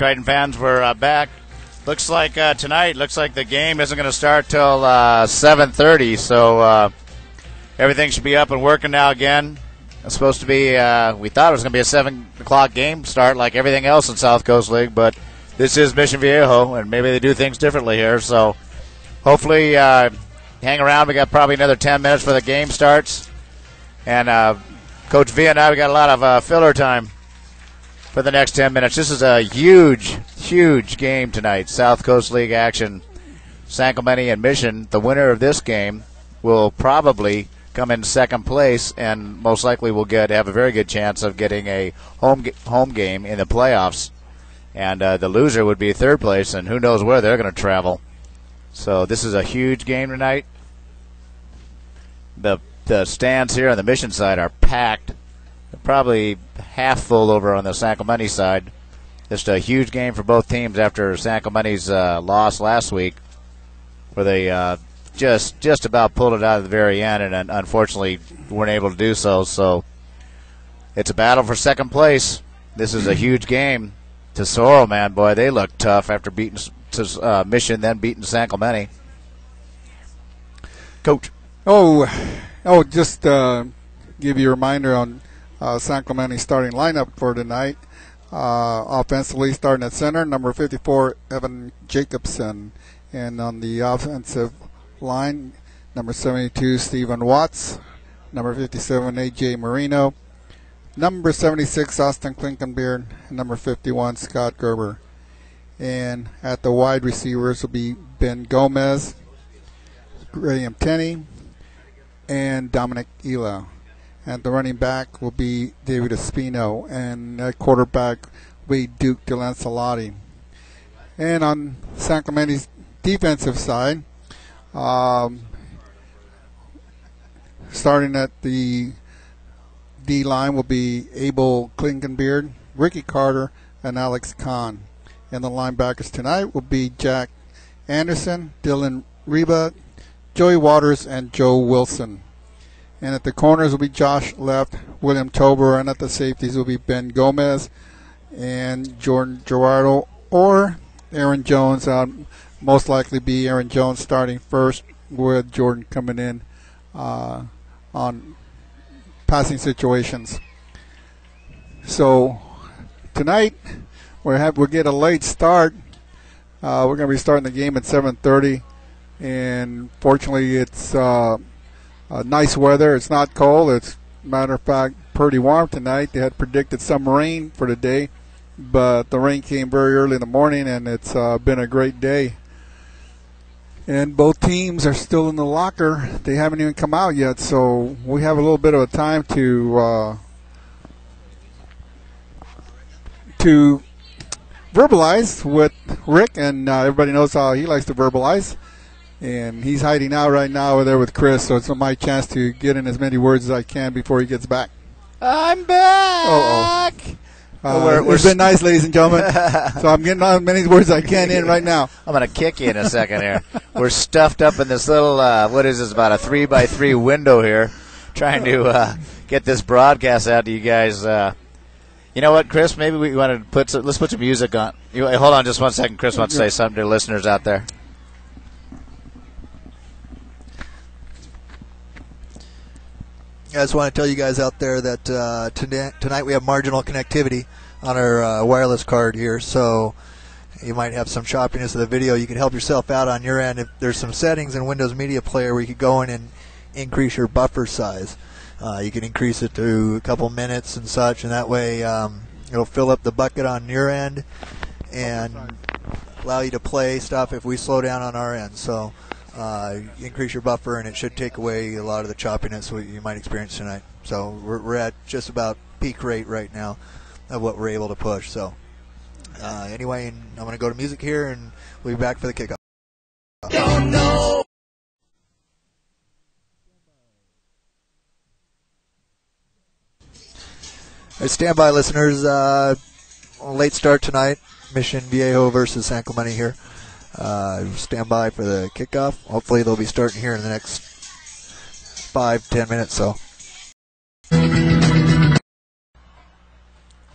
Triton fans, we're uh, back. Looks like uh, tonight. Looks like the game isn't going to start till uh, 7:30. So uh, everything should be up and working now again. It's supposed to be. Uh, we thought it was going to be a seven o'clock game start, like everything else in South Coast League, but this is Mission Viejo, and maybe they do things differently here. So hopefully, uh, hang around. We got probably another 10 minutes for the game starts, and Coach V and I we got a lot of filler time for the next 10 minutes. This is a huge, huge game tonight. South Coast League action. San Clemente and Mission. The winner of this game will probably come in second place and most likely will get have a very good chance of getting a home home game in the playoffs. And uh, the loser would be third place, and who knows where they're going to travel. So this is a huge game tonight. The the stands here on the Mission side are packed probably half full over on the San Clemente side. Just a huge game for both teams after San Clemente's uh, loss last week, where they uh, just just about pulled it out at the very end, and unfortunately weren't able to do so. So it's a battle for second place. This is a huge game. Tesoro, man, boy, they look tough after beating uh, Mission, then beating San Clemente. Coach. Oh, oh, just uh, give you a reminder on uh, San Clemente starting lineup for tonight. Uh, offensively, starting at center, number 54, Evan Jacobson. And on the offensive line, number 72, Stephen Watts. Number 57, A.J. Marino. Number 76, Austin Klinkenbeard. And number 51, Scott Gerber. And at the wide receivers will be Ben Gomez, Graham Tenney, and Dominic Ela and the running back will be David Espino, and at quarterback be Duke DeLancelotti. And on San Clemente's defensive side, um, starting at the D line will be Abel Klinkenbeard, Ricky Carter, and Alex Kahn. And the linebackers tonight will be Jack Anderson, Dylan Reba, Joey Waters, and Joe Wilson. And at the corners will be Josh Left, William Tober, and at the safeties will be Ben Gomez and Jordan Gerardo or Aaron Jones. Uh, most likely be Aaron Jones starting first with Jordan coming in uh, on passing situations. So tonight we have we get a late start. Uh, we're going to be starting the game at 7:30, and fortunately it's uh, uh, nice weather. It's not cold. It's matter of fact pretty warm tonight. They had predicted some rain for the day, but the rain came very early in the morning, and it's uh, been a great day. And both teams are still in the locker. They haven't even come out yet, so we have a little bit of a time to uh, to verbalize with Rick, and uh, everybody knows how he likes to verbalize and he's hiding out right now over there with Chris. So it's my chance to get in as many words as I can before he gets back. I'm back. Oh. Uh, well, we're, we're it's been nice, ladies and gentlemen. so I'm getting as many words as I can in right now. I'm going to kick you in a second here. we're stuffed up in this little, uh, what is this, about a three by three window here, trying to uh, get this broadcast out to you guys. Uh, you know what, Chris? Maybe we want to put some, let's put some music on. You, hold on, just one second. Chris wants to say something to listeners out there. I just want to tell you guys out there that uh, tonight, tonight we have marginal connectivity on our uh, wireless card here, so you might have some choppiness of the video. You can help yourself out on your end. If there's some settings in Windows Media Player where you could go in and increase your buffer size. Uh, you can increase it to a couple minutes and such, and that way um, it'll fill up the bucket on your end and allow you to play stuff if we slow down on our end. So uh, increase your buffer, and it should take away a lot of the choppiness you might experience tonight. So we're, we're at just about peak rate right now of what we're able to push. So uh, anyway, I'm going to go to music here, and we'll be back for the kickoff. Don't know. Right, stand by, listeners. Uh, late start tonight. Mission Viejo versus San Clemente here. Uh, stand by for the kickoff. Hopefully, they'll be starting here in the next five, ten minutes. So.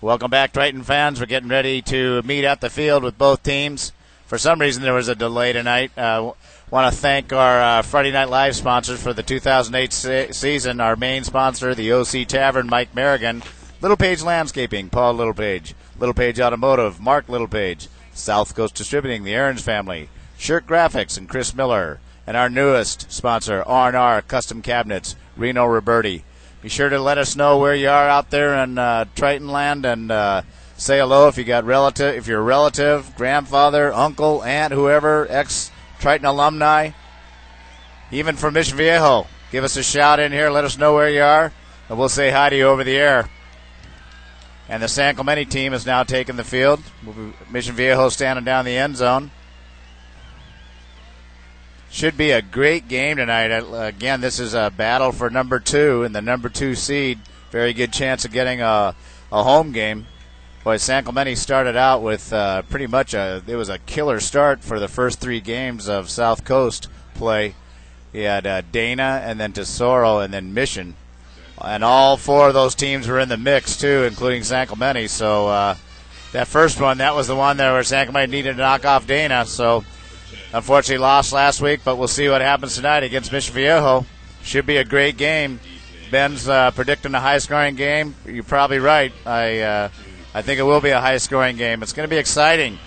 Welcome back, Triton fans. We're getting ready to meet at the field with both teams. For some reason, there was a delay tonight. Uh, Want to thank our uh, Friday Night Live sponsors for the 2008 se- season. Our main sponsor, the OC Tavern, Mike Merrigan, Little Page Landscaping, Paul Littlepage, Little Page Automotive, Mark Littlepage, South Coast Distributing, the Aaron's family, Shirt Graphics, and Chris Miller, and our newest sponsor, R&R Custom Cabinets, Reno Roberti. Be sure to let us know where you are out there in uh, Triton Land and uh, say hello if you got relative, if you're a relative, grandfather, uncle, aunt, whoever, ex Triton alumni, even from Mission Viejo. Give us a shout in here. Let us know where you are, and we'll say hi to you over the air. And the San Clemente team is now taking the field. Mission Viejo standing down the end zone. Should be a great game tonight. Again, this is a battle for number two and the number two seed. Very good chance of getting a, a home game. Boy, San Clemente started out with uh, pretty much a it was a killer start for the first three games of South Coast play. He had uh, Dana and then Tesoro and then Mission, and all four of those teams were in the mix too, including San Clemente. So uh, that first one, that was the one there where San Clemente needed to knock off Dana. So unfortunately lost last week, but we'll see what happens tonight against Mission Viejo. Should be a great game. Ben's uh, predicting a high scoring game. You're probably right. I uh, I think it will be a high scoring game. It's going to be exciting.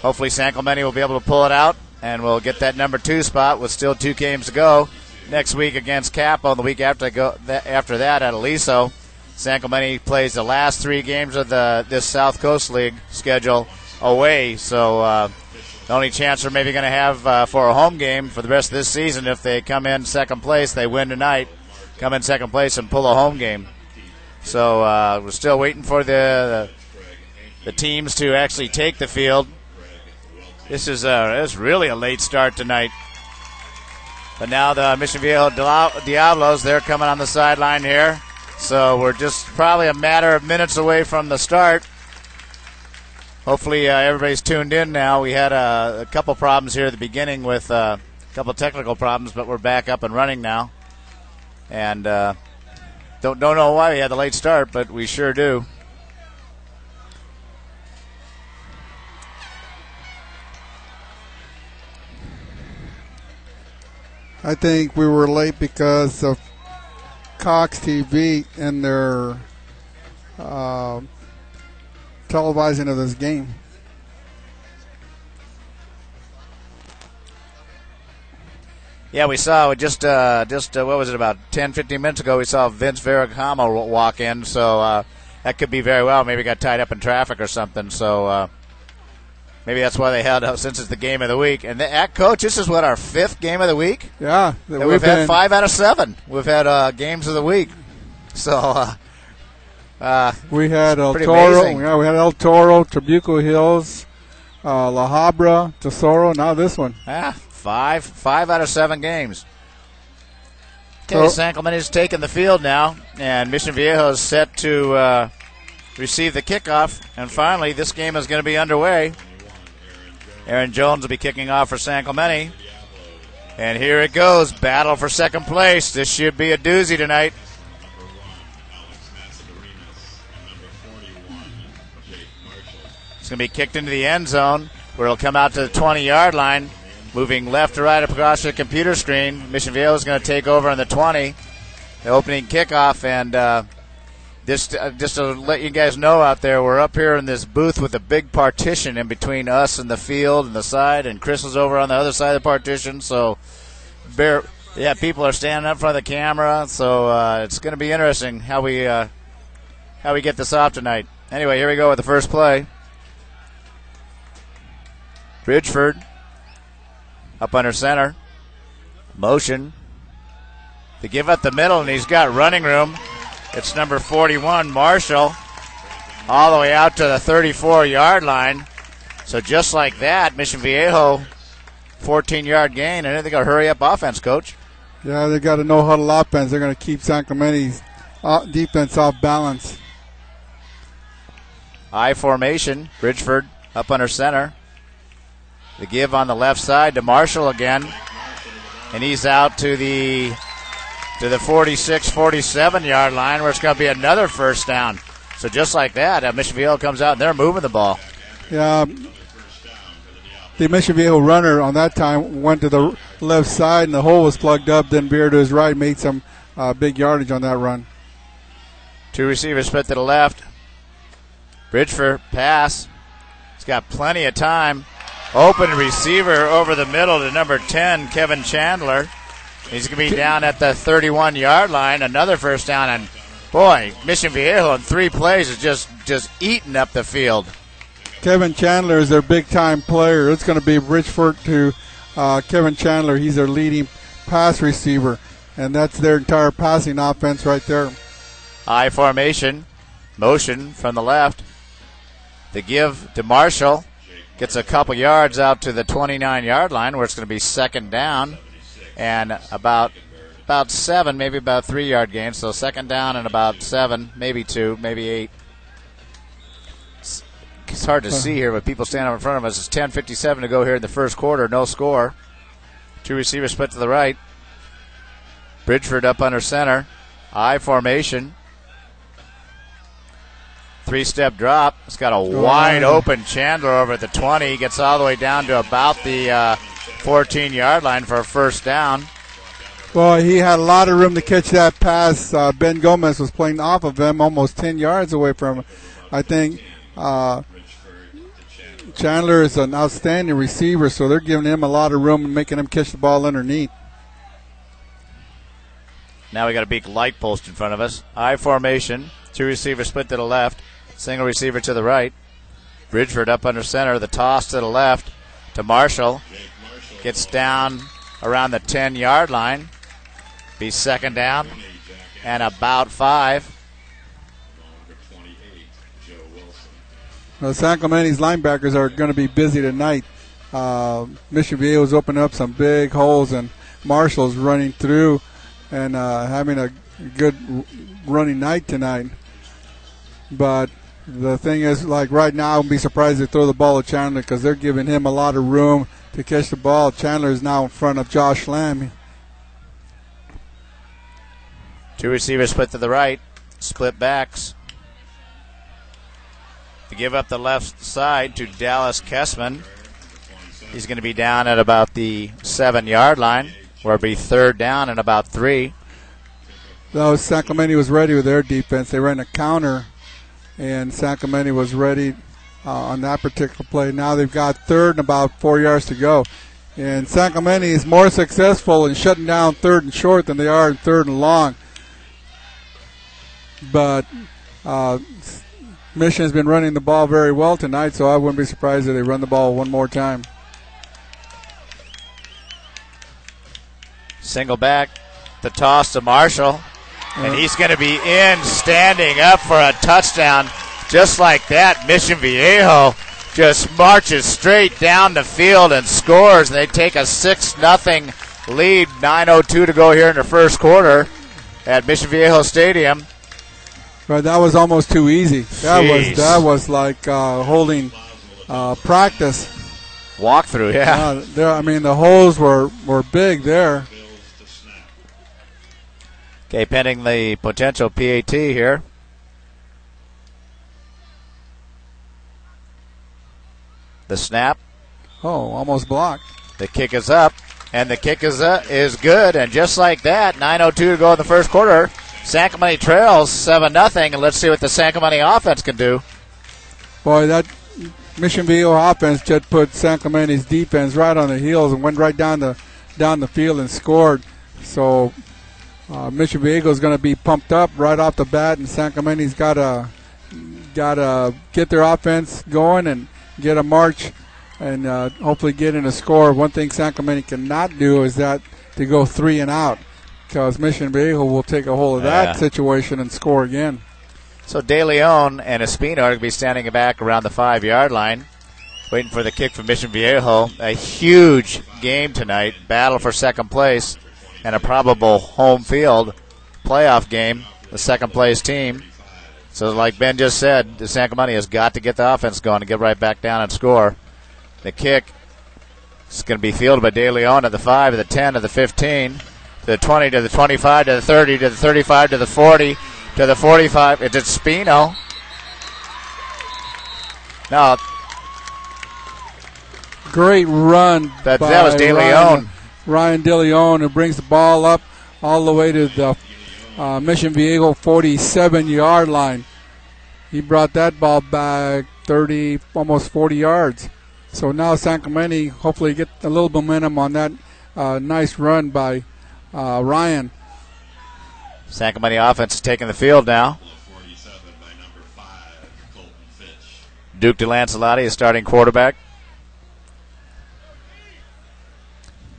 Hopefully, San Clemente will be able to pull it out, and we'll get that number two spot with still two games to go. Next week against Capo, and the week after go after that at Aliso, San Clemente plays the last three games of the this South Coast League schedule away. So uh, the only chance they're maybe going to have uh, for a home game for the rest of this season, if they come in second place, they win tonight, come in second place and pull a home game. So uh, we're still waiting for the, the teams to actually take the field. This is a, this is really a late start tonight. But now the Mission Viejo Diablos, they're coming on the sideline here. So we're just probably a matter of minutes away from the start. Hopefully uh, everybody's tuned in now. We had a, a, couple problems here at the beginning with uh, a couple technical problems, but we're back up and running now. And uh, don't don't know why we had the late start, but we sure do. I think we were late because of Cox TV and their uh, televising of this game. Yeah, we saw just uh, just uh, what was it about 10, 15 minutes ago? We saw Vince Veracamo walk in, so uh, that could be very well. Maybe got tied up in traffic or something. So uh, Maybe that's why they held out since it's the game of the week. And the, at coach, this is what our fifth game of the week. Yeah, we've, we've had five out of seven. We've had uh, games of the week. So uh, uh, we had El Toro. Amazing. Yeah, we had El Toro, Trabuco Hills, uh, La Habra, Tesoro. Now this one. Yeah, five five out of seven games. Okay, so, San is taking the field now, and Mission Viejo is set to uh, receive the kickoff. And finally, this game is going to be underway. Aaron Jones will be kicking off for San Clemente. And here it goes. Battle for second place. This should be a doozy tonight. It's going to be kicked into the end zone where it'll come out to the 20 yard line. Moving left to right across the computer screen. Mission Viejo is going to take over on the 20. The opening kickoff. And uh, just uh, just to let you guys know out there, we're up here in this booth with a big partition in between us and the field and the side, and Chris is over on the other side of the partition. So, bear, yeah, people are standing up front of the camera. So uh, it's going to be interesting how we uh, how we get this off tonight. Anyway, here we go with the first play. Bridgeford up under center, motion. To give up the middle, and he's got running room. It's number 41, Marshall, all the way out to the 34 yard line. So just like that, Mission Viejo, 14 yard gain, and they got a hurry up offense, coach. Yeah, they got a no huddle offense. They're going to keep San Clemente's uh, defense off balance. I formation, Bridgeford up under center. The give on the left side to Marshall again. And he's out to the to the 46 47 yard line where it's going to be another first down. So just like that, uh, Mission Viejo comes out and they're moving the ball. Yeah. The Mission Viejo runner on that time went to the left side and the hole was plugged up. Then Beer to his right made some uh, big yardage on that run. Two receivers split to the left. Bridgeford pass. He's got plenty of time. Open receiver over the middle to number 10, Kevin Chandler. He's going to be down at the 31 yard line. Another first down. And boy, Mission Viejo in three plays is just, just eating up the field. Kevin Chandler is their big time player. It's going to be Bridgeford to uh, Kevin Chandler. He's their leading pass receiver. And that's their entire passing offense right there. I formation. Motion from the left. The give to Marshall. Gets a couple yards out to the 29 yard line where it's going to be second down and about about seven, maybe about three yard gain. So second down and about seven, maybe two, maybe eight. It's, hard to see here, but people standing up in front of us. It's 10:57 to go here in the first quarter. No score. Two receivers split to the right. Bridgeford up under center. I formation. Three step drop. It's got a wide open Chandler over at the 20. Gets all the way down to about the uh, 14 yard line for a first down. Well, he had a lot of room to catch that pass. Uh, ben Gomez was playing off of him, almost 10 yards away from him. I think uh, Chandler is an outstanding receiver, so they're giving him a lot of room and making him catch the ball underneath. Now we got a big light post in front of us. I formation. Two receivers split to the left. Single receiver to the right. Bridgeford up under center. The toss to the left to Marshall. Gets down around the 10 yard line. Be second down and about five. Well, San Clemente's linebackers are going to be busy tonight. Uh, Mission Viejo's opening up some big holes, and Marshall's running through and uh, having a good running night tonight. But the thing is, like right now, I wouldn't be surprised if they throw the ball to Chandler because they're giving him a lot of room to catch the ball. Chandler is now in front of Josh Lamb. Two receivers split to the right, split backs. To give up the left side to Dallas Kessman. He's going to be down at about the seven yard line, where it'll be third down and about three. Though San Clemente was ready with their defense, they ran a counter, and San Clemente was ready uh, on that particular play. Now they've got third and about four yards to go. And San Clemente is more successful in shutting down third and short than they are in third and long. But uh, Mission has been running the ball very well tonight, so I wouldn't be surprised if they run the ball one more time. Single back, the toss to Marshall, and he's going to be in, standing up for a touchdown, just like that. Mission Viejo just marches straight down the field and scores, and they take a six nothing lead. 9:02 to go here in the first quarter at Mission Viejo Stadium. But that was almost too easy. That Jeez. was that was like uh, holding uh, practice. Walkthrough, yeah. Uh, there, I mean, the holes were, were big there. Okay, pending the potential PAT here. The snap, Oh, almost blocked. the kick is up, and the kick is uh, is good. And just like that, 9:02 to go in the first quarter. San Clemente trails seven nothing, and let's see what the San Clemente offense can do. Boy, that Mission Viejo offense just put San Clemente's defense right on the heels and went right down the down the field and scored. So uh, Mission Viejo is going to be pumped up right off the bat, and San Clemente's got to got to get their offense going and get a march and uh, hopefully get in a score. One thing San Clemente cannot do is that to go three and out because Mission Viejo will take a hold of Yeah. that situation and score again. So De Leon and Espino are going to be standing back around the five yard line, waiting for the kick from Mission Viejo. A huge game tonight, battle for second place, and a probable home field playoff game. The second place team. So, like Ben just said, the San Clemente has got to get the offense going to get right back down and score. The kick is going to be fielded by De Leon at the five, to the ten, to the fifteen, to the twenty, to the twenty-five, to the thirty, to the thirty-five, to the forty to the 45. It's Spino. No, Great run. that, by that was De Leon. Ryan De Leon, who brings the ball up all the way to the uh, Mission Viejo 47 yard line. He brought that ball back 30, almost 40 yards. So now San Clemente hopefully get a little momentum on that uh, nice run by uh, Ryan. San Clemente offense is taking the field now. 47 by number 5, Duke DeLancelotti is starting quarterback.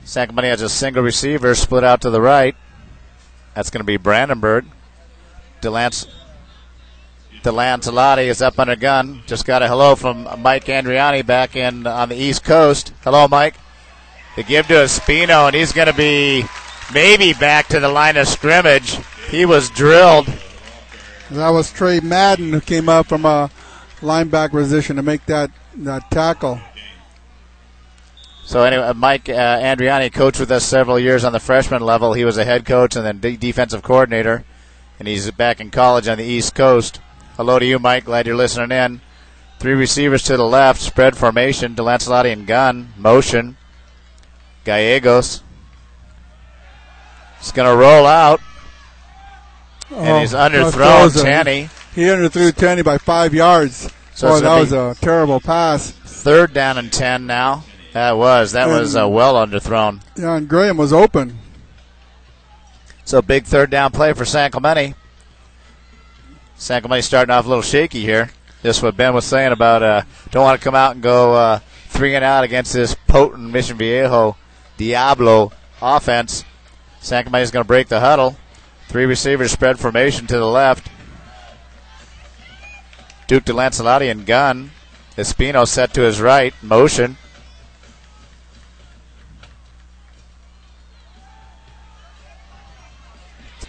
San Clemente has a single receiver split out to the right. That's going to be Brandenburg. DeLance, DeLancelotti is up under gun. Just got a hello from Mike Andriani back in on the East Coast. Hello, Mike. They give to Espino, and he's going to be maybe back to the line of scrimmage. He was drilled. That was Trey Madden who came up from a linebacker position to make that, that tackle. So anyway, Mike uh, Andriani coached with us several years on the freshman level. He was a head coach and then de- defensive coordinator, and he's back in college on the East Coast. Hello to you, Mike. Glad you're listening in. Three receivers to the left, spread formation. DeLancelotti and gun motion. Gallegos. He's going to roll out, and he's Oh, underthrown. Tenney. He underthrew Tenney by five yards. So Boy, that was a terrible pass. third down and ten now. That was that was uh, well underthrown. Yeah, and Graham was open. So big third down play for San Clemente. San Clemente starting off a little shaky here. This is what Ben was saying about uh, don't want to come out and go uh, three and out against this potent Mission Viejo Diablo offense. San Clemente is going to break the huddle. Three receivers spread formation to the left. Duke DeLancelotti and gun. Espino set to his right. Motion.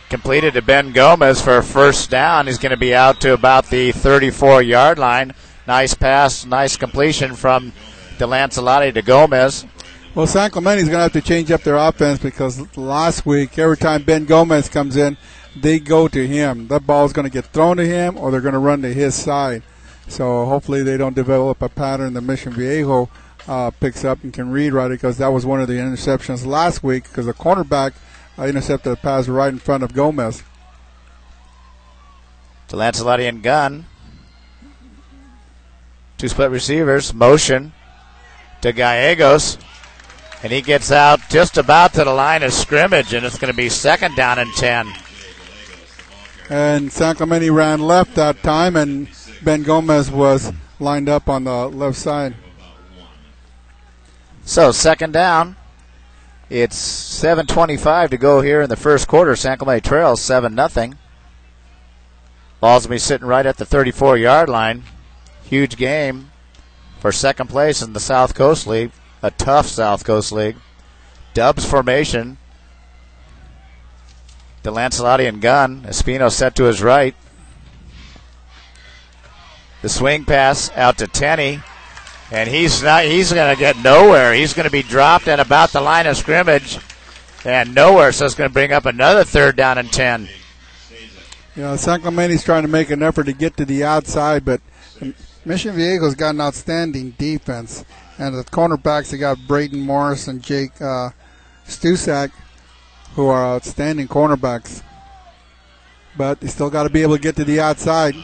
Completed to Ben Gomez for a first down. He's going to be out to about the 34 yard line. Nice pass, nice completion from DeLancelotti to Gomez. Well, San Clemente's going to have to change up their offense because last week, every time Ben Gomez comes in, they go to him. That ball's going to get thrown to him or they're going to run to his side. So hopefully they don't develop a pattern that Mission Viejo uh, picks up and can read right because that was one of the interceptions last week because the cornerback uh, intercepted a pass right in front of Gomez. DeLancelotti and gun. Two split receivers. Motion to Gallegos. And he gets out just about to the line of scrimmage, and it's going to be second down and 10. And San Clemente ran left that time, and Ben Gomez was lined up on the left side. So second down. It's 7:25 to go here in the first quarter. San Clemente trails seven nothing. Ball's gonna be sitting right at the 34 yard line. Huge game for second place in the South Coast League, a tough South Coast League. Dubs formation. DeLancelotti and gun. Espino set to his right. The swing pass out to Tenney. And he's not he's gonna get nowhere. He's gonna be dropped at about the line of scrimmage and nowhere, so it's gonna bring up another third down and ten. You know, San Clemente's trying to make an effort to get to the outside, but Mission Viejo's got an outstanding defense. And the cornerbacks, they got Braden Morris and Jake uh, Stusak, who are outstanding cornerbacks. But they still got to be able to get to the outside.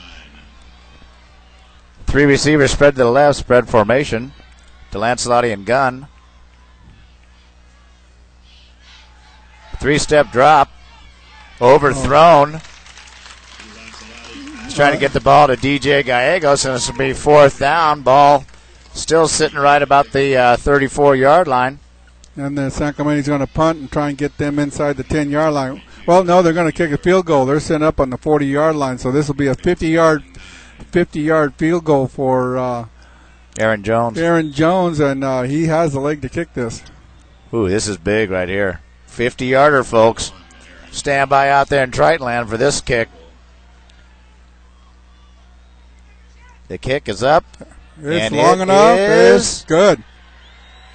Three receivers spread to the left, spread formation. DeLancelotti and gun. Three step drop. Overthrown. He's trying to get the ball to DJ Gallegos, and this will be fourth down. Ball still sitting right about the uh, 34 yard line. And then Clemente's going to punt and try and get them inside the 10 yard line. Well, no, they're going to kick a field goal. They're sitting up on the 40 yard line, so this will be a 50 yard 50 yard field goal for uh, Aaron Jones. Aaron Jones, and uh, he has the leg to kick this. Ooh, this is big right here. 50 yarder, folks. Stand by out there in Tritonland for this kick. The kick is up. It's long it enough. is- It's good.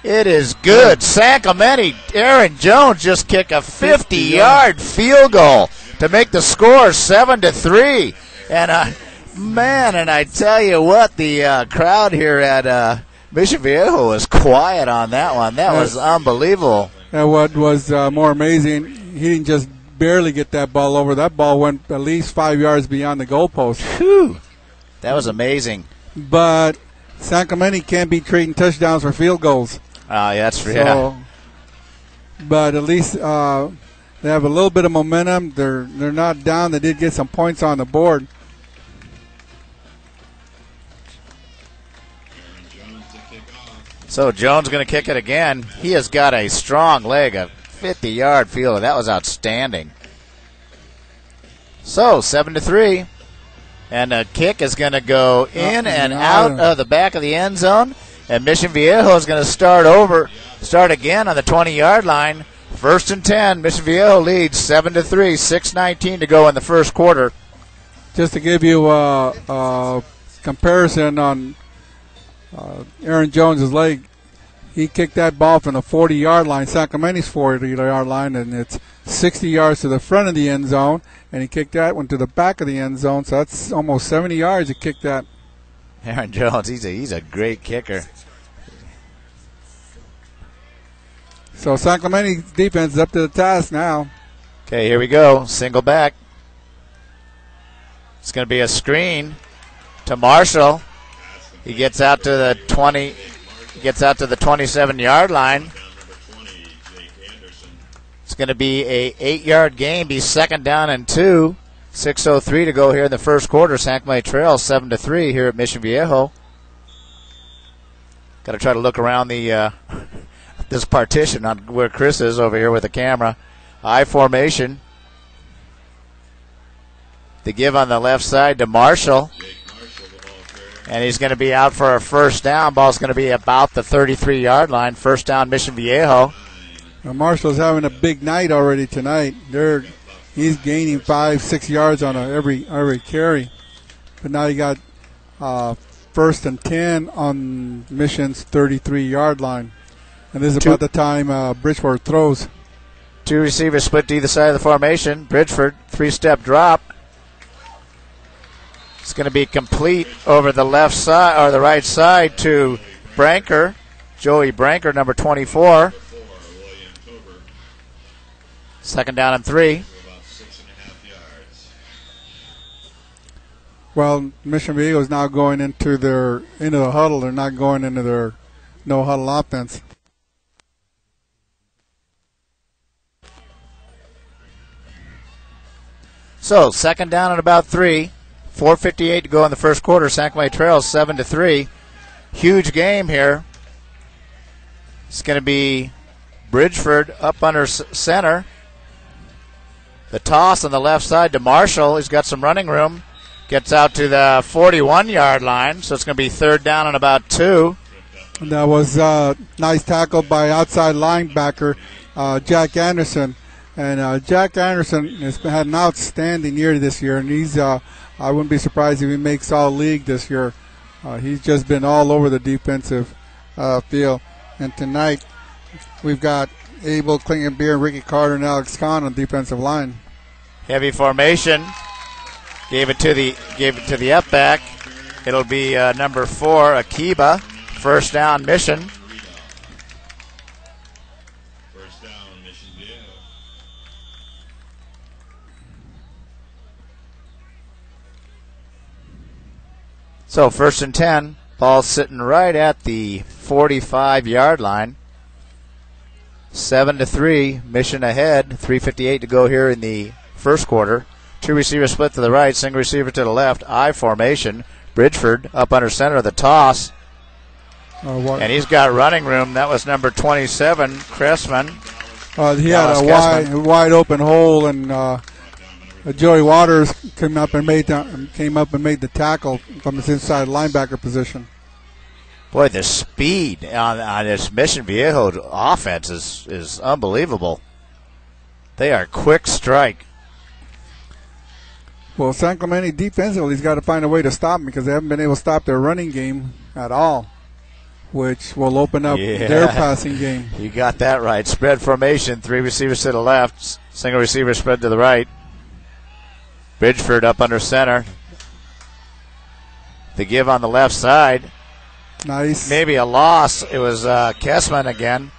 It is good. San Clemente, Aaron Jones just kicked a 50 yard field goal to make the score 7 to 3. And uh, Man, and I tell you what, the uh, crowd here at uh, Mission Viejo was quiet on that one. That was unbelievable. And what was uh, more amazing, he didn't just barely get that ball over. That ball went at least five yards beyond the goalpost. Whew. That was amazing. But San Clemente can't be trading touchdowns for field goals. Oh, yeah, that's So, yeah. but at least uh, they have a little bit of momentum. They're they're not down. They did get some points on the board. So Jones going to kick it again. He has got a strong leg, a 50-yard fielder. That was outstanding. So seven to three, and the kick is going to go in Uh, and no. out of the back of the end zone. And Mission Viejo is going to start over, start again on the 20-yard line. First and ten. Mission Viejo leads seven to three. Six nineteen to go in the first quarter. Just to give you a, a comparison on uh, Aaron Jones's leg, he kicked that ball from the 40 yard line, San Clemente's 40 yard line, and it's 60 yards to the front of the end zone. And he kicked that one to the back of the end zone, so that's almost 70 yards. He kicked that. Aaron Jones, he's a he's a great kicker. So San Clemente's defense is up to the task now. Okay, here we go. Single back. It's going to be a screen to Marshall. He gets out to the 20, gets out to the 27 yard line. Down number 20, Jake Anderson. It's going to be a eight yard game. Be second down and two. 6:03 to go here in the first quarter. San Clemente Trail seven to three here at Mission Viejo. Got to try to look around the uh, this partition on where Chris is over here with the camera. I formation. The give on the left side to Marshall, Jake Marshall, the ball carrier. And he's going to be out for a first down. Ball's going to be about the 33 yard line. First down, Mission Viejo. Marshall's having a big night already tonight. They're he's gaining five, six yards on a, every every carry. But now you got uh, first and ten on Mission's 33 yard line, and this is Two- about the time uh, Bridgeford throws. Two receivers split to either side of the formation. Bridgeford, three step drop. It's going to be complete over the left side or the right side to Branker, Joey Branker, number 24. Four, William Tober, Second down and three. for about six and a half yards. Well, Mission Viejo is now going into their into the huddle. They're not going into their no huddle offense. So second down and about three. 4:58 to go in the first quarter. San Clemente Trails seven to three. Huge game here. It's going to be Bridgeford up under center. The toss on the left side to Marshall. He's got some running room. Gets out to the 41 yard line. So it's going to be third down and about two. And that was uh, nice tackle by outside linebacker uh, Jack Anderson. And uh, Jack Anderson has had an outstanding year this year, and he's uh, I wouldn't be surprised if he makes all league this year. Uh, he's just been all over the defensive uh, field. And tonight we've got Abel Klinkenbeard, Ricky Carter, and Alex Kahn on defensive line. Heavy formation. Gave it to the gave it to the up back. It'll be uh, number four, Akiba. First down mission. First down, Mission Viejo. So first and ten. Ball sitting right at the 45 yard line. Seven to three. Mission ahead. 3:58 to go here in the first quarter. Two receivers split to the right. Single receiver to the left. I formation. Bridgeford up under center of the toss, Uh, what, and he's got running room. That was number 27, Cressman. Uh, he had a Kessman. wide, wide open hole, and uh, Uh, Joey Waters came up and made the, came up and made the tackle from his inside linebacker position. Boy, the speed on, on this Mission Viejo offense is, is unbelievable. They are quick strike. Well, San Clemente defensively has got to find a way to stop them because they haven't been able to stop their running game at all, which will open up Yeah. their passing game. You got that right. Spread formation. Three receivers to the left. Single receiver spread to the right. Bridgeford up under center. The give on the left side. Nice. Maybe a loss. It was uh, Kessman again.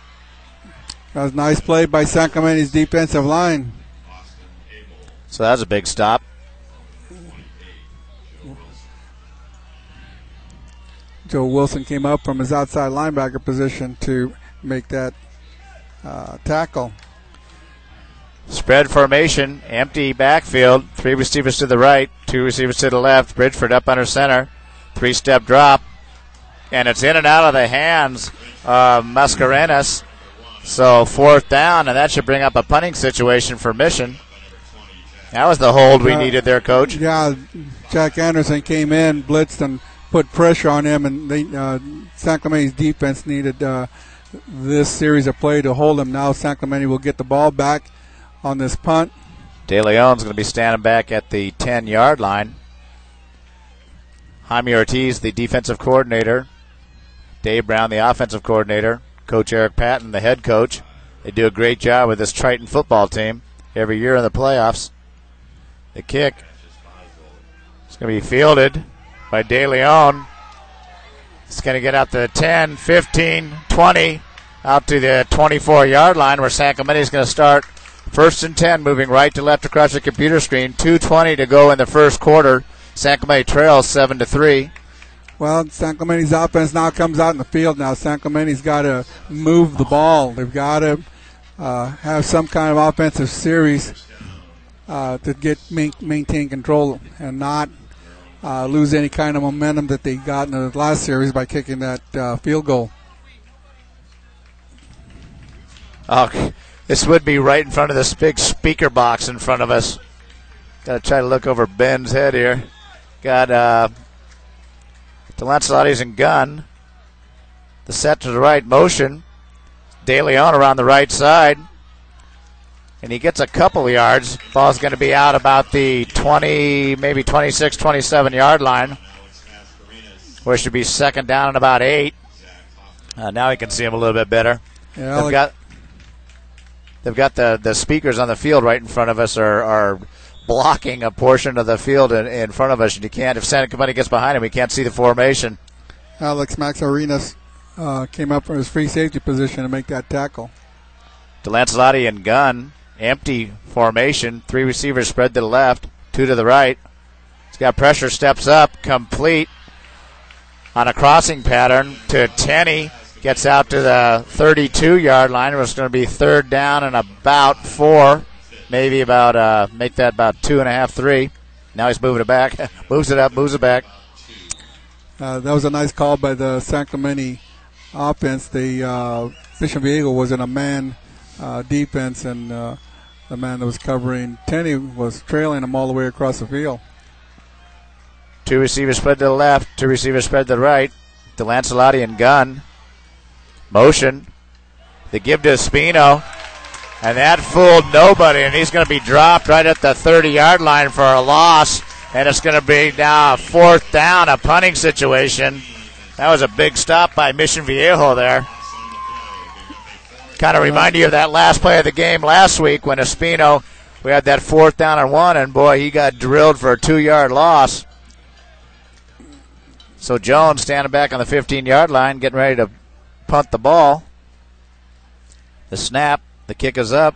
That was nice play by San Clemente's defensive line. So that was a big stop. Joe Wilson came up from his outside linebacker position to make that uh, tackle. Spread formation, empty backfield, three receivers to the right, two receivers to the left, Bridgeford up under center, three step drop, and it's in and out of the hands of Mascarenas. So fourth down, and that should bring up a punting situation for Mission. That was the hold we Uh, needed there, coach. Yeah, Jack Anderson came in, blitzed, and put pressure on him, and they, uh, San Clemente's defense needed uh, this series of play to hold him. Now San Clemente will get the ball back on this punt. De Leon's going to be standing back at the 10 yard line. Jaime Ortiz, the defensive coordinator. Dave Brown, the offensive coordinator. Coach Eric Patton, the head coach. They do a great job with this Triton football team every year in the playoffs. The kick is going to be fielded by De Leon. It's going to get out to the 10, 15, 20, out to the 24 yard line where San Clemente is going to start First and 10, moving right to left across the computer screen. 2.20 to go in the first quarter. San Clemente trails 7 to 3. Well, San Clemente's offense now comes out in the field. Now San Clemente's got to move the ball. They've got to uh, have some kind of offensive series uh, to get maintain control and not uh, lose any kind of momentum that they got in the last series by kicking that uh, field goal. Oh, this would be right in front of this big speaker box in front of us. Got to try to look over Ben's head here. Got uh, DeLancelotti's and gun. The set to the right motion. De Leon around the right side. And he gets a couple yards. Ball's going to be out about the 20, maybe 26, 27 yard line. Where it should be second down and about eight. Uh, now he can see him a little bit better. Yeah, They've got they've got the, the speakers on the field right in front of us are, are blocking a portion of the field in, in front of us, and you can't if San Clemente gets behind him, we can't see the formation. Alex Mascarenas uh, came up from his free safety position to make that tackle. DeLancelotti and gun, empty formation, three receivers spread to the left, two to the right. He's got pressure, steps up, complete on a crossing pattern to Tenney. Gets out to the 32 yard line. It was going to be third down and about four, maybe about uh, make that about two and a half, three. Now he's moving it back, moves it up, moves it back. Uh, that was a nice call by the San Clemente offense. The uh, Mission Viejo was in a man uh, defense, and uh, the man that was covering Tenney was trailing him all the way across the field. Two receivers spread to the left, two receivers spread to the right. DeLancelotti and gun. Motion. The give to Espino. And that fooled nobody, and he's going to be dropped right at the 30 yard line for a loss. And it's going to be now a fourth down, a punting situation. That was a big stop by Mission Viejo there. Kind of remind you of that last play of the game last week when Espino, we had that fourth down and one, and boy, he got drilled for a two yard loss. So Jones standing back on the 15 yard line, getting ready to punt the ball. The snap, the kick is up.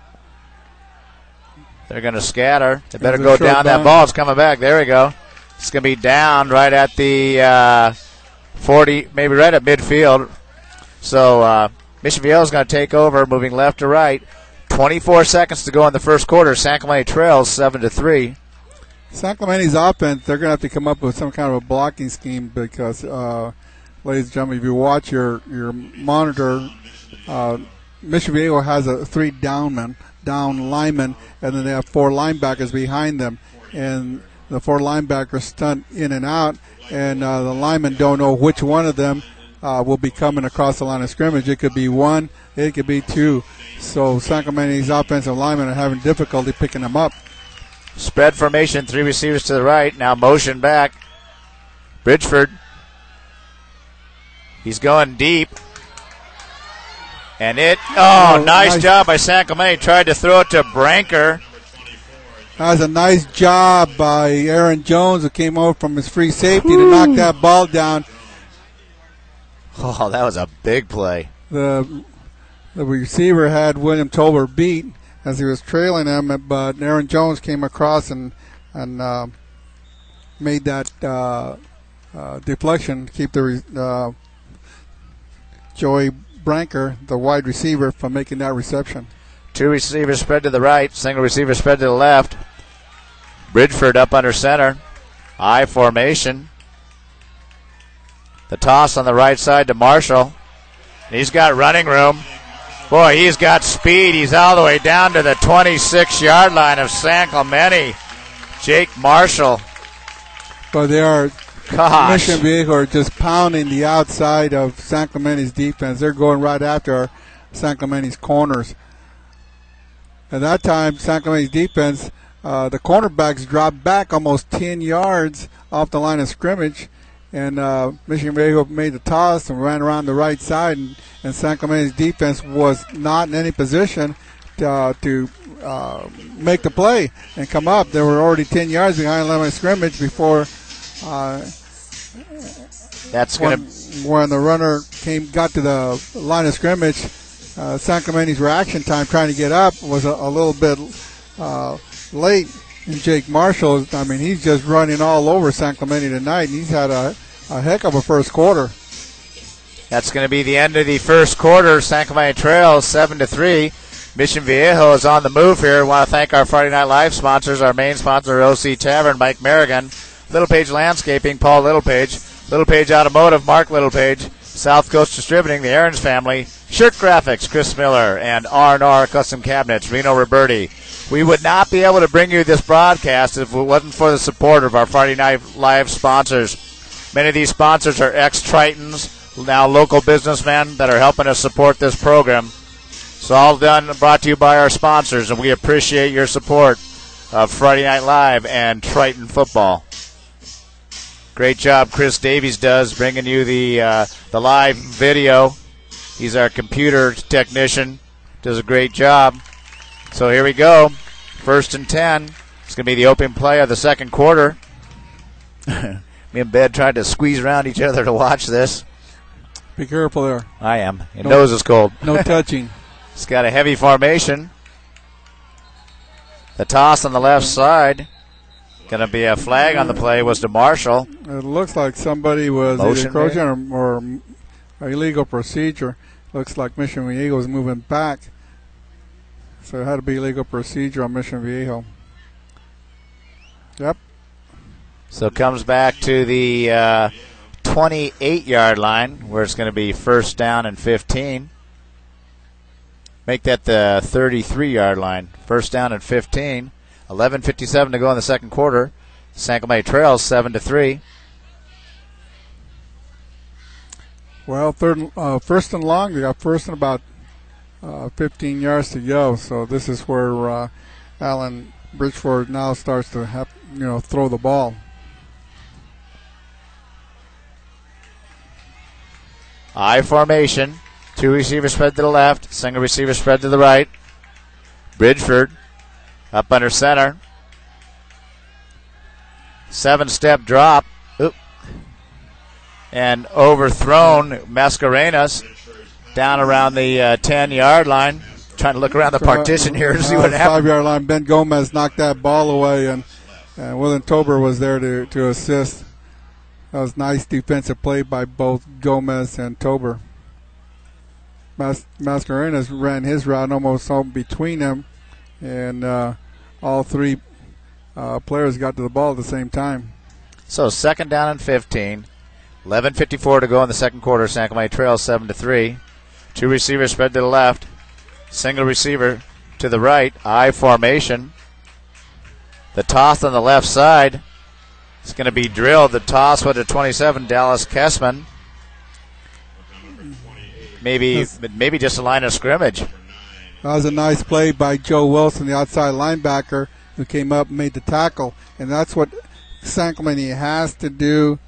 They're going to scatter. They better go down. That down. ball's coming back. There we go. It's going to be down right at the uh, 40, maybe right at midfield. So uh, Mission Viejo is going to take over, moving left to right. 24 seconds to go in the first quarter. San Clemente trails seven to three. San Clemente's offense, they're going to have to come up with some kind of a blocking scheme because, uh, ladies and gentlemen, if you watch your, your monitor, uh, Mission Viejo has a three downman, down linemen, and then they have four linebackers behind them. And the four linebackers stunt in and out, and uh, the linemen don't know which one of them uh, will be coming across the line of scrimmage. It could be one, it could be two. So San Clemente's offensive linemen are having difficulty picking them up. Spread formation, three receivers to the right. Now motion back. Bridgeford. He's going deep. And it, oh, Oh, nice, nice. job by San Clemente. Tried to throw it to Branker. That was a nice job by Aaron Jones, who came over from his free safety to knock that ball down. Oh, that was a big play. The the receiver had William Tolbert beat as he was trailing him, but Aaron Jones came across and and uh, made that uh, uh, deflection to keep the uh, Joey Branker, the wide receiver, from making that reception. Two receivers spread to the right, single receiver spread to the left. Bridgeford up under center. I formation. The toss on the right side to Marshall. He's got running room. Boy, he's got speed. He's all the way down to the 26 yard line of San Clemente. Jake Marshall. But they are Gosh. Mission Viejo are just pounding the outside of San Clemente's defense. They're going right after San Clemente's corners. At that time, San Clemente's defense, uh, the cornerbacks dropped back almost 10 yards off the line of scrimmage, and uh, Mission Viejo made the toss and ran around the right side, and, and San Clemente's defense was not in any position to, uh, to uh, make the play and come up. They were already 10 yards behind the line of scrimmage before uh, That's when, going to. when the runner came got to the line of scrimmage, uh, San Clemente's reaction time trying to get up was a, a little bit uh, late. And Jake Marshall, I mean, he's just running all over San Clemente tonight, and he's had a, a heck of a first quarter. That's going to be the end of the first quarter. San Clemente Trails seven to three. Mission Viejo is on the move here. I want to thank our Friday Night Live sponsors. Our main sponsor, OC Tavern, Mike Merrigan, Little Page Landscaping, Paul Littlepage, Littlepage Automotive, Mark Littlepage, South Coast Distributing, the Aaron's family, Shirt Graphics, Chris Miller, and R&R Custom Cabinets, Reno Roberti. We would not be able to bring you this broadcast if it wasn't for the support of our Friday Night Live sponsors. Many of these sponsors are ex-Tritons, now local businessmen that are helping us support this program. It's all done, brought to you by our sponsors, and we appreciate your support of Friday Night Live and Triton Football. Great job, Chris Davies does bringing you the uh, the live video. He's our computer technician. Does a great job. So here we go. First and ten. It's going to be the open play of the second quarter. Me and Ben tried to squeeze around each other to watch this. Be careful there. I am. Your No. nose is cold. No touching. It's got a heavy formation. The toss on the left side. Going to be a flag on the play was to Marshall. It looks like somebody was Motion encroaching or, or illegal procedure. Looks like Mission Viejo was moving back. So it had to be illegal procedure on Mission Viejo. Yep. So comes back to the uh, 28 yard line where it's going to be first down and 15. Make that the 33 yard line. First down and 15. 11:57 to go in the second quarter. San Clemente Trails seven to three. Well, third, uh, first and long. They got first and about uh, 15 yards to go. So this is where uh, Allen Bridgeford now starts to have, you know, throw the ball. I formation. Two receivers spread to the left. Single receiver spread to the right. Bridgeford up under center. Seven step drop. Oop. And overthrown Mascarenas down around the uh, 10 yard line. Trying to look around the partition here to see what Five happened. yard line. Ben Gomez knocked that ball away, and, and William Tober was there to, to assist. That was nice defensive play by both Gomez and Tober. Mas- Mascarenas ran his route almost home between them, and uh, all three uh, players got to the ball at the same time. So second down and 15. 11:54 to go in the second quarter. San Clemente Trails seven to three. Two receivers spread to the left. Single receiver to the right. I formation. The toss on the left side. It's going to be drilled. The toss went to 27. Dallas Kessman. Maybe, maybe just a line of scrimmage. That was a nice play by Joe Wilson, the outside linebacker, who came up and made the tackle. And that's what San Clemente has to do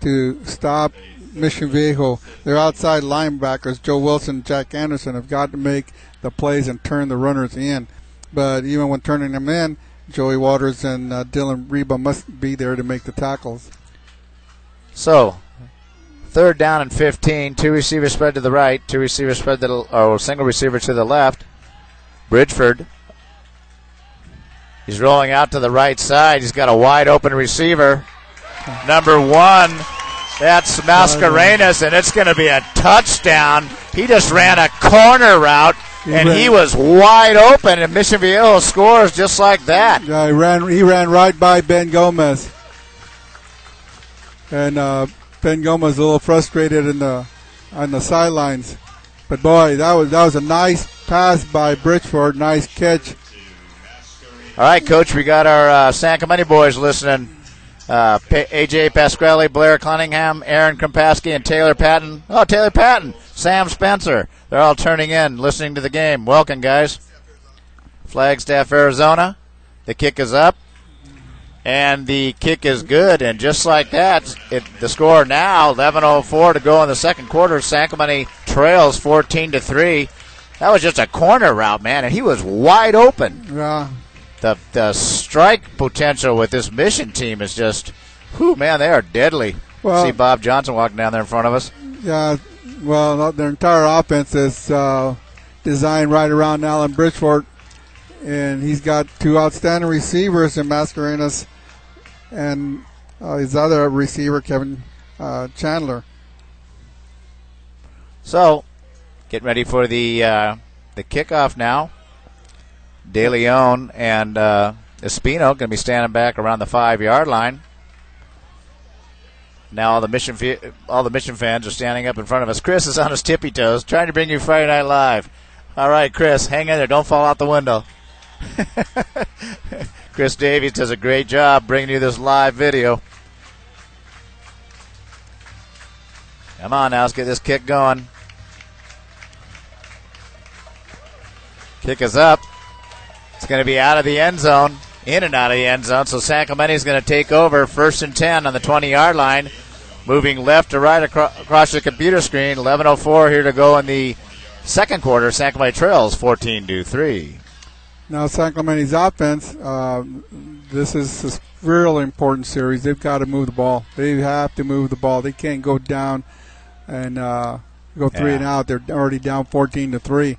to stop Mission Viejo. Their outside linebackers, Joe Wilson, Jack Anderson, have got to make the plays and turn the runners in. But even when turning them in, Joey Waters and uh, Dylan Reba must be there to make the tackles. So, third down and 15. Two receivers spread to the right. Two receivers spread to the, or single receiver to the left. Bridgeford. He's rolling out to the right side. He's got a wide open receiver. Number one. That's Mascarenas, and it's going to be a touchdown. He just ran a corner route, He and he ran- was wide open, and Mission Viejo scores just like that. Yeah, he ran. He ran right by Ben Gomez, and uh, Ben Gomez is a little frustrated in the on the sidelines. But boy, that was that was a nice pass by Bridgeford. Nice catch. All right, Coach, we got our uh, Clemente boys listening. Uh, AJ Pasquale, Blair Cunningham, Aaron Krompaski, and Taylor Patton. Oh, Taylor Patton, Sam Spencer. They're all turning in, listening to the game. Welcome, guys. Flagstaff, Arizona. The kick is up, and the kick is good. And just like that, it, the score now 11:04 to go in the second quarter. San Clemente trails 14 to three. That was just a corner route, man, and he was wide open Yeah, the the strike potential with this mission team is just, whew, man, they are deadly. Well- See Bob Johnson walking down there in front of us. yeah. Well, their entire offense is uh, designed right around Alan Bridgeford, and he's got two outstanding receivers in Mascarenas and uh, his other receiver Kevin uh, Chandler. So, getting ready for the uh, the kickoff now. De Leon and uh, Espino going to be standing back around the five yard line. Now all the mission all the mission fans are standing up in front of us. Chris is on his tippy toes, trying to bring you Friday Night Live. All right, Chris, hang in there. Don't fall out the window. Chris Davies does a great job bringing you this live video. Come on now, let's get this kick going. Kick is up. It's going to be out of the end zone, in and out of the end zone. So San Clemente is going to take over first and 10 on the 20 yard line. Moving left to right acro- across the computer screen. 11.04 here to go in the second quarter. San Clemente trails 14 to 3. Now, San Clemente's offense, uh, this is a real important series. They've got to move the ball. They have to move the ball. They can't go down and uh, go three Yeah. and out. They're already down 14 to three,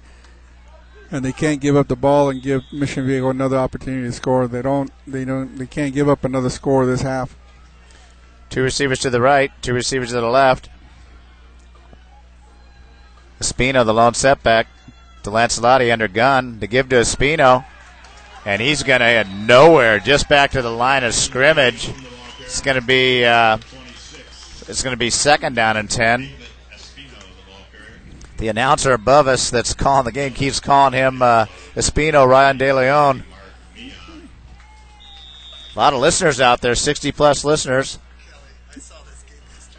and they can't give up the ball and give Mission Viejo another opportunity to score. They don't. They don't. They can't give up another score this half. Two receivers to the right, two receivers to the left. Espino, the lone setback. DeLancelotti under gun to give to Espino. And he's going to head nowhere, just back to the line of scrimmage. It's going to be uh, it's going to be second down and ten. The announcer above us that's calling the game keeps calling him uh, Espino Ryan De Leon. A lot of listeners out there, 60 plus listeners.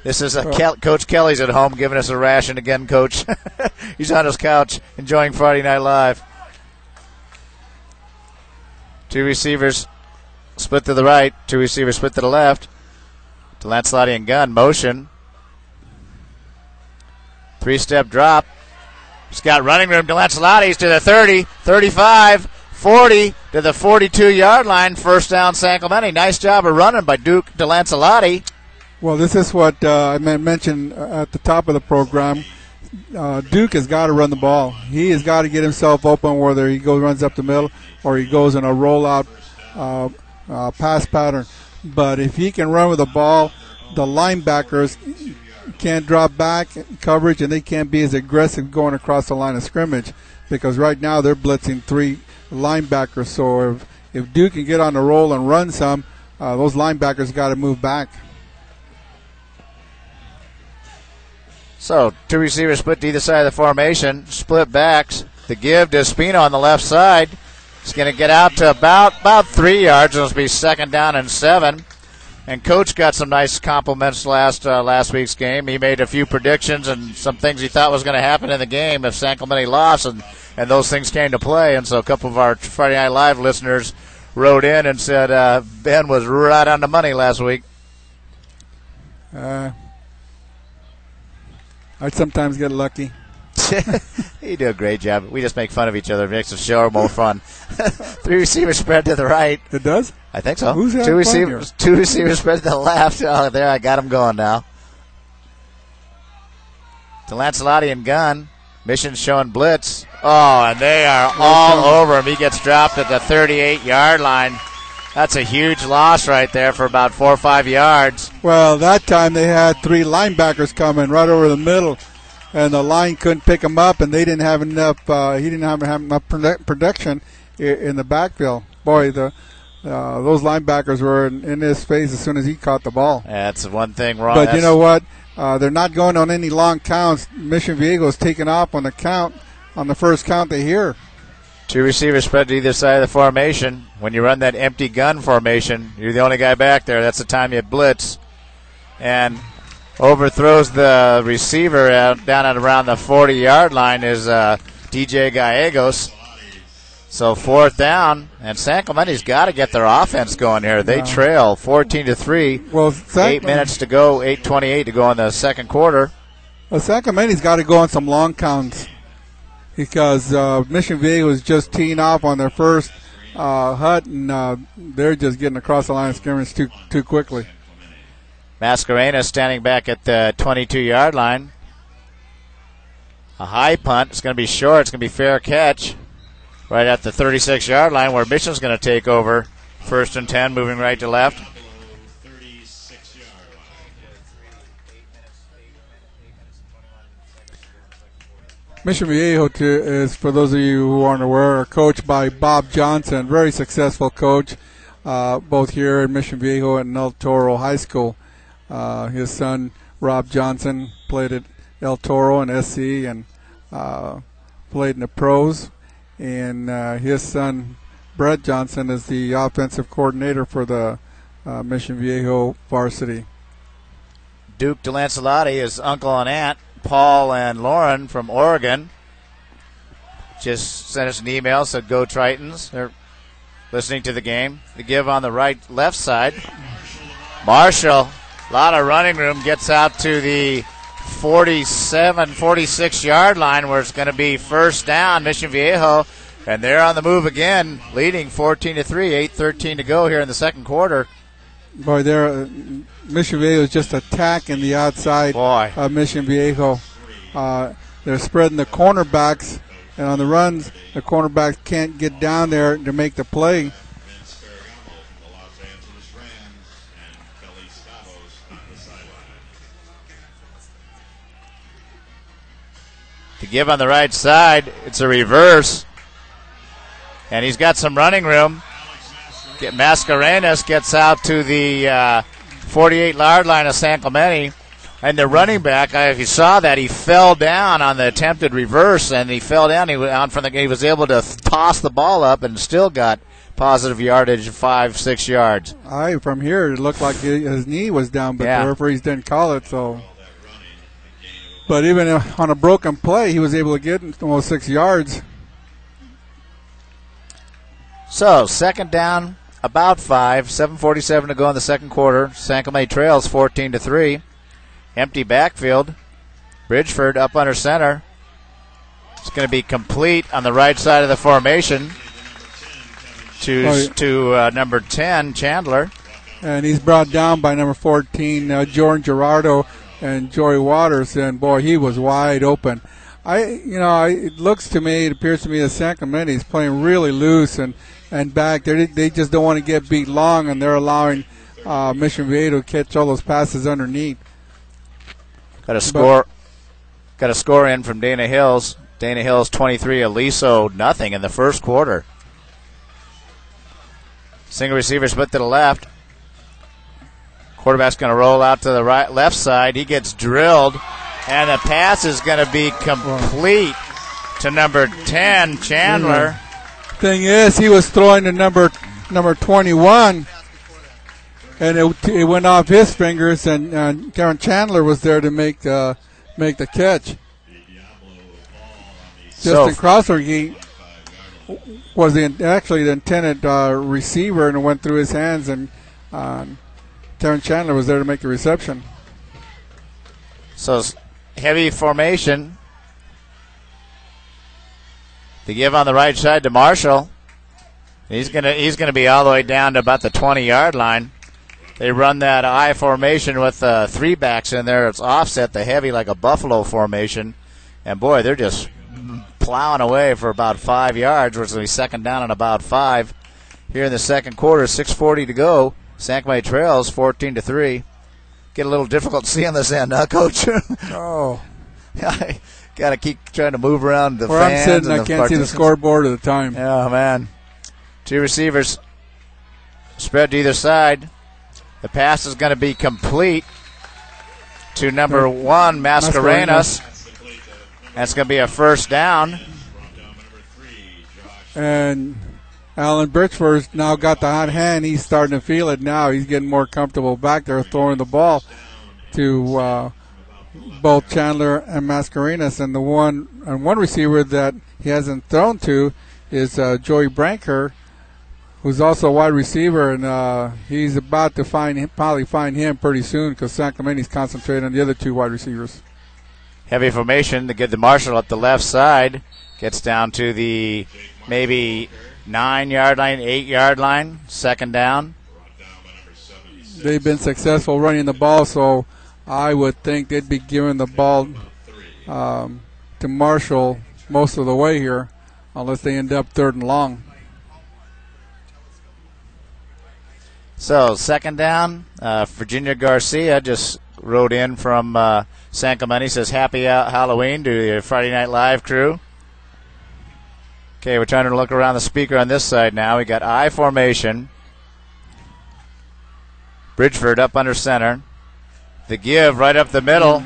This is a Kel- Coach Kelly's at home giving us a ration again, Coach. He's on his couch enjoying Friday Night Live. Two receivers split to the right, two receivers split to the left. DeLancelotti and gun, motion. Three step drop. He's got running room DeLancelotti's to the 30, 35, 40 to the 42 yard line. First down, San Clemente. Nice job of running by Duke DeLancelotti. Well, this is what uh, I mentioned uh, at the top of the program. Uh, Duke has got to run the ball. He has got to get himself open, whether he goes runs up the middle or he goes in a rollout uh, uh, pass pattern. But if he can run with the ball, the linebackers can't drop back coverage, and they can't be as aggressive going across the line of scrimmage because right now they're blitzing three linebackers. So if, if Duke can get on the roll and run some, uh, those linebackers got to move back. So two receivers split to either side of the formation, split backs. The give to Espino on the left side. He's going to get out to about about three yards. It'll be second down and seven. And coach got some nice compliments last uh, last week's game. He made a few predictions and some things he thought was going to happen in the game if San Clemente lost, and and those things came to play. And so a couple of our Friday Night Live listeners wrote in and said uh, Ben was right on the money last week. Uh, I sometimes get lucky. you do a great job. We just make fun of each other. It makes the show more fun. Three receivers spread to the right. It does. I think so. Who's two receivers. Two receivers spread to the left. Oh, there I got him going now. DeLancelotti and gun. Mission showing blitz. Oh, and they are all over him. He gets dropped at the 38 yard line. That's a huge loss right there for about four or five yards. Well, that time they had three linebackers coming right over the middle, and the line couldn't pick him up, and they didn't have enough. Uh, he didn't have, enough protection in the backfield. Boy, the uh, those linebackers were in, in his face as soon as he caught the ball. That's one thing wrong. But you know what? Uh, they're not going on any long counts. Mission Viejo is taking off on the count on the first count they hear. Two receivers spread to either side of the formation. When you run that empty gun formation, you're the only guy back there. That's the time you blitz. And overthrows the receiver out, down at around the 40 yard line is uh, DJ Gallegos. So fourth down, and San Clemente's got to get their offense going here. They trail 14 to three. Well, Eight minutes to go, 8:28 to go in the second quarter. Well, San Clemente's got to go on some long counts because uh, Mission Viejo was just teeing off on their first uh, hut, and uh, they're just getting across the line of scrimmage too too quickly. Mascarena standing back at the 22 yard line. A high punt. It's going to be short. It's going to be fair catch. Right at the 36 yard line where Mission's going to take over. First and 10, moving right to left. Mission Viejo to, is, for those of you who aren't aware, coached by Bob Johnson, very successful coach, uh, both here in Mission Viejo and El Toro High School. Uh, his son Rob Johnson played at El Toro and SC and uh, played in the pros, and uh, his son Brett Johnson is the offensive coordinator for the uh, Mission Viejo varsity. Duke DeLancelotti, his uncle and aunt, Paul and Lauren from Oregon, just sent us an email, said go Tritons. They're listening to the game. The give on the right left side. Marshall, a lot of running room, gets out to the 47, 46 yard line where it's going to be first down, Mission Viejo. And they're on the move again, leading 14 to 3, 8 13 to go here in the second quarter. Boy, there, uh, Mission Viejo is just attacking the outside Boy. of Mission Viejo. Uh, they're spreading the cornerbacks, and on the runs, the cornerbacks can't get down there to make the play. Vince Ferragamo from the Los Angeles Rams and Kelly Stavos on the sideline. To give on the right side, it's a reverse. And he's got some running room. Get Mascarenas gets out to the uh, 48 yard line of San Clemente. And the running back, uh, if you saw that, he fell down on the attempted reverse, and he fell down. He was on from the. He was able to toss the ball up, and still got positive yardage, of five, six yards. I from here it looked like his knee was down, but Yeah. the referees didn't call it. So, but even on a broken play, he was able to get almost six yards. So second down, about five, 7:47 to go in the second quarter. San Clemente trails 14 to three. Empty backfield. Bridgeford up under center. It's going to be complete on the right side of the formation to Oh, yeah. to uh, number 10 Chandler. and he's brought down by number 14, uh, Jordan Gerardo and Joey Waters, and boy, he was wide open. I, you know, I, it looks to me, it appears to me that San Clemente is playing really loose and and back. They they just don't want to get beat long, and they're allowing uh, Mission Viejo to catch all those passes underneath. Got a score. Got a score in from Dana Hills. Dana Hills 23, Aliso nothing in the first quarter. Single receiver split to the left. Quarterback's going to roll out to the right left side. He gets drilled, and the pass is going to be complete to number 10 Chandler. Thing is, he was throwing to number number 21, and it, it went off his fingers, and uh, Karen Chandler was there to make uh, make the catch. Justin So- Crosser, he was the, actually the intended uh, receiver, and it went through his hands, and uh, Karen Chandler was there to make the reception. So heavy formation. The give on the right side to Marshall. He's gonna he's gonna be all the way down to about the 20 yard line. They run that I formation with uh, three backs in there. It's offset the heavy like a buffalo formation, and boy, they're just plowing away for about five yards. Which is gonna be second down and about five. Here in the second quarter, 6:40 to go. San Clemente trails 14 to three. Get a little difficult to see on this end, huh, Coach? Oh, got to keep trying to move around the where I'm fans sitting, and I the can't see the scoreboard at the time. Yeah, man. Two receivers spread to either side. The pass is going to be complete to number one, Mascarenas. That's going to be a first down. And Alan Bridgeford's now got the hot hand. He's starting to feel it now. He's getting more comfortable back there throwing the ball to uh, both Chandler and Mascarenas. And the one and one receiver that he hasn't thrown to is uh, Joey Branker, who's also a wide receiver, and uh, he's about to find him, probably find him pretty soon because San Clemente's concentrating on the other two wide receivers. Heavy formation to get the Marshall up the left side. Gets down to the maybe nine yard line, eight yard line. Second down. they've been successful running the ball, so I would think they'd be giving the ball um, to Marshall most of the way here, unless they end up third and long. So second down. Uh, Virginia Garcia just rode in from uh, San Clemente. Says Happy Halloween to the Friday Night Live crew. Okay, we're trying to look around the speaker on this side now. We got I formation. Bridgeford up under center. The give right up the middle.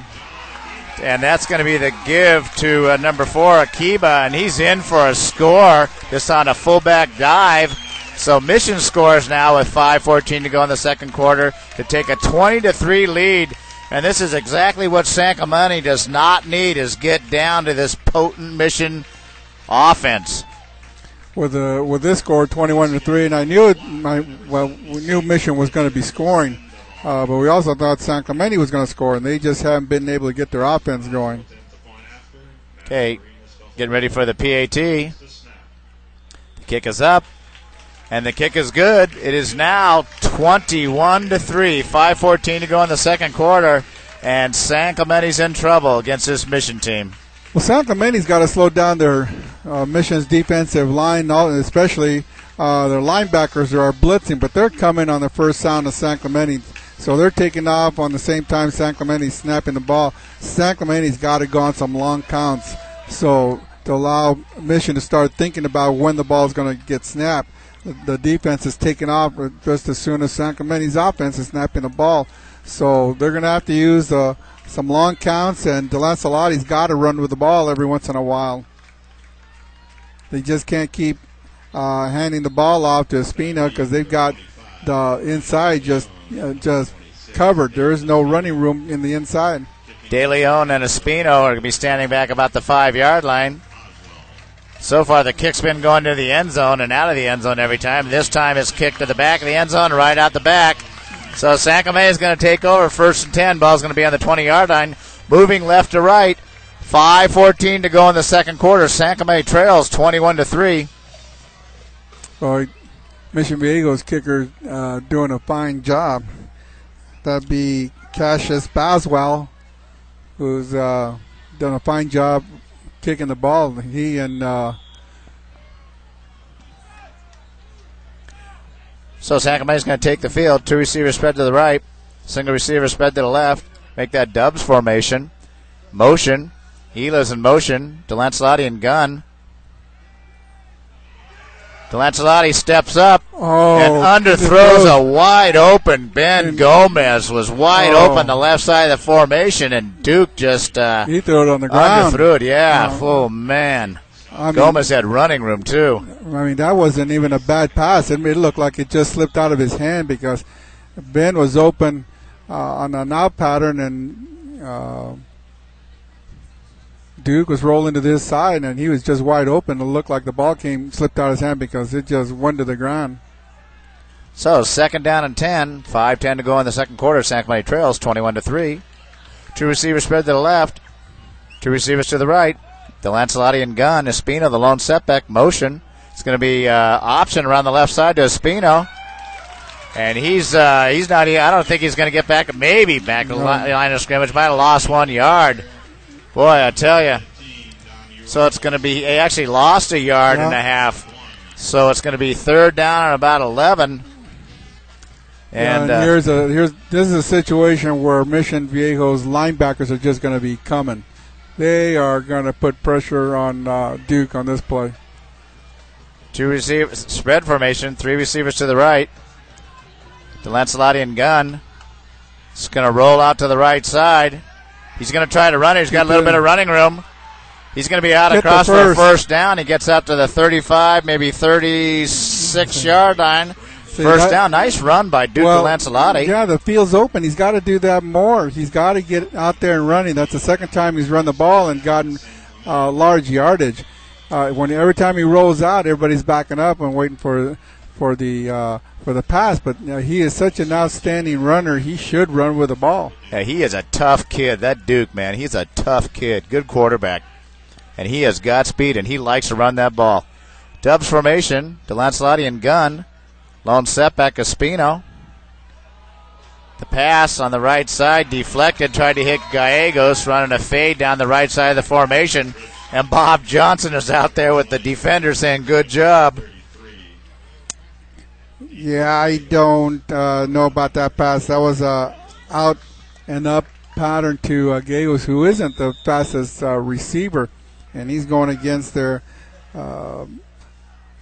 And that's going to be the give to uh, number four, Akiba, and he's in for a score just on a fullback dive. So Mission scores now with 5:14 to go in the second quarter to take a 20 to three lead. And this is exactly what San Clemente does not need: is get down to this potent Mission offense. With the with this score, 21 to three, and I knew. My well, we knew Mission was going to be scoring, uh, but we also thought San Clemente was going to score, and they just haven't been able to get their offense going. Okay, getting ready for the PAT. The kick is up, and the kick is good. It is now 21 to three, 5:14 to go in the second quarter, and San Clemente's in trouble against this Mission team. Well, San Clemente's got to slow down their uh, Mission's defensive line, especially uh, their linebackers are blitzing, but they're coming on the first sound of San Clemente. So they're taking off on the same time San Clemente's snapping the ball. San Clemente's got to go on some long counts. So to allow Mission to start thinking about when the ball is going to get snapped, the, defense is taking off just as soon as San Clemente's offense is snapping the ball. So they're going to have to use uh, some long counts, and DeLancelotti's got to run with the ball every once in a while. They just can't keep uh, handing the ball off to Espino because they've got the inside just uh, just covered. There is no running room in the inside. De Leon and Espino are going to be standing back about the five yard line. So far, the kick's been going to the end zone and out of the end zone every time. This time it's kicked to the back of the end zone, right out the back. So Clemente is going to take over first and 10. Ball's going to be on the 20 yard line, moving left to right. 5.14 to go in the second quarter. Clemente trails 21 to 3. So Mission Viejo's kicker uh, doing a fine job. That'd be Cassius Baswell, who's uh, done a fine job kicking the ball. He and uh, So San Clemente's going to take the field. Two receivers spread to the right, single receiver spread to the left. Make that Dubs formation. Motion. Gila's in motion. Delancelotti and gun. Delancelotti steps up oh, and underthrows a wide open Ben Gomez was wide Oh. open the left side of the formation and Duke just uh, He threw it on the ground. underthrew it. Yeah. Oh. Oh man. I mean, Gomez had running room too. I mean, that wasn't even a bad pass. It, it looked like it just slipped out of his hand because Ben was open uh, on an out pattern and uh, Duke was rolling to this side and he was just wide open. It looked like the ball came slipped out of his hand because it just went to the ground. So second down and 10, 5-10 to go in the second quarter. San Clemente trails 21 to 3. Two receivers spread to the left, two receivers to the right. DeLancelotti and gun. Espino, the lone setback motion. It's going to be uh, option around the left side to Espino. And he's uh, he's not. Here. I don't think he's going to get back. Maybe back to the line of scrimmage. Might have lost one yard. Boy, I tell you. So it's going to be. He actually lost a yard and a half. So it's going to be third down and about eleven. Yeah, And and uh, here's a here's this is a situation where Mission Viejo's linebackers are just going to be coming. They are going to put pressure on uh, Duke on this play. Two receivers, spread formation, three receivers to the right. DeLancelotti and gun. It's going to roll out to the right side. He's going to try to run it. He's got a little bit of running room. He's going to be out Get the across for a first. first down. He gets out to the 35, maybe 36 yard line. See, First that- down. Nice run by Duke Well, DeLancelotti. Yeah, the field's open. He's got to do that more. He's got to get out there and running. That's the second time he's run the ball and gotten uh, large yardage. Uh, when every time he rolls out, everybody's backing up and waiting for for the uh, for the pass. But you know, he is such an outstanding runner. He should run with the ball. Yeah, he is a tough kid. That Duke, man, he's a tough kid. Good quarterback. And he has got speed, and he likes to run that ball. Dubs formation, DeLancelotti and gun. Lone setback, Espino. The pass on the right side, deflected, tried to hit Gallegos, running a fade down the right side of the formation. And Bob Johnson is out there with the defender saying, good job. Yeah, I don't uh, know about that pass. That was a out and up pattern to uh, Gagos, who isn't the fastest uh, receiver, and he's going against their uh,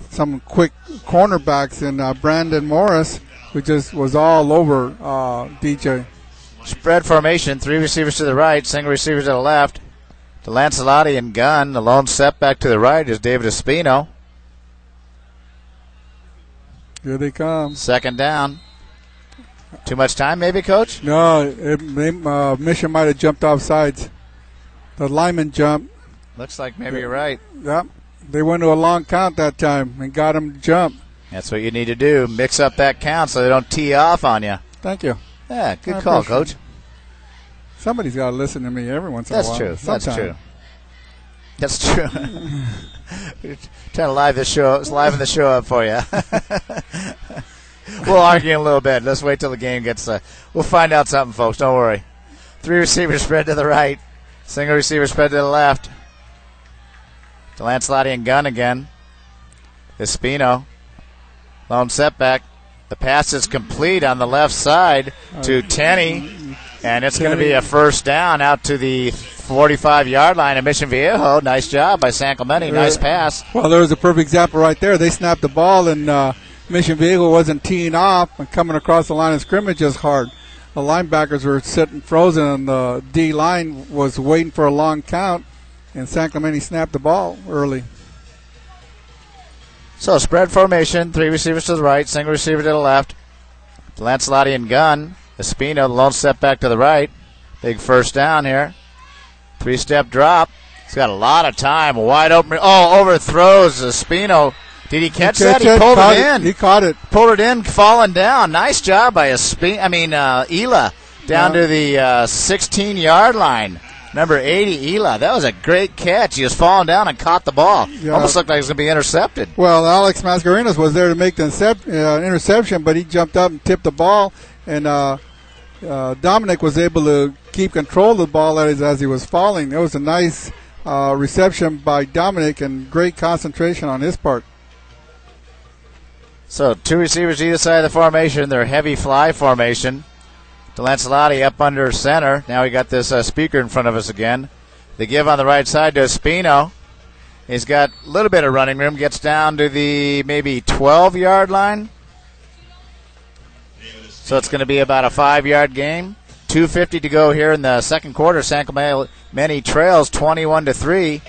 some quick cornerbacks in uh, Brandon Morris, who just was all over uh, DJ. Spread formation, three receivers to the right, single receivers to the left. DeLancelotti and gun. The lone setback to the right is David Espino. Here they come. Second down. Too much time, maybe, coach? No, it, uh, Mission might have jumped off sides. The lineman jumped. Looks like maybe you're right. Yep. They went to a long count that time and got him to jump. That's what you need to do. Mix up that count so they don't tee off on you. Thank you. Yeah, good I call, coach. Somebody's got to listen to me every once in That's a while. true. That's true. That's true. Trying to live this show, liven the show up for you. we'll argue a little bit. Let's wait till the game gets. Uh, we'll find out something, folks. Don't worry. Three receivers spread to the right, single receiver spread to the left. DeLancelotti and gun again. Espino, lone setback. The pass is complete on the left side to Tenney, and it's going to be a first down out to the 45 yard line of Mission Viejo. Nice job by San Clemente. Nice pass. Well, there was a perfect example right there. They snapped the ball, and uh, Mission Viejo wasn't teeing off and coming across the line of scrimmage as hard. The linebackers were sitting frozen, and the D line was waiting for a long count, and San Clemente snapped the ball early. So spread formation, three receivers to the right, single receiver to the left. Lancelotti and gun. Espino, the lone step back to the right. Big first down here. Three step drop. He's got a lot of time. Wide open. Oh, overthrows Espino. Did he catch that? He pulled caught it in. He caught it. pulled it in, falling down. Nice job by Espino. I mean, uh, Ela down Yeah. to the uh, 16 yard line. Number 80, Ela. That was a great catch. He was falling down and caught the ball. Yeah. Almost looked like he was going to be intercepted. Well, Alex Mascarenas was there to make the uh, interception, but he jumped up and tipped the ball, and uh, uh, Dominic was able to keep control of the ball as, as he was falling. It was a nice uh, reception by Dominic and great concentration on his part. So two receivers either side of the formation. They're heavy fly formation. DeLancelotti up under center. Now we got this uh, speaker in front of us again. The give on the right side to Espino. He's got a little bit of running room. Gets down to the maybe 12 yard line. So it's going to be about a five yard game. 250 to go here in the second quarter. San Clemente trails 21 to three,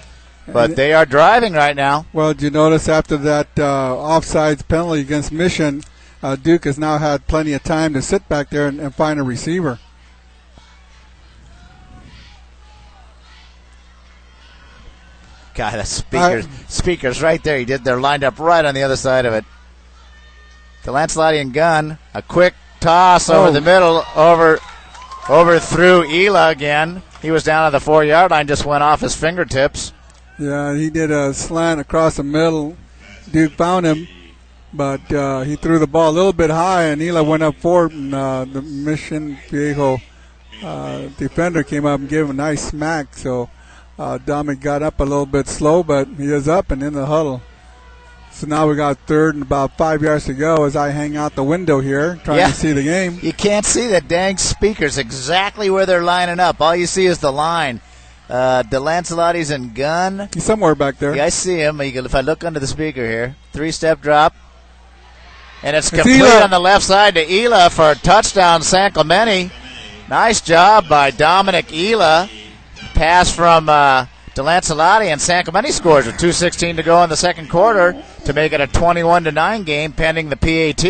but they are driving right now. Well, did you notice after that uh, offsides penalty against Mission, uh, Duke has now had plenty of time to sit back there and, and find a receiver. God, that speakers, speakers right there. He did. They're lined up right on the other side of it. DeLancelotti and gun, a quick toss over Oh. the middle, over, over through Ela again. He was down at the four yard line, just went off his fingertips. Yeah, he did a slant across the middle. Duke found him, but uh, he threw the ball a little bit high, and Eli went up for it, and uh, the Mission Viejo uh, defender came up and gave him a nice smack. So uh, Dominic got up a little bit slow, but he is up and in the huddle. So now we got third and about five yards to go as I hang out the window here trying Yeah. to see the game. You can't see the dang speakers exactly where they're lining up. All you see is the line. Uh, DeLancelotti's and gun. He's somewhere back there. Yeah, I see him. If I look under the speaker here, three step drop. And it's It's complete Ela. on the left side to Ela for a touchdown, San Clemente. Nice job by Dominic Ela. Pass from uh, DeLancelotti, and San Clemente scores with 2.16 to go in the second quarter to make it a 21 to 9 game pending the PAT.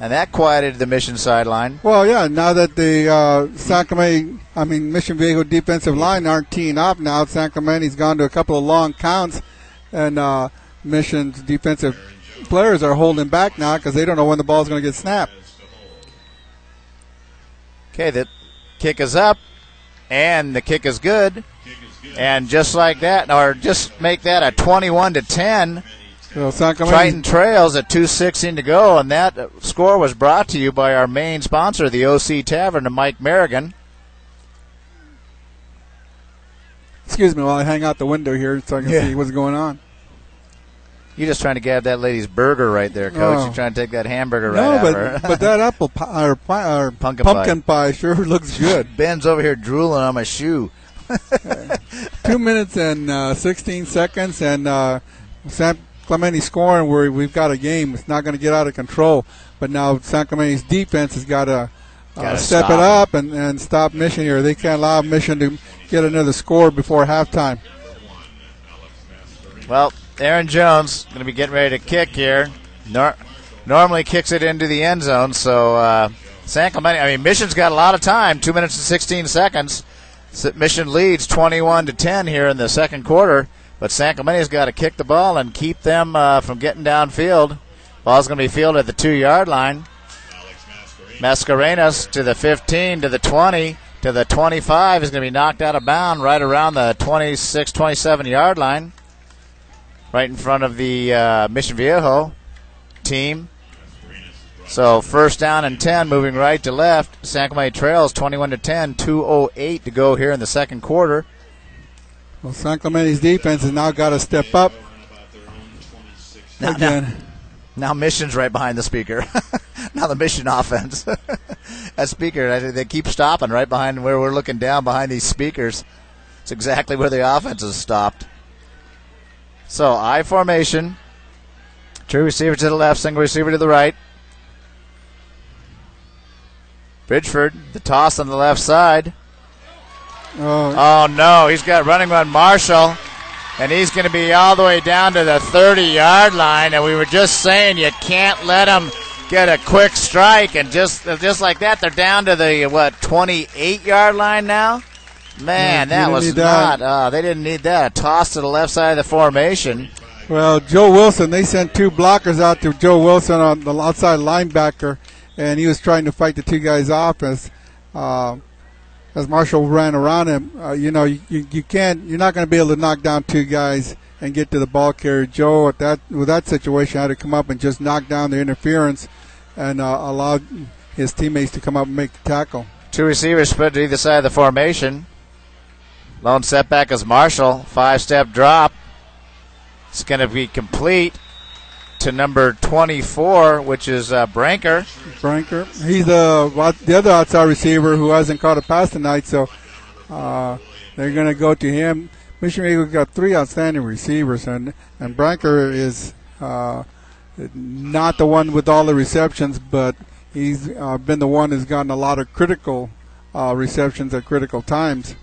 And that quieted the mission sideline. Well, yeah. Now that the uh, San Clemente, I mean Mission Viejo defensive line aren't teeing up now, San Clemente's gone to a couple of long counts, and uh, Mission's defensive players are holding back now because they don't know when the ball's going to get snapped. Okay, the kick is up, and the kick is good. And just like that, or just make that a 21 to 10. So Triton Trails at 2.16 to go, and that uh, score was brought to you by our main sponsor, the OC Tavern, and Mike Merrigan. excuse me, while I hang out the window here so I can Yeah. see what's going on. You're just trying to grab that lady's burger right there, Coach. Oh. You're trying to take that hamburger right no, out but of her. but that apple pie or, pie, or Pumpkin pumpkin, pie. sure looks good. Ben's over here drooling on my shoe. Two minutes and uh, 16 seconds, and uh, San Clemente scoring where we've got a game. It's not going to get out of control. But now San Clemente's defense has got to uh, step stop it up and, and stop Mission here. They can't allow Mission to get another score before halftime. Well, Aaron Jones going to be getting ready to kick here. Nor- normally kicks it into the end zone. So uh, San Clemente, I mean, Mission's got a lot of time. Two minutes and 16 seconds. S- Mission leads 21 to 10 here in the second quarter. But San Clemente's got to kick the ball and keep them uh, from getting downfield. Ball's going to be fielded at the two yard line. Mascarenas to the 15, to the 20, to the 25 is going to be knocked out of bound right around the 26, 27 yard line right in front of the uh, Mission Viejo team. So first down and 10, moving right to left. San Clemente Trails 21 to 10, 208 to go here in the second quarter. Well, San Clemente's defense has now got to step up Now, now, again. now Mission's right behind the speaker. now the Mission offense. that speaker, they keep stopping right behind where we're looking down behind these speakers. It's exactly where the offense has stopped. So I formation. True receiver to the left, single receiver to the right. Bridgeford, the toss on the left side. Oh, Oh no, he's got running one Marshall, and he's going to be all the way down to the 30 yard line. And we were just saying you can't let him get a quick strike, and just just like that, they're down to the what 28 yard line now. Man, Yeah, that was that. not. Uh, they didn't need that. A toss to the left side of the formation. Well, Joe Wilson, they sent two blockers out to Joe Wilson on the outside linebacker, and he was trying to fight the two guys off as uh, as Marshall ran around him. Uh, you know, you, you, can't, you're not going to be able to knock down two guys and get to the ball carrier. Joe, at that with that situation, had to come up and just knock down the interference and uh, allow his teammates to come up and make the tackle. Two receivers split to either side of the formation. Lone setback is Marshall. Five step drop. It's going to be complete to number 24, which is uh, Branker. Branker. He's the the other outside receiver who hasn't caught a pass tonight, so uh, they're going to go to him. Mission Eagles got three outstanding receivers, and and Branker is uh, not the one with all the receptions, but he's uh, been the one who's gotten a lot of critical uh, receptions at critical times.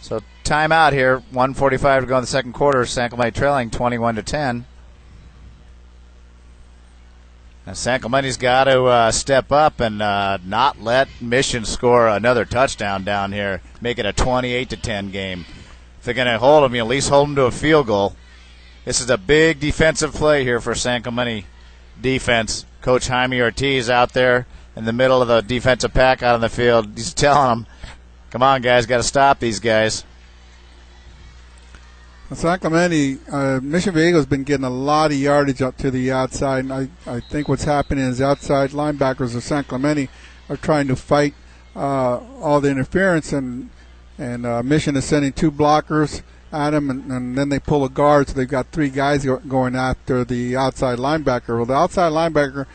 So timeout here. 145 to go in the second quarter. San Clemente trailing 21 to 10. San Clemente's got to uh, step up and uh, not let Mission score another touchdown down here. Make it a 28 to 10 game. If they're going to hold them, you at least hold them to a field goal. This is a big defensive play here for San Clemente defense. Coach Jaime Ortiz out there in the middle of the defensive pack out on the field. He's telling them, "Come on, guys, got to stop these guys." San Clemente, uh, Mission Viejo's been getting a lot of yardage up to the outside, and I, I think what's happening is outside linebackers of San Clemente are trying to fight uh, all the interference, and and uh, Mission is sending two blockers at him, and, and then they pull a guard, so they've got three guys go, going after the outside linebacker. Well, the outside linebacker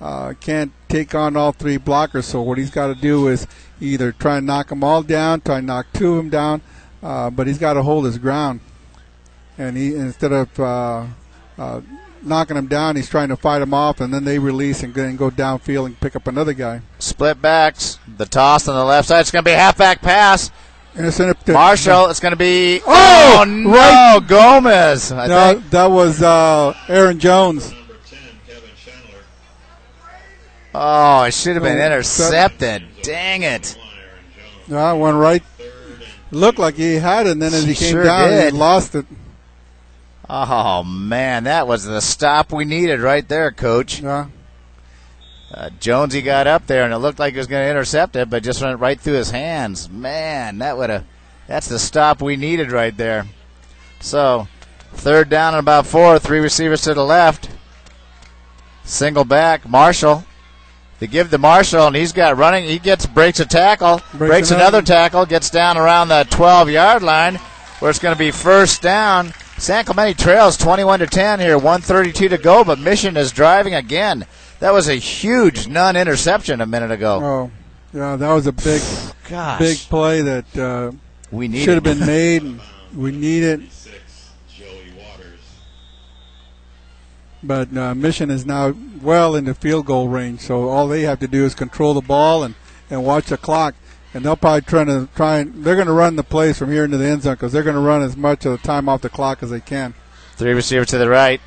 uh, can't take on all three blockers, so what he's got to do is either try and knock them all down, try and knock two of them down, uh, but he's got to hold his ground. And he instead of uh, uh, knocking them down, he's trying to fight them off, and then they release and then go downfield and pick up another guy. Split backs. The toss on the left side. It's going to be a halfback pass. Innocent Marshall. It's going to be. Oh, no, right. Gomez. I No, think. that was uh, Aaron Jones. Number 10, Kevin Chandler. Oh, it should have been Oh, intercepted. Dang it. One, Aaron Yeah, went right. Looked like he had it, and then as he He came sure down, did. he lost it. Oh man, that was the stop we needed right there, Coach. Yeah. Uh, Jonesy got up there and it looked like he was going to intercept it, but just went right through his hands. Man, that would have. That's the stop we needed right there. So, third down and about four. Three receivers to the left. Single back, Marshall. They give to Marshall, and he's got running. He gets breaks a tackle, breaks, Breaks another tackle, gets down around the 12 yard line, where it's going to be first down. San Clemente trails 21 to 10 here, 132 to go, but Mission is driving again. That was a huge non-interception a minute ago. Oh, yeah, that was a big, Gosh, big play that uh, we need should have been made. We need it, six, Joey Waters. but uh, Mission is now well in the field goal range. So all they have to do is control the ball and, and watch the clock. And they'll probably try to try and they're going to run the plays from here into the end zone because they're going to run as much of the time off the clock as they can. Three receivers to the right.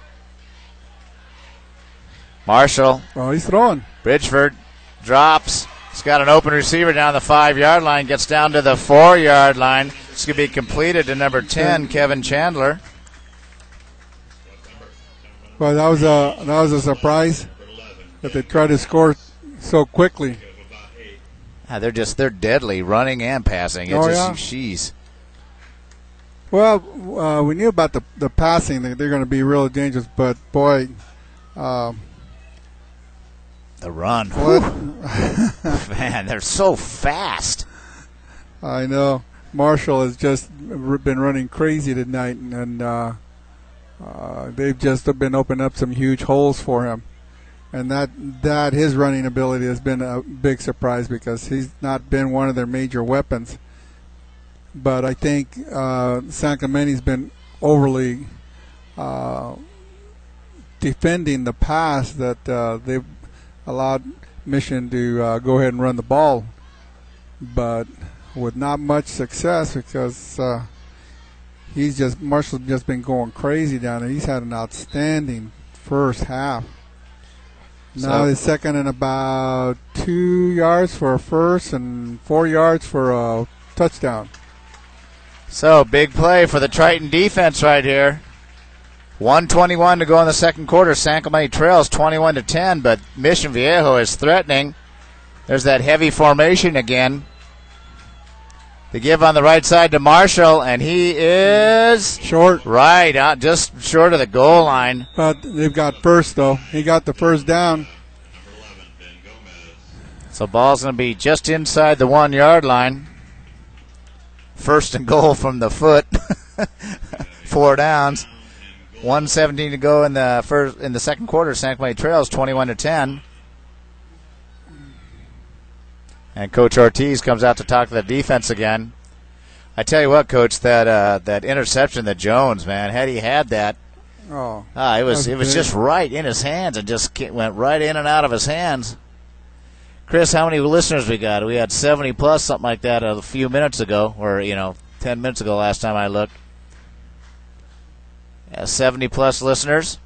Marshall, Oh, he's throwing. Bridgeford drops. He's got an open receiver down the five yard line, gets down to the four yard line. It's going to be completed to number 10, Kevin Chandler. Well, that was a that was a surprise that they tried to score so quickly. Ah, they're just, they're deadly running and passing. It's Oh, just, yeah. she's. Well, uh, we knew about the the passing; that they're going to be real dangerous. But boy, um, The run. what Man, they're so fast. I know Marshall has just been running crazy tonight, and, and uh, uh, they've just been opening up some huge holes for him. And that that his running ability has been a big surprise because he's not been one of their major weapons. But I think uh, San Clemente's been overly uh, defending the pass that uh, they've allowed Mission to uh, go ahead and run the ball, but with not much success because uh, he's just Marshall's just been going crazy down there. He's had an outstanding first half. Now So- he's second and about two yards for a first and four yards for a touchdown. So, big play for the Triton defense right here. 121 to go in the second quarter. San Clemente trails 21 to 10, but Mission Viejo is threatening. There's that heavy formation again. They give on the right side to Marshall, and he is Short, right out just short of the goal line. but they've got first though. He got the first down. 11, Ben Gomez. So ball's going to be just inside the one yard line. First and goal from the foot. Four downs. 117 to go in the first in the second quarter. San Clemente trails 21 to 10. And Coach Ortiz comes out to talk to the defense again. I tell you what, Coach, that uh, that interception that Jones, man, had he had that, Oh, ah, it was it was was just right in his hands and just went right in and out of his hands. Chris, how many listeners we got? We had 70 plus, something like that, a few minutes ago, or you know, 10 minutes ago last time I looked. Yeah, 70 plus listeners.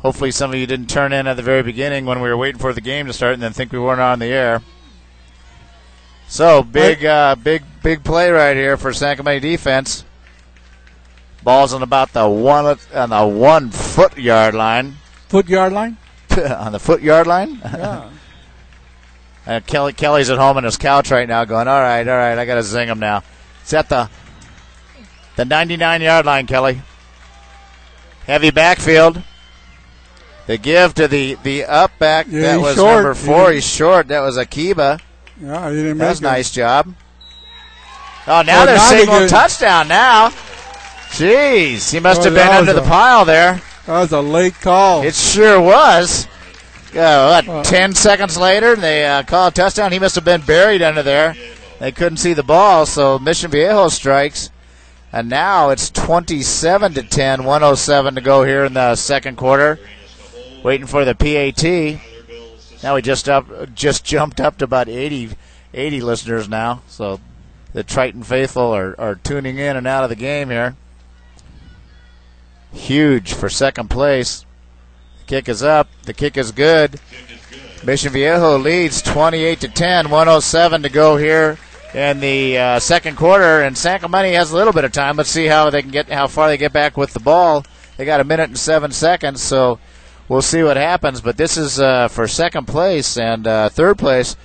Hopefully, some of you didn't turn in at the very beginning when we were waiting for the game to start and then think we weren't on the air. So big, uh, big, big play right here for San Clemente defense. Ball's on about the one on the one foot yard line, foot yard line. on the foot yard line. Yeah. Uh, Kelly Kelly's at home on his couch right now, going, "All right, all right, I got to zing him now." It's at the The 99 yard line, Kelly. Heavy backfield. The give to the the up back. Yeah, that was short. number four. He- He's short. That was Akiba. Yeah, he didn't That's nice job. Oh, now Oh, they're they touchdown now. Jeez, he must Oh, have been under was the pile there. That was a late call. It sure was. Uh, what, Well- 10 seconds later, they uh, call a touchdown. He must have been buried under there. They couldn't see the ball, so Mission Viejo strikes. And now it's 27 to 10, 107 to go here in the second quarter. Waiting for the PAT. Now we just up, just jumped up to about 80, 80 listeners now. So the Triton faithful are, are tuning in and out of the game here. Huge for second place. The kick is up. The kick is good. Mission Viejo leads 28 to 10. 107 to go here in the uh, second quarter, and San Clemente has a little bit of time. Let's see how they can get how far they get back with the ball. They got a minute and seven seconds, so we'll see what happens. But this is uh, for second place and uh, third place.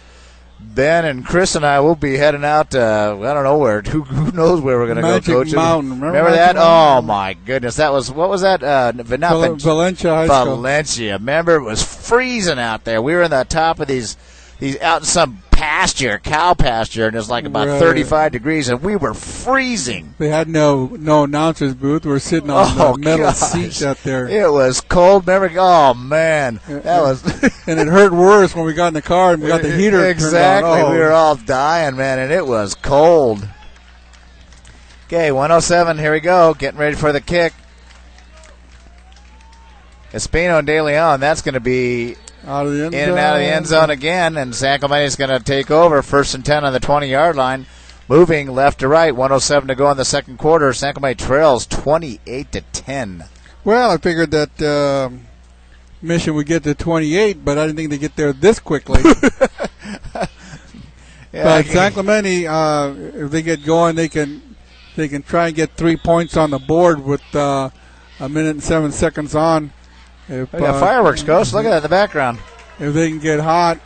Ben and Chris and I will be heading out. Uh, I don't know where. Who, who knows where we're going to go, Coach? Mountain. Remember that? Magic Oh Mountain? my goodness, that was what was that? Uh, Val- Valencia High School. Valencia. Remember, it was freezing out there. We were in the top of these, these out in some pasture, cow pasture, and it was like about Right. 35 degrees, and we were freezing. They had no no announcers booth. We're sitting on Oh, the metal gosh. seats out there, It was cold. Remember? Oh man, that was and it hurt worse when we got in the car and we got the heater. exactly. Oh, We were all dying, man, and it was cold. Okay, 107. Here we go. Getting ready for the kick. Espino and De Leon. That's going to be out of the end in and out of the end zone again, and San Clemente is going to take over first and 10 on the 20 yard line. Moving left to right, 107 to go in the second quarter. San Clemente trails 28 to 10. Well, I figured that um Mission would get to 28, but I didn't think they'd get there this quickly. Yeah, but San Clemente, uh, if they get going, they can they can try and get three points on the board with uh, a minute and seven seconds on. If, we got uh, fireworks, Coach. Look at that in the background. If they can get hot,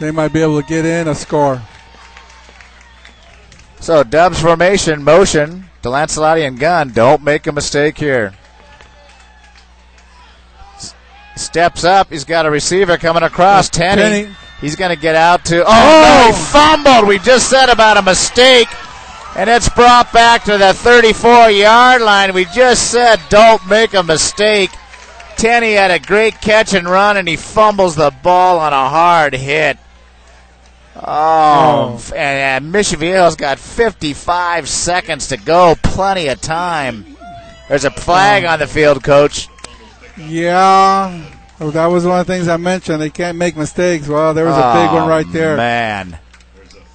they might be able to get in a score. So Dubs formation, motion. DeLancelotti and gun. Don't make a mistake here. S- Steps up. He's got a receiver coming across. Tenney. Tenney. He's going to get out to. Oh, Oh! he fumbled. We just said about a mistake. And it's brought back to the 34 yard line. We just said don't make a mistake. Tenney had a great catch and run, and he fumbles the ball on a hard hit. Oh, Oh. and, Mission Viejo's got 55 seconds to go. Plenty of time. There's a flag Oh. on the field, coach. Yeah, well, that was one of the things I mentioned. They can't make mistakes. Well, there was a big one right there. Man.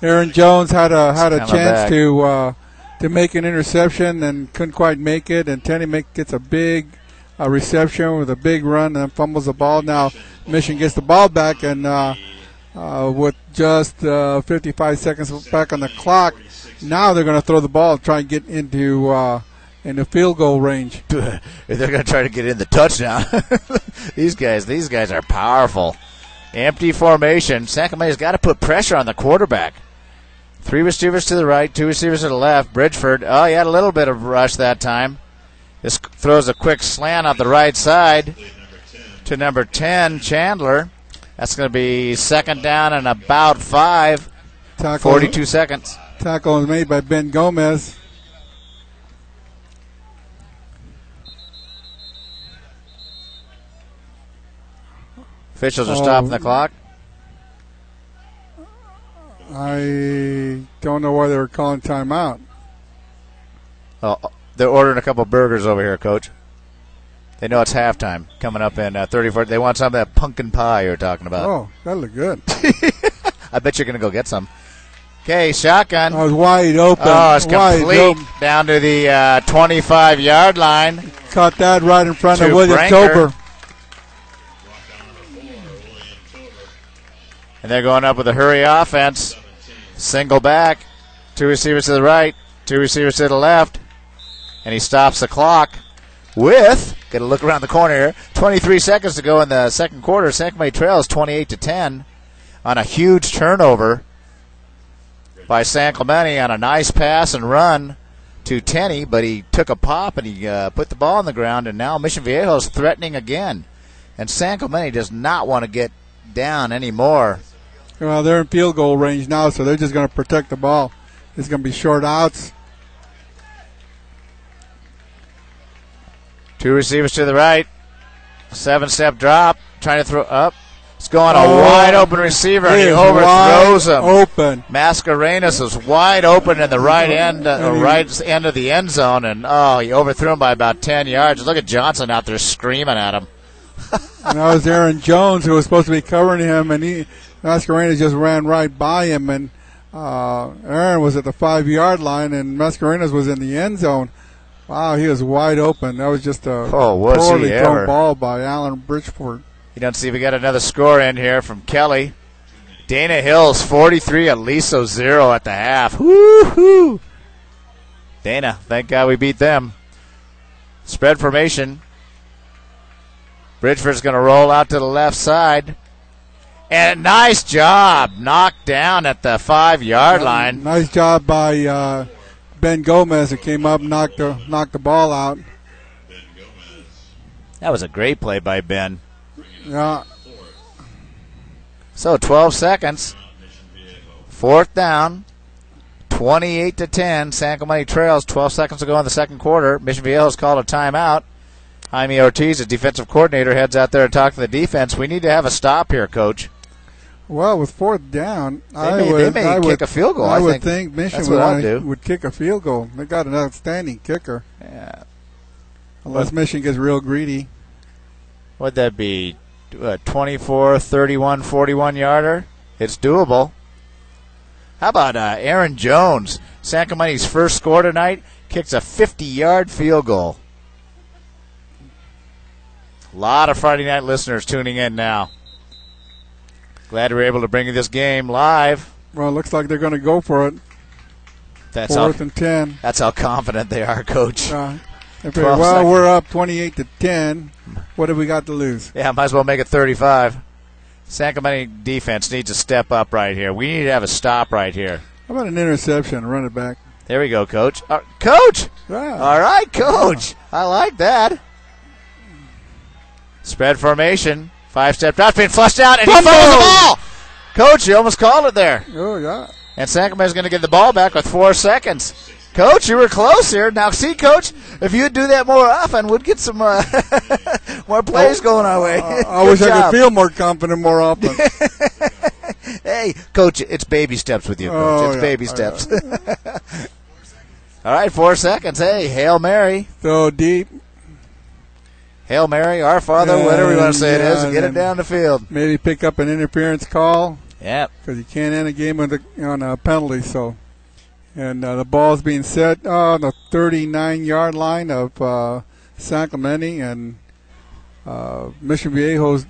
Aaron Jones had a had a chance to uh, to make an interception and couldn't quite make it. And Tenney make, gets a big uh, reception with a big run and fumbles the ball. Now Mission gets the ball back and uh, uh, with just uh, 55 seconds back on the clock, now they're going to throw the ball and try and get into uh, into field goal range. They're going to try to get in the touchdown. these guys, these guys are powerful. Empty formation. San Clemente's got to put pressure on the quarterback. Three receivers to the right, two receivers to the left. Bridgeford, oh, he had a little bit of rush that time. This throws a quick slant out the right side to number 10, Chandler. That's going to be second down and about five, Tackle 42 seconds. tackle is made by Ben Gomez. Officials are Oh. stopping the oh. clock. I don't know why they were calling timeout. Oh, they're ordering a couple burgers over here, Coach. They know it's halftime coming up in uh, 34. They want some of that pumpkin pie you were talking about. Oh, that looked good. I bet you're going to go get some. Okay, shotgun. I was wide open. Oh, it's wide complete open. down to the uh, 25 yard line. Caught that right in front To of William Branker. Tober. And they're going up with a hurry offense. Single back. Two receivers to the right, two receivers to the left. And he stops the clock with, got to look around the corner here, 23 seconds to go in the second quarter. San Clemente trails 28 to 10 on a huge turnover by San Clemente on a nice pass and run to Tenney, but he took a pop and he uh, put the ball on the ground, and now Mission Viejo is threatening again. And San Clemente does not want to get down anymore. Well, they're in field goal range now, so they're just going to protect the ball. It's going to be short outs. Two receivers to the right. Seven step drop. Trying to throw up. It's going a Oh, wide open receiver and He he overthrows him. Open. Mascarenas is wide open in the right end, uh, right end of the end zone, and oh, he overthrew him by about ten yards. Look at Johnson out there screaming at him. And that was Aaron Jones who was supposed to be covering him, and he Mascarenas just ran right by him, and uh, Aaron was at the five yard line, and Mascarenas was in the end zone. Wow, he was wide open. That was just a Oh, was he poorly ever. thrown ball by Alan Bridgeford. You don't see we got another score in here from Kelly. Dana Hills 43, Aliso 0 at the half. Woo-hoo. Dana, thank God we beat them. Spread formation. Bridgeford's going to roll out to the left side. And a nice job. Knocked down at the five yard line. Nice job by uh, Ben Gomez who came up, knocked the knocked the ball out. That was a great play by Ben. Yeah, So 12 seconds. Fourth down. 28 to 10. San Clemente Trails. 12 seconds to go in the second quarter. Mission Viejo has called a timeout. Jaime Ortiz, the defensive coordinator, heads out there to talk to the defense. We need to have a stop here, coach. Well, with fourth down, I may- they would, may I kick would, a field goal, I, I would think. think, Mission would, would kick a field goal. They got an outstanding kicker, Yeah. unless Mission gets real greedy. What'd that be? a 24, 31, 41 yarder? It's doable. How about uh, Aaron Jones? San Clemente's first score tonight kicks a 50 yard field goal. A lot of Friday night listeners tuning in now. Glad we're able to bring you this game live. Well, it looks like they're going to go for it. That's how, Fourth and ten. that's how confident they are, coach. Uh, if 12 well, seconds. we're up twenty-eight to ten. What have we got to lose? Yeah, might as well make it 35. San Clemente defense needs to step up right here. We need to have a stop right here. How about an interception? Run it back. There we go, coach. Uh, coach! Yeah. All right, coach. I like that. Spread formation. Five step drop being flushed out, and he Fumble! fumbles the ball. Coach, you almost called it there. Oh yeah. And San Clemente's going to get the ball back with four seconds. Coach, you were close here. Now, see, Coach, if you'd do that more often, we'd get some uh, more plays going our way. Uh, I wish I could feel more confident more often. Hey, Coach, it's baby steps with you, Coach. Oh, it's yeah. baby Oh, steps. All right, four seconds. Hey, Hail Mary. so deep. Hail Mary, Our Father, whatever you want to say it is, and get it down the field. Maybe pick up an interference call Yep. because you can't end a game on, the, on a penalty. So, and uh, the ball's being set on the 39-yard line of uh, San Clemente, and uh, Mission Viejo's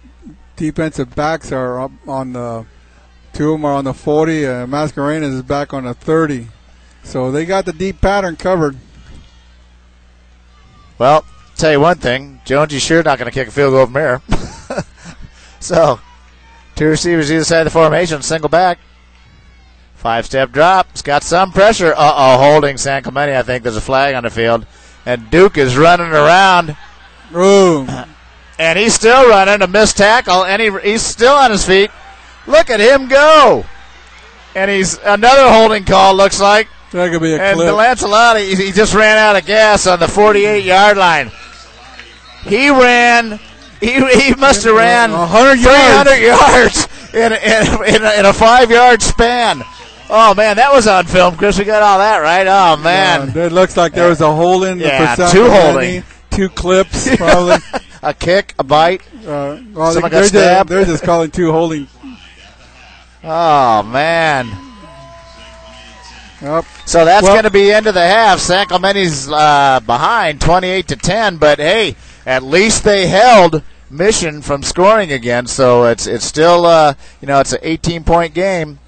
defensive backs are up on the two of them are on the 40, and Mascarenas is back on the 30. So they got the deep pattern covered. Well, tell you one thing, Jonesy's sure not going to kick a field goal from here. so, two receivers either side of the formation, single back. Five step drop. It's got some pressure. Uh oh, holding San Clemente. I think there's a flag on the field. And Duke is running around, Ooh. and he's still running. A missed tackle, and he, he's still on his feet. Look at him go. And he's another holding call, looks like. That could be a And clip. DeLancelotti, he he just ran out of gas on the 48 yard line. He ran, he, he must have ran 100 300 yards. yards in, in, in, a, in a five yard span. Oh, man, that was on film, Chris. We got all that right. Oh, man. Yeah, it looks like there was a hole in Yeah, for two holding. two clips probably. A kick, a bite. uh, well, Someone they're, just, stabbed. they're just calling two holding. Oh, man. Yep. So that's Well- going to be end of the half. San Clemente's uh, behind 28 to 10, but hey, at least they held Mission from scoring again. So it's it's still uh, you know it's an 18 point game.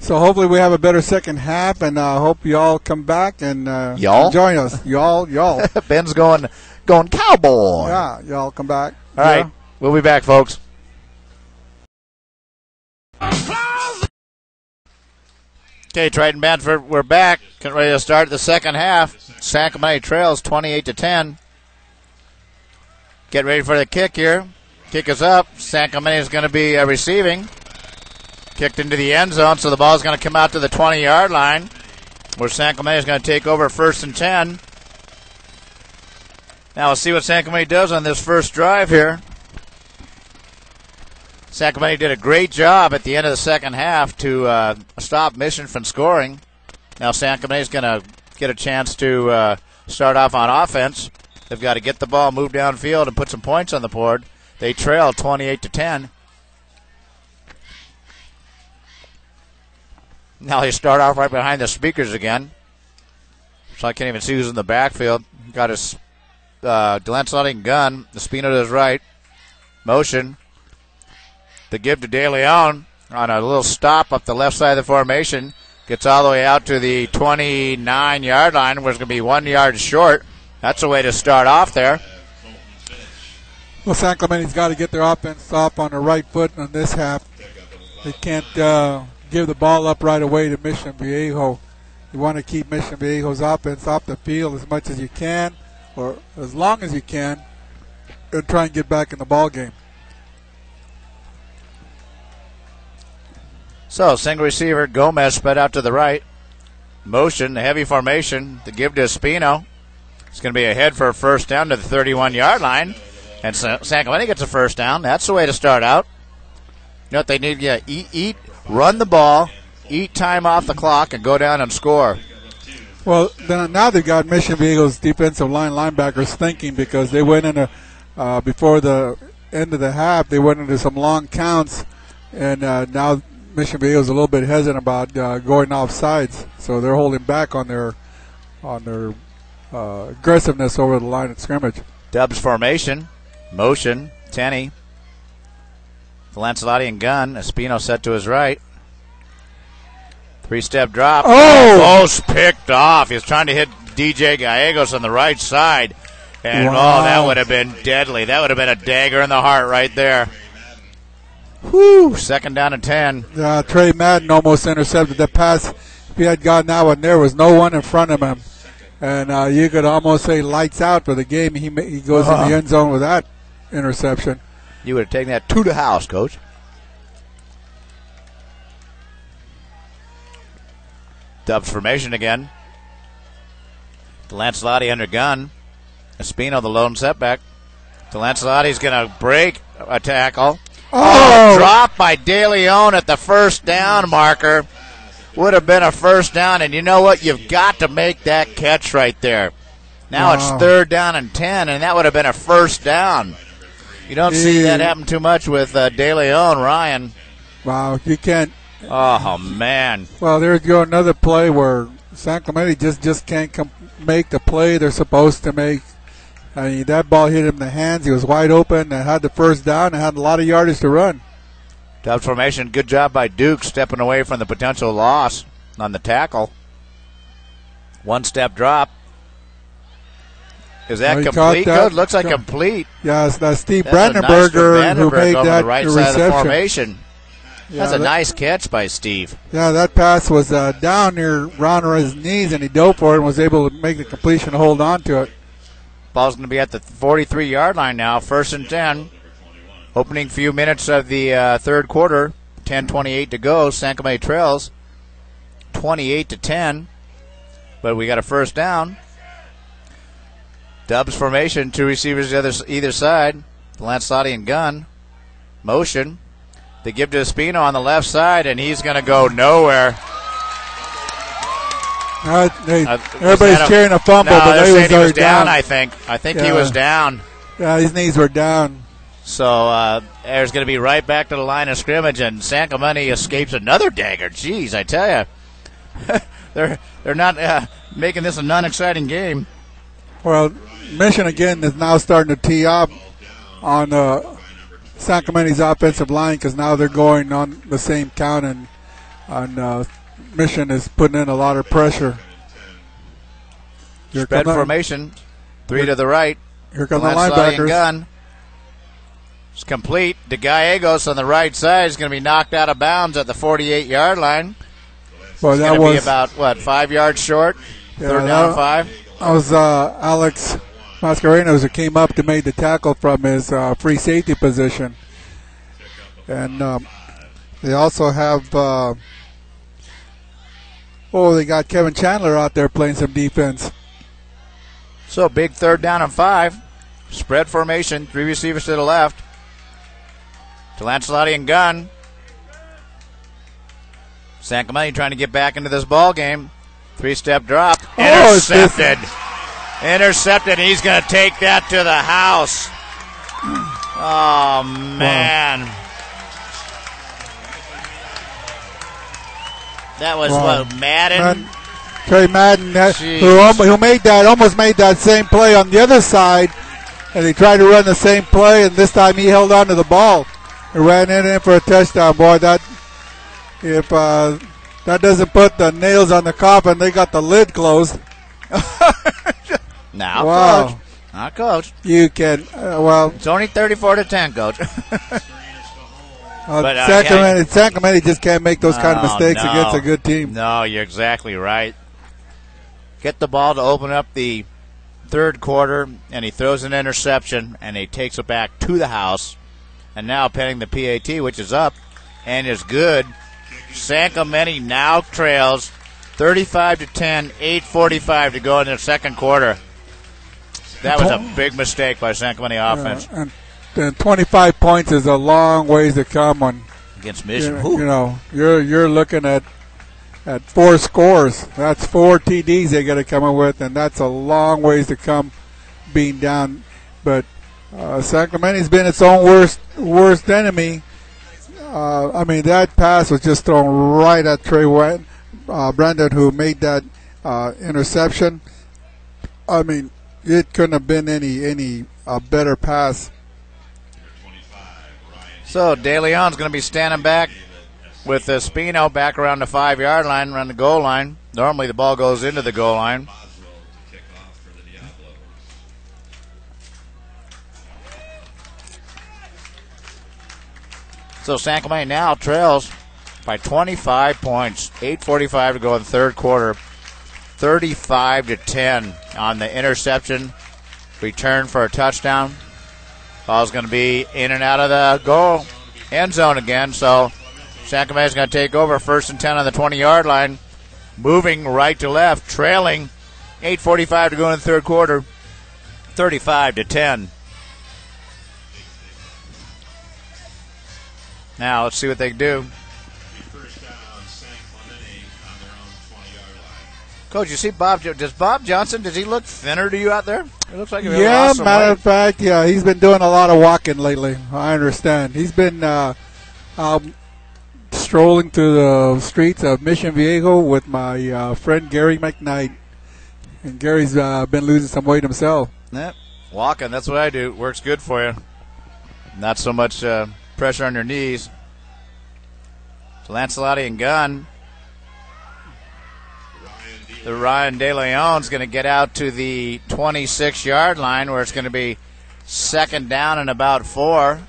So hopefully we have a better second half, and I uh, hope y'all come back and uh, Y'all? join us. Y'all, y'all. Ben's going going cowboy. yeah, y'all come back. All right, Yeah. we'll be back, folks. Okay, Triton Bedford, we're back. Getting ready to start the second half. San Clemente trails 28 to 10. Get ready for the kick here. Kick is up. San Clemente is going to be uh, receiving. Kicked into the end zone, so the ball is going to come out to the 20 yard line, where San Clemente is going to take over first and 10. Now we'll see what San Clemente does on this first drive here. San Clemente did a great job at the end of the second half to uh, stop Mission from scoring. Now San Clemente is going to get a chance to uh, start off on offense. They've got to get the ball, move downfield, and put some points on the board. They trail 28 to 10. Now they start off right behind the speakers again. So I can't even see who's in the backfield. Got his uh, gun. Espino to his right. Motion. The give to De Leon on a little stop up the left side of the formation. Gets all the way out to the 29 yard line, where it's going to be one yard short. That's a way to start off there. Well, San Clemente's got to get their offense off on the right foot on this half. They can't uh, give the ball up right away to Mission Viejo. You want to keep Mission Viejo's offense off the field as much as you can, or as long as you can, and try and get back in the ball game. So, single receiver, Gomez spread out to the right. Motion, heavy formation, the give to Espino. It's going to be ahead for a first down to the 31 yard line. And San Clemente gets a first down. That's the way to start out. You know what they need? Yeah, eat, eat, run the ball, eat time off the clock, and go down and score. Well, then now they've got Mission Viejo's defensive line linebackers thinking because they went into uh, before the end of the half. They went into some long counts, and uh, now Mission Viejo's a little bit hesitant about uh, going off sides, so they're holding back on their on their uh, aggressiveness over the line of scrimmage. Dubs formation, motion, Tenney. Lancelotti and gun. Espino set to his right. Three step drop. Oh! Almost picked off. He was trying to hit DJ Gallegos on the right side. And Wow. oh, that would have been deadly. That would have been a dagger in the heart right there. Whew. Second down and 10. Uh, Trey Madden almost intercepted the pass. If he had gotten that one, there was no one in front of him, and uh, you could almost say lights out for the game. He he goes in the end zone with that interception. You would have taken that to the house, coach. Dubs formation again. DeLancelotti under gun. Espino the lone setback. DeLancelotti's going to break a tackle. Oh! Drop by De Leon at the first down marker. Would have been a first down, and you know what? You've got to make that catch right there. Now Wow. it's third down and 10, and that would have been a first down. You don't see that happen too much with uh, De Leon, Ryan. Wow, you can't. Oh, man. Well, there's go another play where San Clemente just just can't com- make the play they're supposed to make. I mean, that ball hit him in the hands. He was wide open and had the first down and had a lot of yardage to run. Dubs formation. Good job by Duke stepping away from the potential loss on the tackle. One step drop. Is that complete? that. Good. Looks like complete. Yes, that's Steve That's a nice Brandenberger who made that right side of the reception. formation. Yeah, That's a that- nice catch by Steve. Yeah, that pass was uh, down near Ronra's knees, and he dove for it and was able to make the completion and hold on to it. Ball's going to be at the 43 yard line now, first and 10. Opening few minutes of the uh, third quarter, 10:28 to go. San Clemente trails 28 to 10, but we got a first down. Dubs formation, two receivers either either side. Lancelotti and gun. Motion. They give to Espino on the left side, and he's going to go nowhere. Uh, they- Uh, everybody's a- cheering a fumble, no, but they was he was down. down. I think. I think he was down. yeah, his knees were down. So uh, there's going to be right back to the line of scrimmage, and San Clemente escapes another dagger. Jeez, I tell you, they're they're not uh, making this a non-exciting game. Well, Mission again is now starting to tee up on uh, San Clemente's offensive line because now they're going on the same count, and on uh, Mission is putting in a lot of pressure. Here Spread formation, three to the right. Here come the linebackers. gun. It's complete. De Gallegos on the right side is going to be knocked out of bounds at the 48 yard line. Well, that was about what five yards short. Yeah, Third down that- five. that was uh, Alex Mascarenas who came up to make the tackle from his uh, free safety position, and um, they also have. Uh, oh, they got Kevin Chandler out there playing some defense. So big third down and five. Spread formation. Three receivers to the left. DeLancelotti and gun. San Clemente trying to get back into this ball game. Three step drop. Oh, Intercepted. Intercepted. He's going to take that to the house. Oh, man. That was Wow. what, Madden? Madden- Trey Madden, Jeez. who, who made that, almost made that same play on the other side, and he tried to run the same play, and this time he held on to the ball ran it in for a touchdown. Boy, that if uh, that doesn't put the nails on the coffin, they got the lid closed. Now, Wow. coach. Not coach. You can, uh, well, It's only 34 to 10, coach. uh, But, uh, San Clemente, yeah. San Clemente just can't make those kind of Oh, mistakes no. against a good team. no, you're exactly right. Get the ball to open up the third quarter, and he throws an interception, and he takes it back to the house. And now pending the PAT, which is up and is good. San Clemente now trails 35 to 10, 8:45 to go in the second quarter. That was a big mistake by San Clemente offense Uh, and, and 25 points is a long ways to come on against you, Mission. know- you know, you're you're looking at at four scores. That's four TDs they got to come up with, and that's a long ways to come, being down. But uh, San Clemente's been its own worst worst enemy. Uh, I mean, that pass was just thrown right at Trey White, uh, Brandon, who made that uh, interception. I mean, it couldn't have been any any uh, better pass. So De Leon's going to be standing back with uh, Spino back around the five yard line, around the goal line. Normally the ball goes into the goal line. Boswell to kick off for the Diablos. So San Clemente now trails by 25 points. 8:45 to go in the third quarter. 35 to 10 on the interception. Return for a touchdown. Ball's going to be in and out of the goal end zone again. So San Clemente's going to take over first and 10 on the 20 yard line. Moving right to left, trailing 8:45 to go in the third quarter. 35 to 10. Now let's see what they can do. First down, San Clemente on their own 20 yard line. Coach, you see Bob? Does Bob Johnson? Does he look thinner to you out there? It looks like really Yeah, awesome matter weight. of fact, yeah, he's been doing a lot of walking lately. I understand. He's been uh, um, strolling through the streets of Mission Viejo with my uh, friend Gary McKnight, and Gary's uh, been losing some weight himself. Yep. Walking, that's what I do. Works good for you. Not so much uh, pressure on your knees. DeLancelotti and gun. The Ryan De Leon's going to get out to the 26 yard line where it's going to be second down and about four.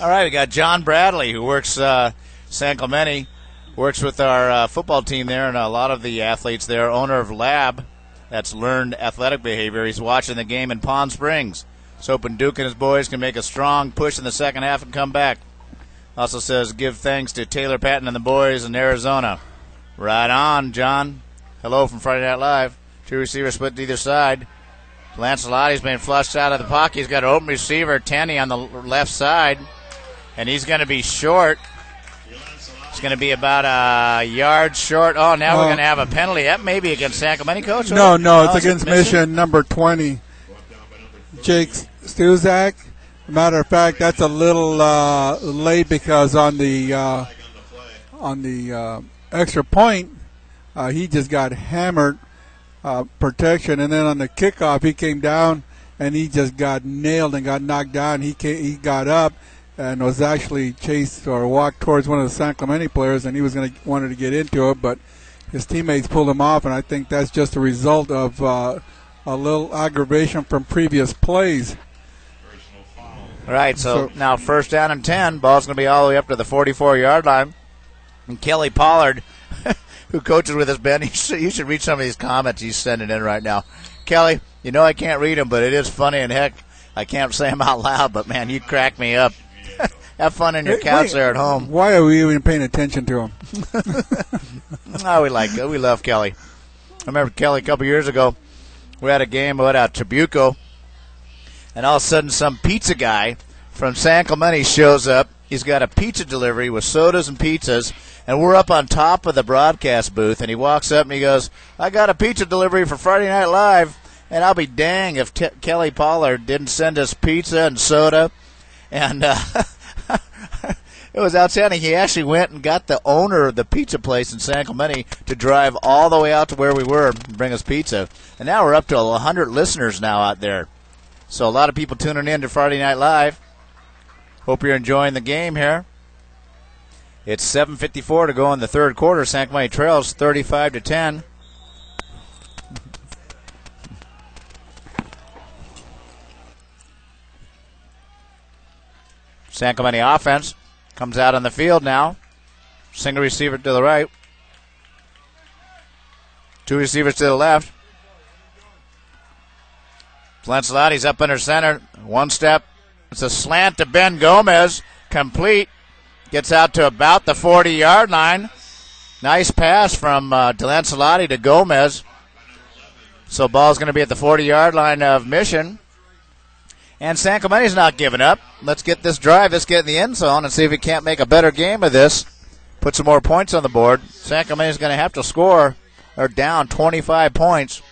All right, we got John Bradley, who works uh, San Clemente, works with our uh, football team there, and a lot of the athletes there. Owner of Lab, that's learned athletic behavior. He's watching the game in Palm Springs. He's hoping Duke and his boys can make a strong push in the second half and come back. Also says give thanks to Taylor Patton and the boys in Arizona. Right on, John. Hello from Friday Night Live. Two receivers split to either side. Lancelotti's been flushed out of the pocket. He's got an open receiver, Tenney, on the left side. And he's going to be short. It's going to be about a yard short. Oh, now we're Oh. going to have a penalty. That may be against San Clemente, coach? No, no, it's against Mission number 20, Brought Stuzak. Matter of fact, that's a little uh, late because on the uh, on the on the uh, extra point, uh, he just got hammered uh, protection, and then on the kickoff, he came down and he just got nailed and got knocked down. He came, he got up and was actually chased or walked towards one of the San Clemente players, and he was going to wanted to get into it, but his teammates pulled him off, and I think that's just a result of uh, a little aggravation from previous plays. All right, so, So- now first down and 10. Ball's going to be all the way up to the 44 yard line. And Kelly Pollard who coaches with us, Ben. You should, you should read some of these comments he's sending in right now. Kelly, you know I can't read them, but it is funny and heck, I can't say them out loud. But man, you crack me up. Have fun in your Hey, couch wait, there at home. Why are we even paying attention to him? Oh, we like we love Kelly. I remember Kelly a couple years ago. We had a game out at Trabuco, and all of a sudden, some pizza guy from San Clemente shows up. He's got a pizza delivery with sodas and pizzas, and we're up on top of the broadcast booth. And he walks up and he goes, "I got a pizza delivery for Friday Night Live." And I'll be dang if Kelly Pollard didn't send us pizza and soda, and. Uh, It was outstanding. He actually went and got the owner of the pizza place in San Clemente to drive all the way out to where we were and bring us pizza. And now we're up to 100 listeners now out there. So a lot of people tuning in to Friday Night Live. Hope you're enjoying the game here. It's 7:54 to go in the third quarter. San Clemente trails 35 to 10. San Clemente offense comes out on the field now. Single receiver to the right. Two receivers to the left. Lancelotti's up under center. One step. It's a slant to Ben Gomez. Complete. Gets out to about the 40 yard line. Nice pass from uh, DeLancelotti to Gomez. So ball's going to be at the 40 yard line of Mission. And San Clemente's not giving up. Let's get this drive. Let's get in the end zone and see if we can't make a better game of this. Put some more points on the board. San Clemente's going to have to score. They're down 25 points.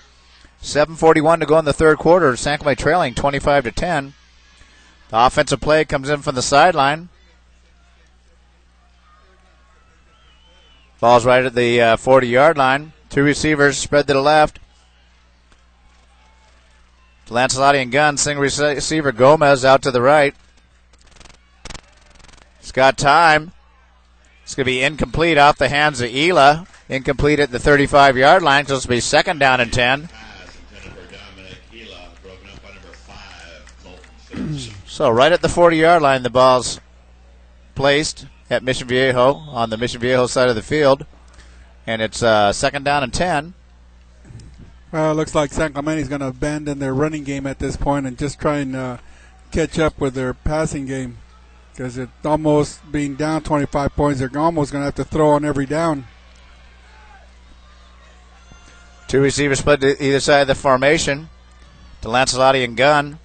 7:41 to go in the third quarter. San Clemente trailing 25 to 10. The offensive play comes in from the sideline. Ball's right at the uh, 40 yard line. Two receivers spread to the left. Lancelotti and gun, single receiver Gomez out to the right. He's got time. It's going to be incomplete off the hands of Ela. Incomplete at the 35 yard line, so it's going to be second down and 10. Pass intended for Dominic Ela, broken up by number five, Colton Phillips. So right at the 40 yard line, the ball's placed at Mission Viejo on the Mission Viejo side of the field. And it's uh, second down and 10. Well, it looks like San Clemente's going to abandon their running game at this point and just try and uh, catch up with their passing game. Because it's almost being down 25 points, they're almost going to have to throw on every down. Two receivers split to either side of the formation. DeLancelotti and gun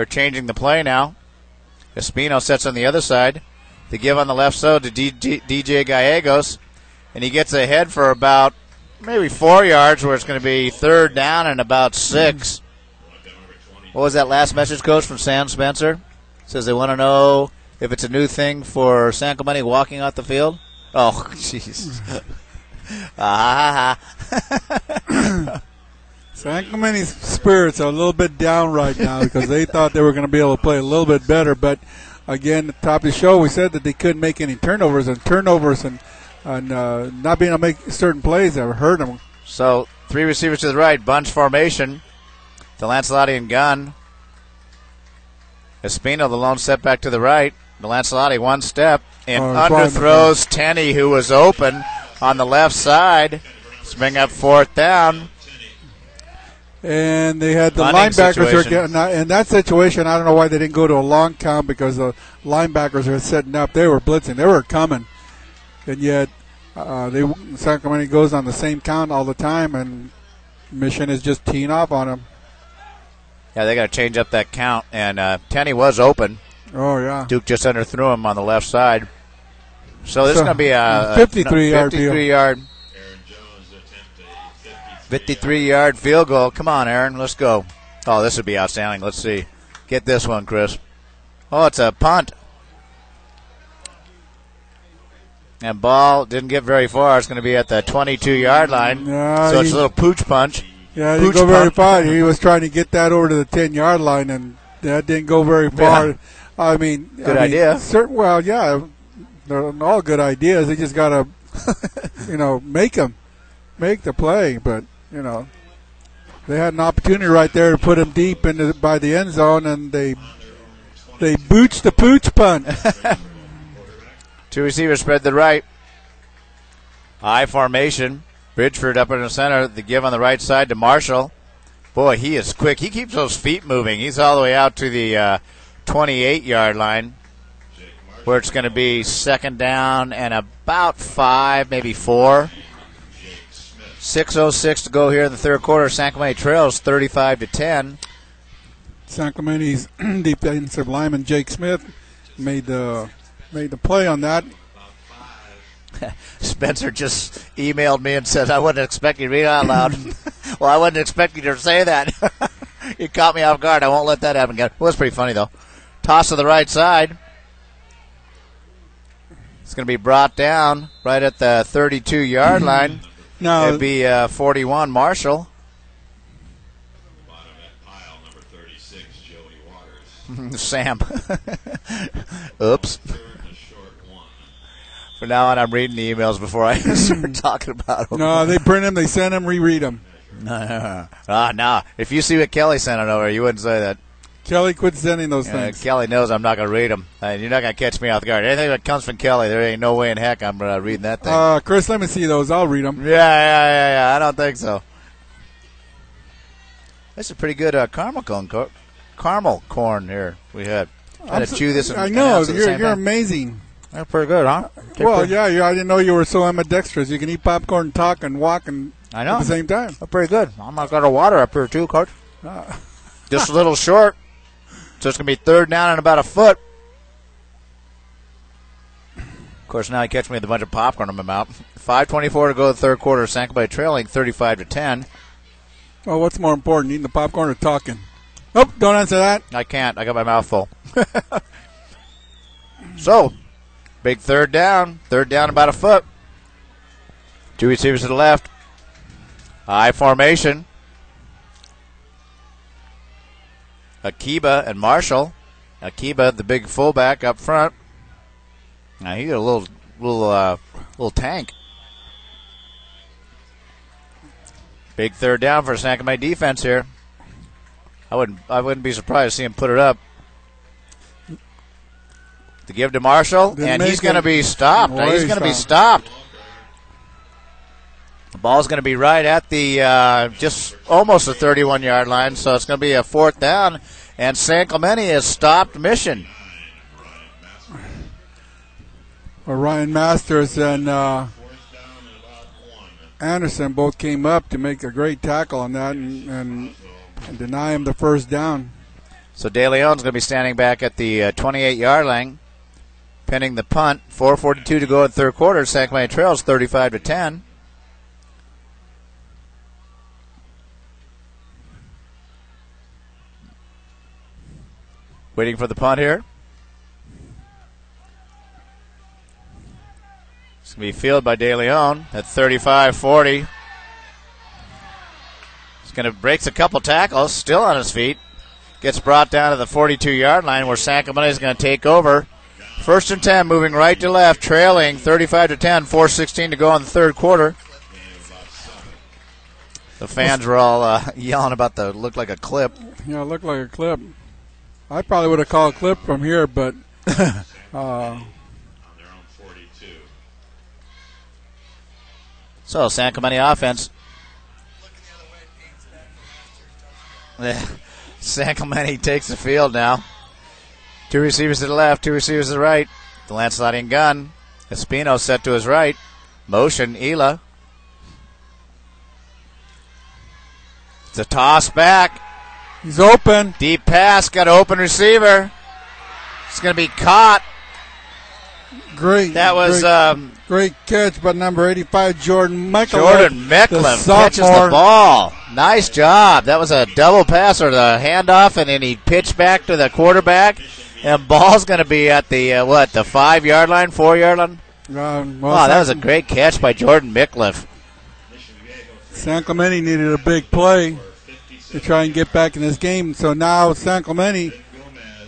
are changing the play now. Espino sets on the other side. They give on the left side to DJ Gallegos, and he gets ahead for about maybe four yards, where it's going to be third down and about six. What was that last message, Coach, from Sam Spencer? Says they want to know if it's a new thing for San Clemente walking off the field. Oh, jeez. ah, ha, ha. San Clemente's spirits are a little bit down right now because they thought they were going to be able to play a little bit better. But again, at the top of the show, we said that they couldn't make any turnovers, and turnovers and, and uh, not being able to make certain plays have hurt them. So three receivers to the right, bunch formation. DeLancelotti and gun. Espino, the lone step back to the right. DeLancelotti one step and Oh, underthrows Tenney, who was open on the left side. Bring up fourth down. And they had the Punting linebackers are getting uh, in that situation. I don't know why they didn't go to a long count because the linebackers were setting up. They were blitzing. They were coming, and yet uh, they San Clemente goes on the same count all the time, and Mission is just teeing off on them. Yeah, they got to change up that count. And uh, Tenney was open. Oh yeah. Duke just underthrew him on the left side. So this is going to be a, a 53 yard 53 field. yard, 53 53 yard field goal. Come on, Aaron, let's go. Oh, this would be outstanding. Let's see. Get this one, Chris. Oh, it's a punt. And ball didn't get very far. It's going to be at the 22 yard line. So it's a little pooch punt. Yeah, he didn't go very far. He was trying to get that over to the ten yard line, and that didn't go very far. Yeah. I mean, Good I mean, idea. Certain, well, yeah, they're all good ideas. They just gotta, you know, make them, make the play. But you know, they had an opportunity right there to put him deep into by the end zone, and they they booched the pooch punt. Two receivers spread the right. High formation. Bridgeford up in the center. The give on the right side to Marshall. Boy, he is quick. He keeps those feet moving. He's all the way out to the uh, 28 yard line, where it's going to be second down and about five, maybe four. 6.06 to go here in the third quarter. San Clemente Trails 35 to 10. San Clemente's defensive lineman Jake Smith made the made the play on that. Spencer just emailed me and said, I wasn't expecting you to read out loud. well, I wasn't expecting you to say that. you caught me off guard. I won't let that happen again. Well, that's pretty funny, though. Toss to the right side. It's going to be brought down right at the 32 yard line. Now It'd be uh, 41 Marshall. Pile number 36, Joey Waters. Sam. Oops. Third and a short one. From now on, I'm reading the emails before I start talking about them. no, they print them, they send them, reread them. ah, no. If you see what Kelly sent it over, you wouldn't say that. Kelly, quit sending those Uh, things. Kelly knows I'm not going to read them. Uh, you're not going to catch me off guard. Anything that comes from Kelly, there ain't no way in heck I'm uh, reading that thing. Uh, Chris, let me see those. I'll read them. yeah, yeah, yeah, yeah. I don't think so. That's a pretty good uh, caramel corn, co- caramel corn here we had. I had to chew this. I know pronounce it at the you're you're amazing. That's pretty good, huh? Well, pretty- yeah, you, I didn't know you were so ambidextrous. You can eat popcorn, talk, and walk, and I know. at the same time. That's pretty good. I'm not got a water up here too, coach. Just a little short. So it's gonna be third down and about a foot. Of course, now he catch me with a bunch of popcorn in my mouth. Five twenty-four to go to the third quarter. San Clemente trailing thirty-five to ten. Well, what's more important, eating the popcorn or talking? Nope, don't answer that. I can't. I got my mouth full. so, big third down. Third down about a foot. Two receivers to the left. High formation. Akiba and Marshall. Akiba, the big fullback up front. Now he got a little, little, uh, little tank. Big third down for Clemente defense here. I wouldn't, I wouldn't be surprised to see him put it up. To give to Marshall, Didn't and he's going to be stopped. He's going to be stopped. The ball's going to be right at the uh, just almost the 31 yard line, so it's going to be a fourth down. And San Clemente has stopped mission. Well, Ryan Masters and uh, Fourth down and about one. Anderson both came up to make a great tackle on that and, and, and deny him the first down. So De Leon's going to be standing back at the 28 yard line, pinning the punt. 4:42 to go in third quarter. San Clemente trails 35 to 10. Waiting for the punt here. It's going to be fielded by De Leon at 35-40. He's going to breaks a couple tackles, still on his feet gets brought down to the 42 yard line where San Clemente is going to take over. First and 10, moving right to left, trailing 35 to 10, 4:16 to go in the third quarter. The fans were all uh, yelling about the look like a clip. Yeah, it looked like a clip. I probably would have called a clip from here, but uh, On their own 42. So San Clemente offense. San Clemente takes the field now. Two receivers to the left, two receivers to the right. The landsliding gun. Espino set to his right. Motion, Ela. It's a toss back. He's open. Deep pass, got an open receiver. It's going to be caught. Great. That was great, um, great catch by number 85, Jordan Michael. Jordan Mecklem catches the ball. Nice job. That was a double pass or the handoff, and then he pitched back to the quarterback. And ball's going to be at the uh, what? The five yard line, four yard line. Uh, well, Wow, that was a great catch by Jordan Mickliffe. San Clemente needed a big play to try and get back in this game. So now San Clemente,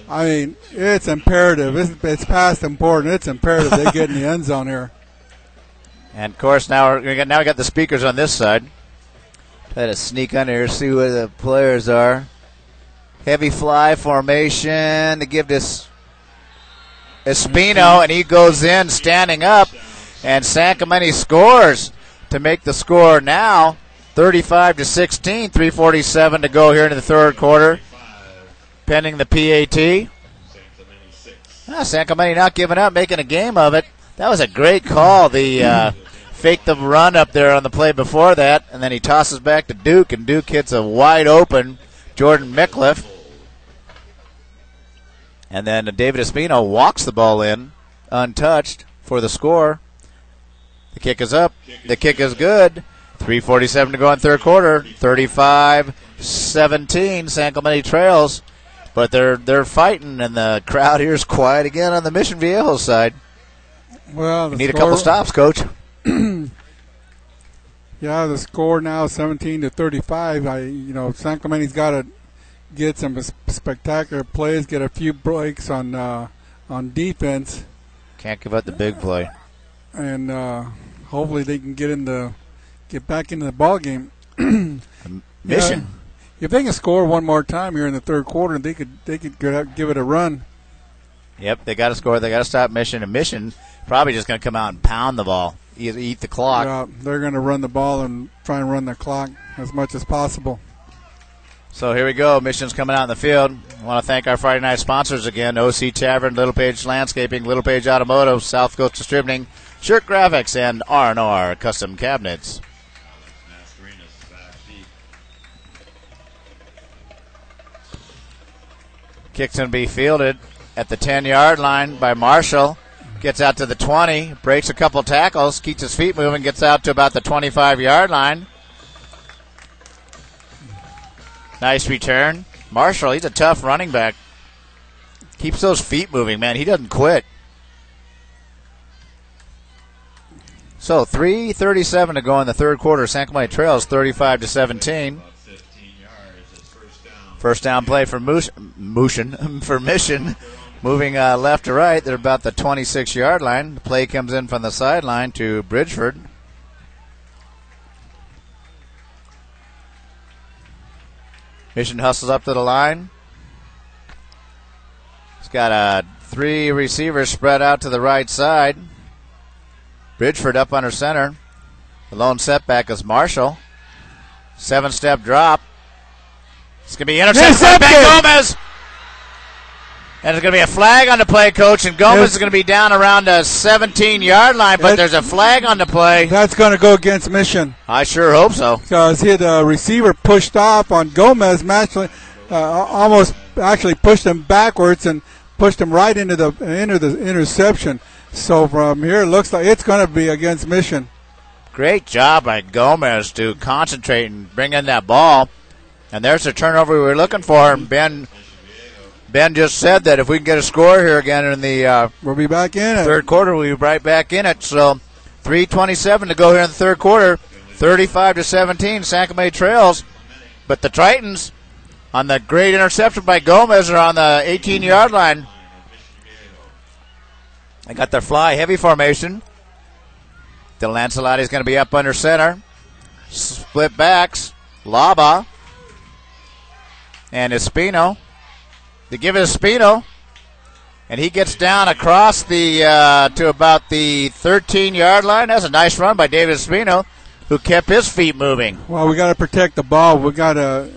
I mean, it's imperative. It's, it's past important. It's imperative they get in the end zone here. And of course, now we're got, now we got the speakers on this side. Try to sneak under here, see where the players are. Heavy fly formation to give this Espino, and he goes in standing up, and San Clemente scores. to make the score now 35 to 16. 347 to go here in the third quarter, pending the PAT. Ah, San Clemente not giving up, making a game of it. That was a great call. The uh, fake the run up there on the play before that, and then he tosses back to Duke, and Duke hits a wide open Jordan Mickliffe. And then David Espino walks the ball in, untouched, for the score. The kick is up. The kick is good. 3.47 to go in third quarter. 35 17. San Clemente trails. But they're they're fighting, and the crowd here is quiet again on the Mission Viejo side. Well, the Need a couple stops, coach. Yeah, the score now 17 to 35. I, you know, San Clemente's got to get some spectacular plays, get a few breaks on uh, on defense, Can't give up the big play. and uh, hopefully they can get in the get back into the ball game. Mission. If they can score one more time here in the third quarter, they could they could give it a run. Yep, they got to score. They got to stop Mission, and Mission probably just going to come out and pound the ball, eat, the clock. Uh, they're going to run the ball and try and run the clock as much as possible. So here we go. Mission's coming out in the field. I want to thank our Friday night sponsors again: OC Tavern, Little Page Landscaping, Little Page Automotive, South Coast Distributing, Shirt Graphics, and R&R Custom Cabinets. Mascarenas back deep. Kick's to be fielded at the 10 yard line by Marshall. Gets out to the 20, breaks a couple tackles, keeps his feet moving, gets out to about the 25 yard line. Nice return. Marshall, he's a tough running back. Keeps those feet moving, man. He doesn't quit. So 3:37 to go in the third quarter. San Clemente Trails 35 to 17. About 15 yards. It's first down. Play for Moose, for Mission, moving uh, left to right. They're about the 26 yard line. The play comes in from the sideline to Bridgeford. Mission hustles up to the line. He's got uh, three receivers spread out to the right side. Bridgeford up under center. The lone setback is Marshall. Seven step drop. It's going to be intercepted by Ben Gomez. And it's going to be a flag on the play, coach. And Gomez Yes. is going to be down around the 17 yard line, but there's a flag on the play. That's going to go against Mission I sure hope so. because he had a receiver pushed off on Gomez, actually, uh, almost actually pushed him backwards and pushed him right into the into the interception. So from here, it looks like it's going to be against Mission. Great job by Gomez to concentrate and bring in that ball. And there's the turnover we were looking for. And Ben, Ben just said that if we can get a score here again in the uh, We'll be back in it. third quarter, we'll be right back in it. So 3:27 to go here in the third quarter, 35 to 17, San Clemente Trails. But the Tritons, on the great interception by Gomez, are on the 18-yard line. They got their fly heavy formation. De Lancelotti is going to be up under center. Split backs. Laba. And Espino. They give it Espino. And he gets down across the uh, to about the 13 yard line. That's a nice run by David Espino, who kept his feet moving. Well, we got to protect the ball. We got to.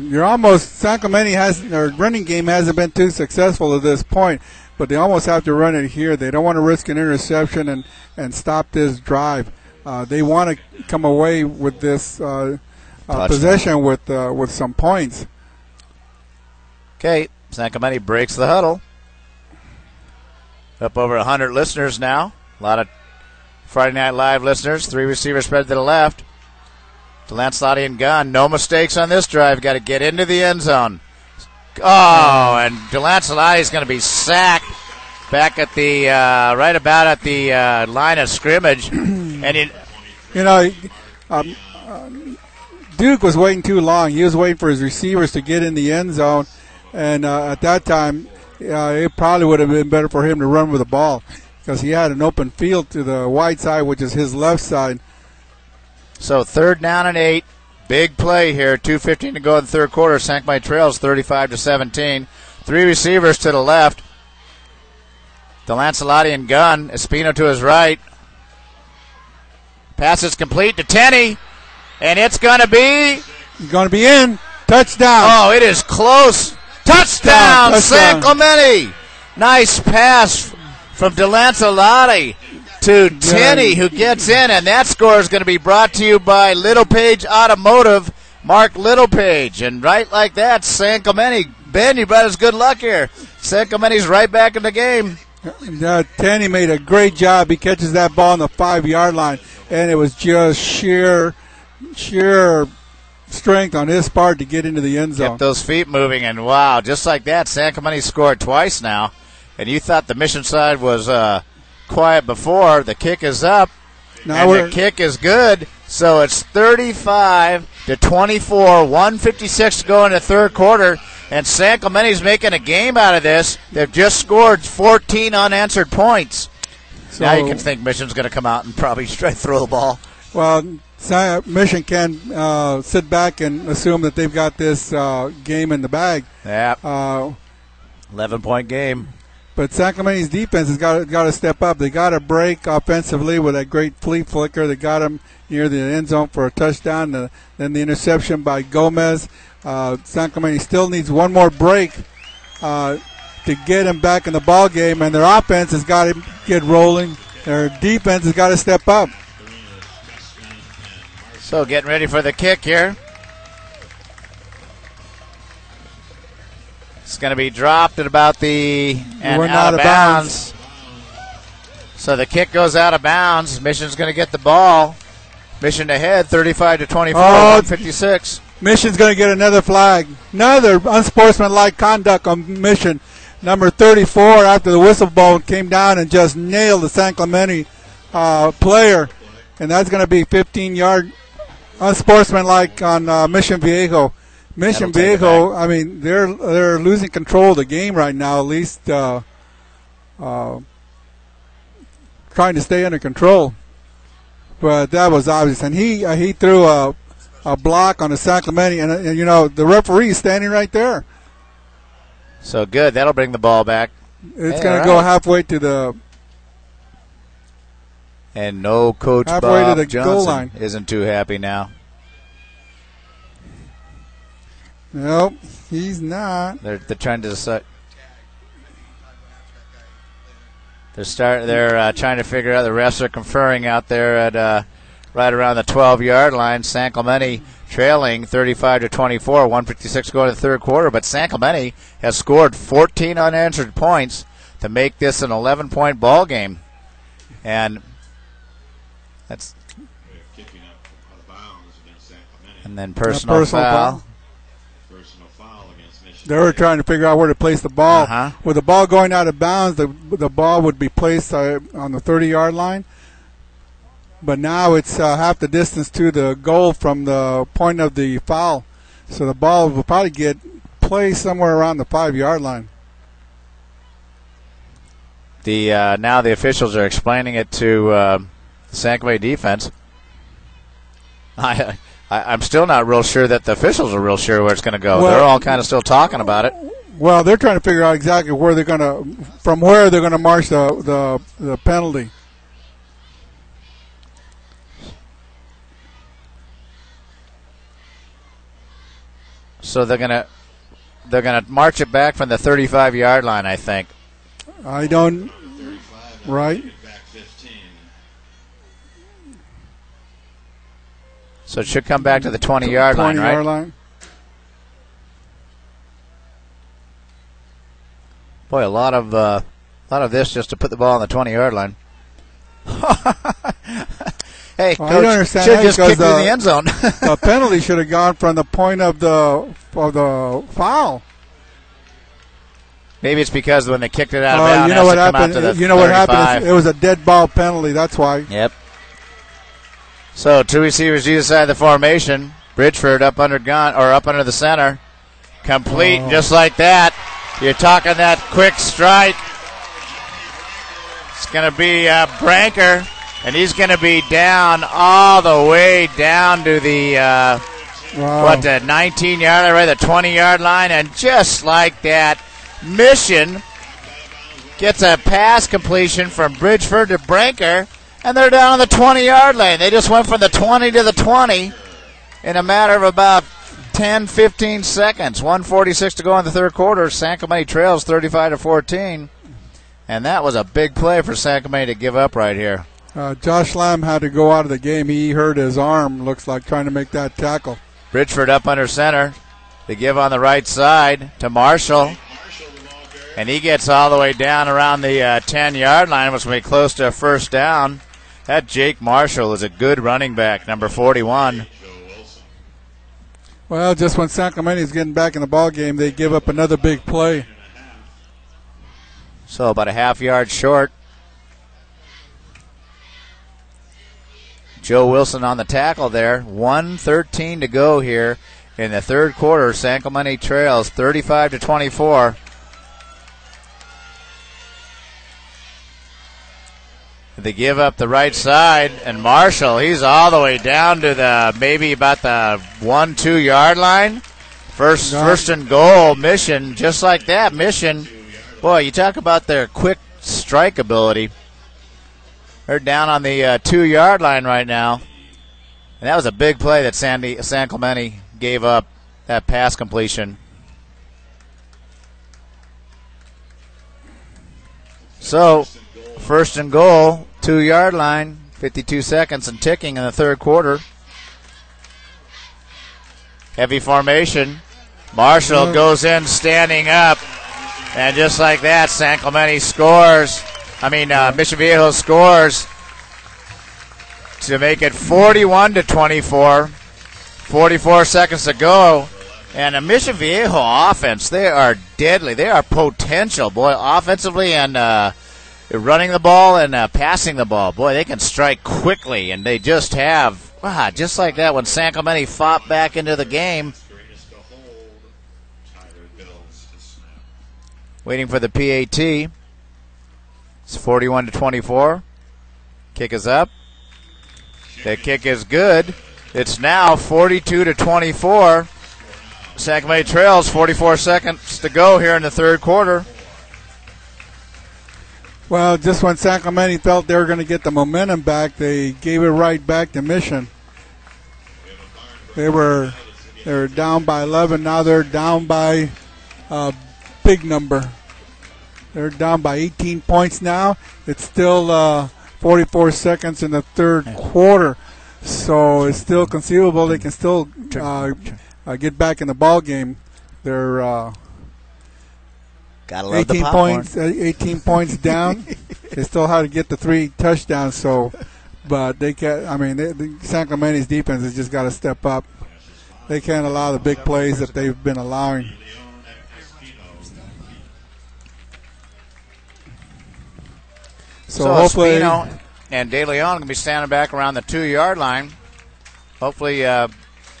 You're almost San Clemente has their running game hasn't been too successful at this point, but they almost have to run it here. They don't want to risk an interception and and stop this drive. Uh, they want to come away with this uh, uh, possession with uh, with some points. Okay, San Clemente breaks the huddle. Up over 100 listeners now. A lot of Friday Night Live listeners. Three receivers spread to the left. DeLancelotti and gun. No mistakes on this drive. Got to get into the end zone. Oh, and DeLancelotti is going to be sacked back at the uh, right about at the uh, line of scrimmage. and it, You know, um, um, Duke was waiting too long. He was waiting for his receivers to get in the end zone, and uh, at that time, uh, it probably would have been better for him to run with the ball because he had an open field to the wide side, which is his left side. So third down and eight. Big play here. 2.15 to go in the third quarter. Sank my trails 35 to 17. Three receivers to the left. DeLancelotti and gun. Espino to his right. Pass is complete to Tenney, and it's going to be. Going to be in. Touchdown. Oh, it is close. Touchdown, Touchdown. San Clemente. Nice pass from DeLancelotti to Tenney, who gets in, and that score is going to be brought to you by Little Page Automotive, Mark Little Page. And right like that, San Clemente. Ben, you brought us good luck here. San Clemente's right back in the game. Uh, Tenney made a great job. He catches that ball on the five yard line, and it was just sheer, sheer strength on his part to get into the end zone. Kept those feet moving, and wow, just like that, San Clemente scored twice now. And you thought the mission side was uh, quiet before. The kick is up, Now and the kick is good. So it's 35 to 24, 156 to go in the third quarter. And San Clemente's making a game out of this. They've just scored 14 unanswered points. so, now you can think Mission's going to come out and probably try to throw the ball. well. Mission can uh, sit back and assume that they've got this uh, game in the bag. Yeah, Uh, 11 point game. But San Clemente's defense has got got to step up. They got to break offensively with that great flea flicker. that got them near the end zone for a touchdown. Uh, then the interception by Gomez. Uh, San Clemente still needs one more break uh, to get him back in the ball game, and their offense has got to get rolling. Their defense has got to step up. So getting ready for the kick here. It's going to be dropped at about the and We're out not of of bounds. So the kick goes out of bounds. Mission's going to get the ball. Mission ahead, 35 to 24, Oh, 156. Mission's going to get another flag. Another unsportsmanlike conduct on Mission. Number 34, after the whistle blow, came down and just nailed the San Clemente uh, player. And that's going to be 15 yard unsportsmanlike on uh, Mission Viejo. Mission That'll Viejo, I mean, they're they're losing control of the game right now. At least uh, uh, trying to stay under control. But that was obvious, and he uh, he threw a a block on the San Clemente, and, uh, and you know the referee is standing right there. So good. That'll bring the ball back. It's Hey, going all to go halfway to the And no coach Halfway Bob the Johnson isn't too happy now. nope. He's not. They're they're trying to decide. They're start. They're uh, trying to figure out. The refs are conferring out there at uh, right around the 12-yard line. San Clemente trailing 35 to 24. 156 going to the third quarter. But San Clemente has scored 14 unanswered points to make this an 11-point ball game, and that's Kicking up out of bounds against San Clemente. and then personal, personal foul. foul. Personal foul against Michigan. They were trying to figure out where to place the ball. Uh-huh. With the ball going out of bounds, the the ball would be placed uh, on the 30 yard line. But now it's uh, half the distance to the goal from the point of the foul. So the ball will probably get placed somewhere around the five yard line. The uh, now the officials are explaining it to Clemente defense. I, I I'm still not real sure that the officials are real sure where it's going to go. Well- They're all kind of still talking about it. Well, they're trying to figure out exactly where they're going to, from where they're going to march the, the the penalty. So they're gonna they're gonna march it back from the 35 yard line. I think. I don't. Right. Get back 15. So it should come back to the 20 yard line, 20 right? yard line. Boy, a lot of uh, a lot of this just to put the ball on the 20 yard line. hey, Well, I coach, don't understand should that just kick it in uh, the end zone. the penalty should have gone from the point of the of the foul. Maybe it's because when they kicked it out of Uh, bounds, you know what to come out happened? You know what happened? It was a dead ball penalty. That's why. Yep. So two receivers either side of the formation. Bridgeford up under gun or up under the center, complete Oh. just like that. You're talking that quick strike. It's going to be uh, Branker, and he's going to be down all the way down to the uh, Wow. what the 19 yard line, right, the 20 yard line, and just like that, Mission gets a pass completion from Bridgeford to Branker, And they're down on the 20 yard line. They just went from the 20 to the 20 in a matter of about 10, 15 seconds. 146 to go in the third quarter. San Clemente trails 35 to 14. And that was a big play for San Clemente to give up right here. Uh, Josh Lamb had to go out of the game. He hurt his arm, looks like, trying to make that tackle. Bridgeford up under center. They give on the right side to Marshall. And he gets all the way down around the uh, 10 yard line, which will be close to a first down. That Jake Marshall is a good running back, number 41. Well, just when is getting back in the ball game, they give up another big play. So about a half yard short. Joe Wilson on the tackle there. 113 to go here in the third quarter. San Clemente trails 35 to 24. They give up the right side, and Marshall, he's all the way down to the maybe about the one, two yard line. First, first and goal mission, just like that mission. Boy, you talk about their quick strike ability. They're down on the uh, two yard line right now, and that was a big play that Sandy San Clemente gave up that pass completion. So, first and goal, two yard line, 52 seconds and ticking in the third quarter. Heavy formation. Marshall Yeah. goes in standing up, and just like that, San Clemente scores. I mean, uh, Mission Viejo scores to make it 41 to 24. 44 seconds to go. And a Mission Viejo offense, they are deadly. They are potential, boy, offensively and uh, running the ball and uh, passing the ball. Boy, they can strike quickly, and they just have, ah, just like that when San Clemente fought back into the game, waiting for the PAT. It's 41 to 24. Kick is up. The kick is good. It's now 42 to 24. San Clemente trails 44 seconds to go here in the third quarter. Well, just when San Clemente felt they were going to get the momentum back, they gave it right back to Mission. They were they were down by 11. Now they're down by a big number. They're down by 18 points now. It's still uh, 44 seconds in the third quarter, so it's still conceivable they can still uh, uh, get back in the ball game. They're uh, Gotta love the 18 popcorn. points, uh, 18 points down. they still had to get the three touchdowns. So, but they can't. I mean, they, the San Clemente's defense has just got to step up. They can't allow the big plays that they've been allowing. Leon and Espino. So, So, hopefully, Espino and De Leon going to be standing back around the two yard line. Hopefully, uh,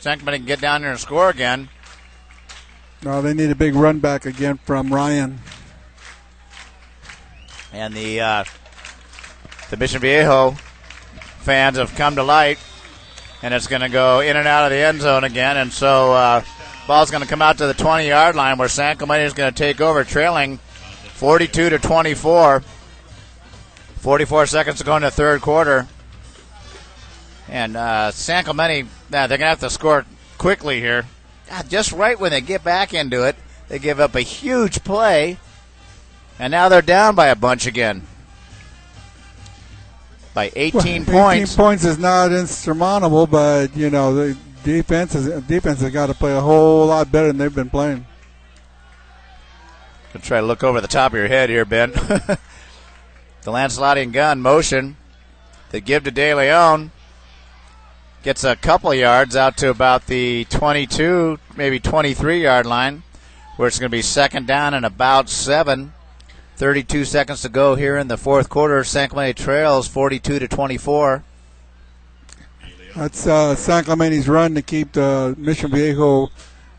San Clemente can get down there and score again. No, they need a big run back again from Ryan. and the uh, the Mission Viejo fans have come to light, and it's going to go in and out of the end zone again. And so, uh, ball's going to come out to the 20 yard line where San Clemente is going to take over, trailing 42 to 24. 44 seconds to go in the third quarter, and uh, San Clemente, nah, they're going to have to score quickly here. God, just right when they get back into it, they give up a huge play. And now they're down by a bunch again. By 18 Well, 18 points. points is not insurmountable, but you know the defense is defense has got to play a whole lot better than they've been playing. Gonna try to look over the top of your head here, Ben. the Lancelotti and gun motion. They give to De Leon. Gets a couple yards out to about the 22, maybe 23 yard line, where it's going to be second down and about seven. 32 seconds to go here in the fourth quarter. San Clemente trails 42 to 24. That's uh, San Clemente's run to keep the Mission Viejo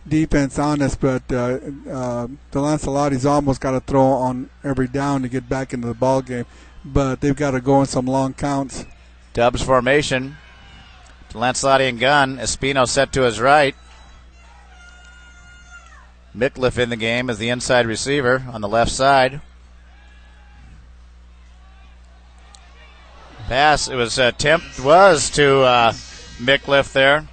defense honest, but uh, uh, DeLancelotti's almost got to throw on every down to get back into the ball game. But they've got to go in some long counts. Dubs formation. Lancelotti and gun. Espino set to his right. Mickliffe in the game as the inside receiver on the left side. Pass. It was attempt was to uh, there.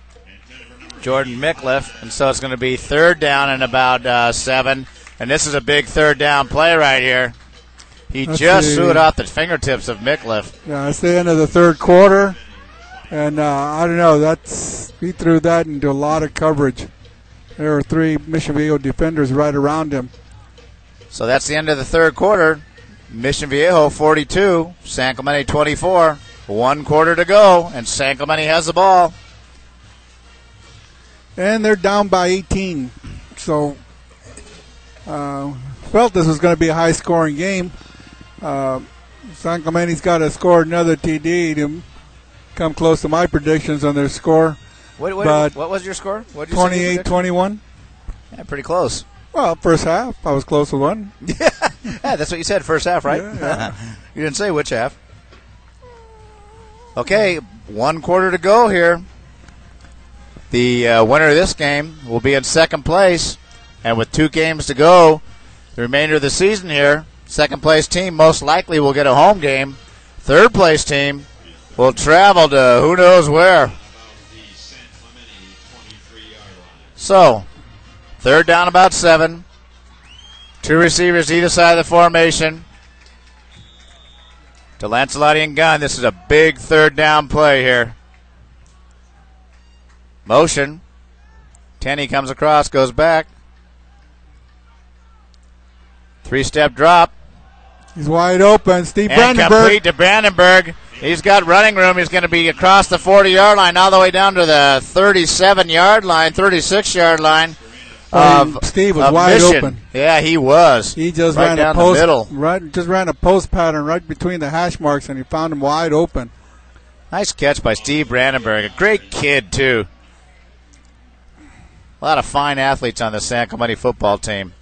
Jordan Mickliffe. And so it's going to be third down and about uh, seven. And this is a big third down play right here. He Let's just threw it off the fingertips of Mickliffe. Yeah, it's the end of the third quarter, and uh, I don't know. That's he threw that into a lot of coverage. There were three Mission Viejo defenders right around him. So that's the end of the third quarter. Mission Viejo 42, San Clemente 24. One quarter to go, and San Clemente has the ball. and they're down by 18. So, uh, felt this was going to be a high-scoring game. Uh, San Clemente's got to score another TD to come close to my predictions on their score. What, what, what was your score? What did you 28 21. Yeah, pretty close. Well, first half, I was close with one. Yeah, that's what you said first half, right? Yeah, yeah. you didn't say which half. Okay, one quarter to go here. The uh, winner of this game will be in second place, and with two games to go, the remainder of the season here, second place team most likely will get a home game. Third place team will travel to who knows where. About the San Clemente 23 yard line. So, third down about seven. Two receivers either side of the formation. To Lancelotti and gun. This is a big third down play here. Motion. Tenney comes across, goes back. Three step drop. He's wide open. Steve And Brandenburg. complete to Brandenburg. He's got running room. He's going to be across the 40 yard line, all the way down to the 37 yard line, 36 yard line. Of, Steve was wide Mission. open. Yeah, he was. He just right ran down a post, the middle. right? Just ran a post pattern right between the hash marks, and he found him wide open. Nice catch by Steve Brandenburg. A great kid, too. A lot of fine athletes on the San Clemente football team.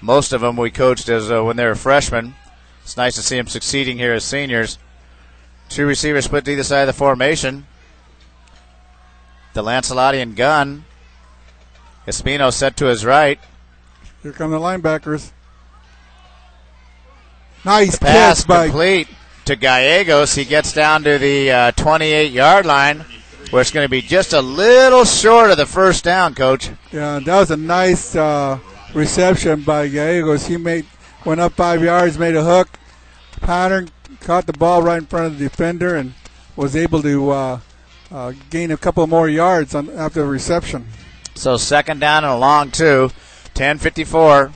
Most of them we coached as uh, when they were freshmen. It's nice to see them succeeding here as seniors. Two receivers split to either side of the formation. DeLancelotti and gun. Espino set to his right. Here come the linebackers. Nice Pass by complete to Gallegos. He gets down to the uh, 28 yard line, where it's going to be just a little short of the first down, coach. Yeah, that was a nice uh, reception by Gallegos. He made went up five yards, made a hook pattern, caught the ball right in front of the defender, and was able to uh, uh, gain a couple more yards on, after the reception. So second down and a long two. 10:54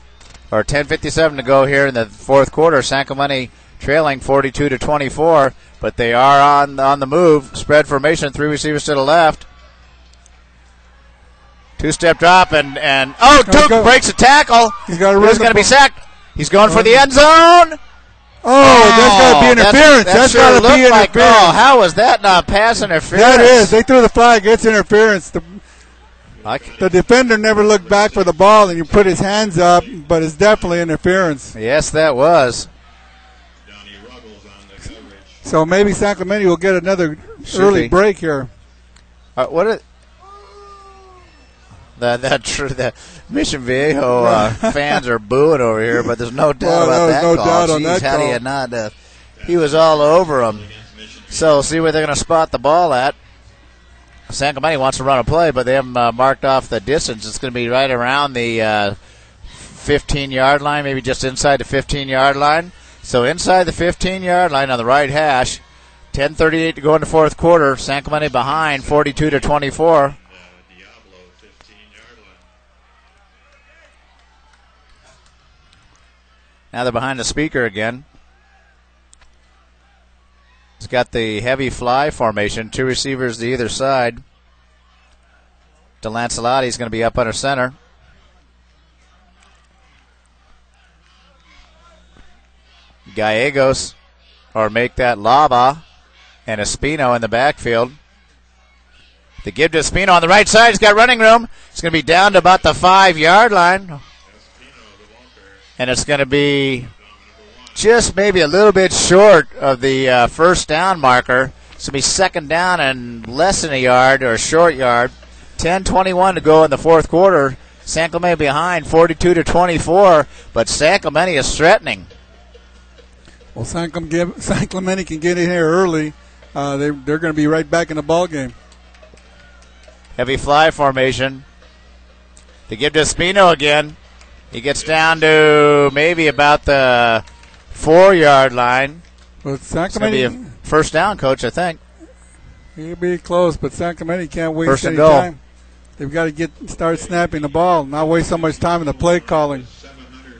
or 10:57 to go here in the fourth quarter. San Clemente trailing 42 to 24, but they are on on the move. Spread formation, three receivers to the left. Two step drop and and oh, Duke breaks a tackle. He's got to He's going to be sacked. He's going for the end zone. Oh, that's got to be interference. That that's sure got to be like, interference. oh, how was that not pass interference? that is. They threw the flag. It's interference. The, the defender never looked back for the ball, and you put his hands up, but it's definitely interference. yes, that was. Donnie Ruggles on the coverage. So maybe San Clemente will get another Should early be. break here. Uh, what are, that that true that Mission Viejo uh, fans are booing over here, but there's no doubt Well, about there's that no call. doubt on Jeez, that how do call. you not? Uh, he was all over him. So see where they're going to spot the ball at. San Clemente wants to run a play, but they haven't uh, marked off the distance. It's going to be right around the uh, 15 yard line, maybe just inside the 15 yard line. So inside the 15 yard line on the right hash. 10:38 to go in the fourth quarter. San Clemente behind, 42 to 24. Uh, Diablo 15 yard line. Now they're behind the speaker again. He's got the heavy fly formation, two receivers to either side. DeLancelotti is going to be up under center. Gallegos, or make that Lava, and Espino in the backfield. The give to Espino on the right side. He's got running room. It's going to be down to about the five yard line. Espino to Walker. And it's going to be just maybe a little bit short of the uh, first down marker. It's going to be second down and less than a yard or a short yard. 10-21 to go in the fourth quarter. San Clemente behind 42 to 24, but San Clemente is threatening. Well, San, Clem- San Clemente can get in here early. Uh, they, they're going to be right back in the ball game. Heavy fly formation. They give to Espino again. He gets down to maybe about the four yard line. But San It's going to be a first down, coach, I think. he'll be close, but San Clemente can't waste First and any goal. time. They've got to get start snapping the ball, not waste so much time in the play calling.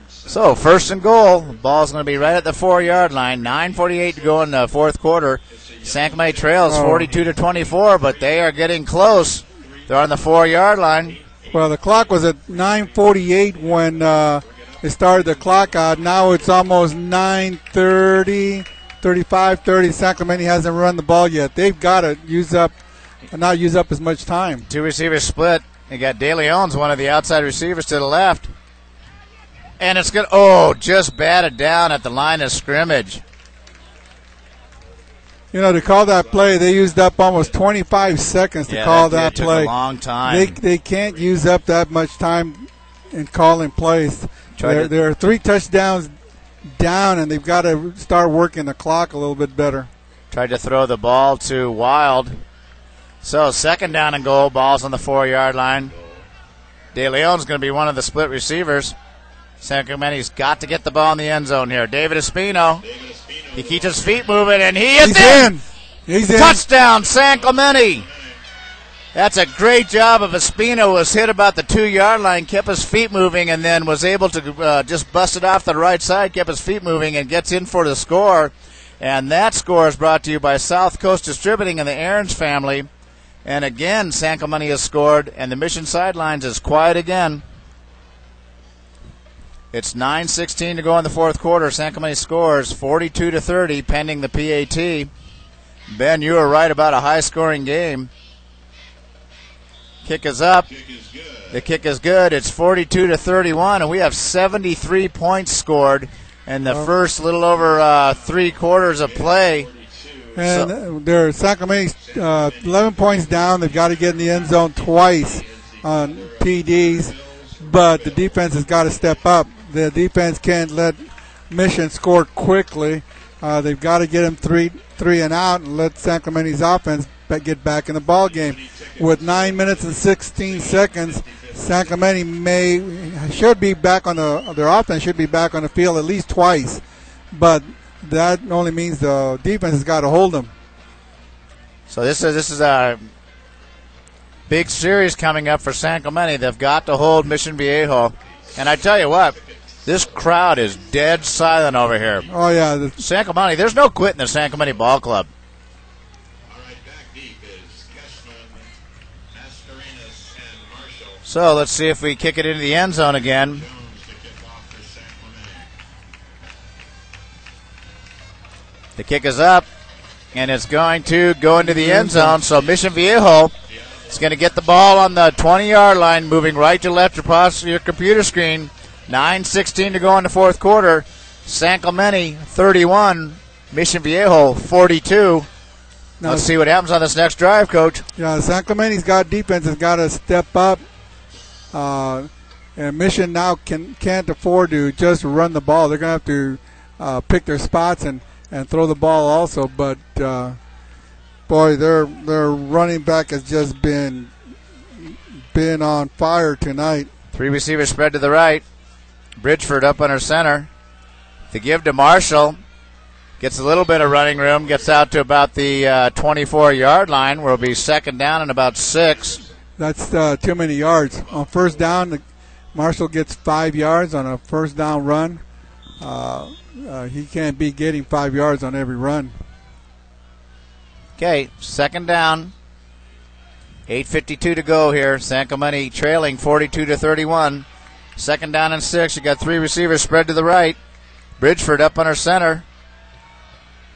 So, first and goal. The ball's going to be right at the four yard line. 9.48 to go in the fourth quarter. San Clemente trails Oh. 42 to 24, but they are getting close. They're on the four yard line. Well, the clock was at 9:48 when uh, started the clock out. Now it's almost 9:30, 35, 30. San Clemente hasn't run the ball yet. They've got to use up, not use up as much time. Two receivers split. They got De Leon's one of the outside receivers to the left. And it's good. Oh, just batted down at the line of scrimmage. You know, to call that play, they used up almost 25 seconds to yeah, call that, that, took play. a long time. They they can't use up that much time in calling plays. There, to- there are three touchdowns down, and they've got to start working the clock a little bit better. Tried to throw the ball to Wild. So second down and goal. Ball's on the four yard line. De Leon's going to be one of the split receivers. San Clemente's got to get the ball in the end zone here. David Espino. He keeps his feet moving and he is He's in. in. He's in. Touchdown, San Clemente. That's a great job of Espino. Was hit about the two yard line, kept his feet moving, and then was able to uh, just bust it off the right side, kept his feet moving, and gets in for the score. And that score is brought to you by South Coast Distributing and the Aaron's family. And again, San Clemente has scored, and the Mission sidelines is quiet again. It's 9:16 to go in the fourth quarter. San Clemente scores 42 to 30, pending the PAT. Ben, you were right about a high-scoring game. Kick is up. Kick is good. The kick is good. It's 42 to 31, and we have 73 points scored in the first little over uh, three quarters of play. And So- uh, they're San Clemente's uh, 11 points down. They've got to get in the end zone twice on TDs, but the defense has got to step up. The defense can't let Mission score quickly. Uh, they've got to get them three three and out and let San Clemente's offense get back in the ball game. With nine minutes and 16 seconds, San Clemente may should be back on the their offense should be back on the field at least twice, but that only means the defense has got to hold them. So this is this is a big series coming up for San Clemente. They've got to hold Mission Viejo, and I tell you what, this crowd is dead silent over here. Oh yeah, the, San Clemente, there's no quitting the San Clemente Ball Club. All right, back deep is Kessman, Mascarenas, and Marshall. So let's see if we kick it into the end zone again. Jones to kick off for San Clemente. The kick is up, and it's going to go into the end zone. So Mission Viejo is going to get the ball on the 20 yard line, moving right to left across your computer screen. 9.16 to go in the fourth quarter. San Clemente 31, Mission Viejo 42. now, Let's see what happens on this next drive, coach. yeah, San Clemente's got defense has got to step up. Uh, and Mission now can can't afford to just run the ball. They're gonna have to uh, pick their spots and, and throw the ball also. But uh, boy, their their running back has just been been on fire tonight. Three receivers spread to the right. Bridgeford up under center. The give to Marshall. Gets a little bit of running room. Gets out to about the 24 yard line where it'll be second down and about six. That's uh, too many yards on first down. The, Marshall gets five yards on a first down run. Uh, uh, he can't be getting five yards on every run. Okay, second down. 8.52 to go here. San Clemente trailing 42 to 31. Second down and six. You got three receivers spread to the right. Bridgeford up under center.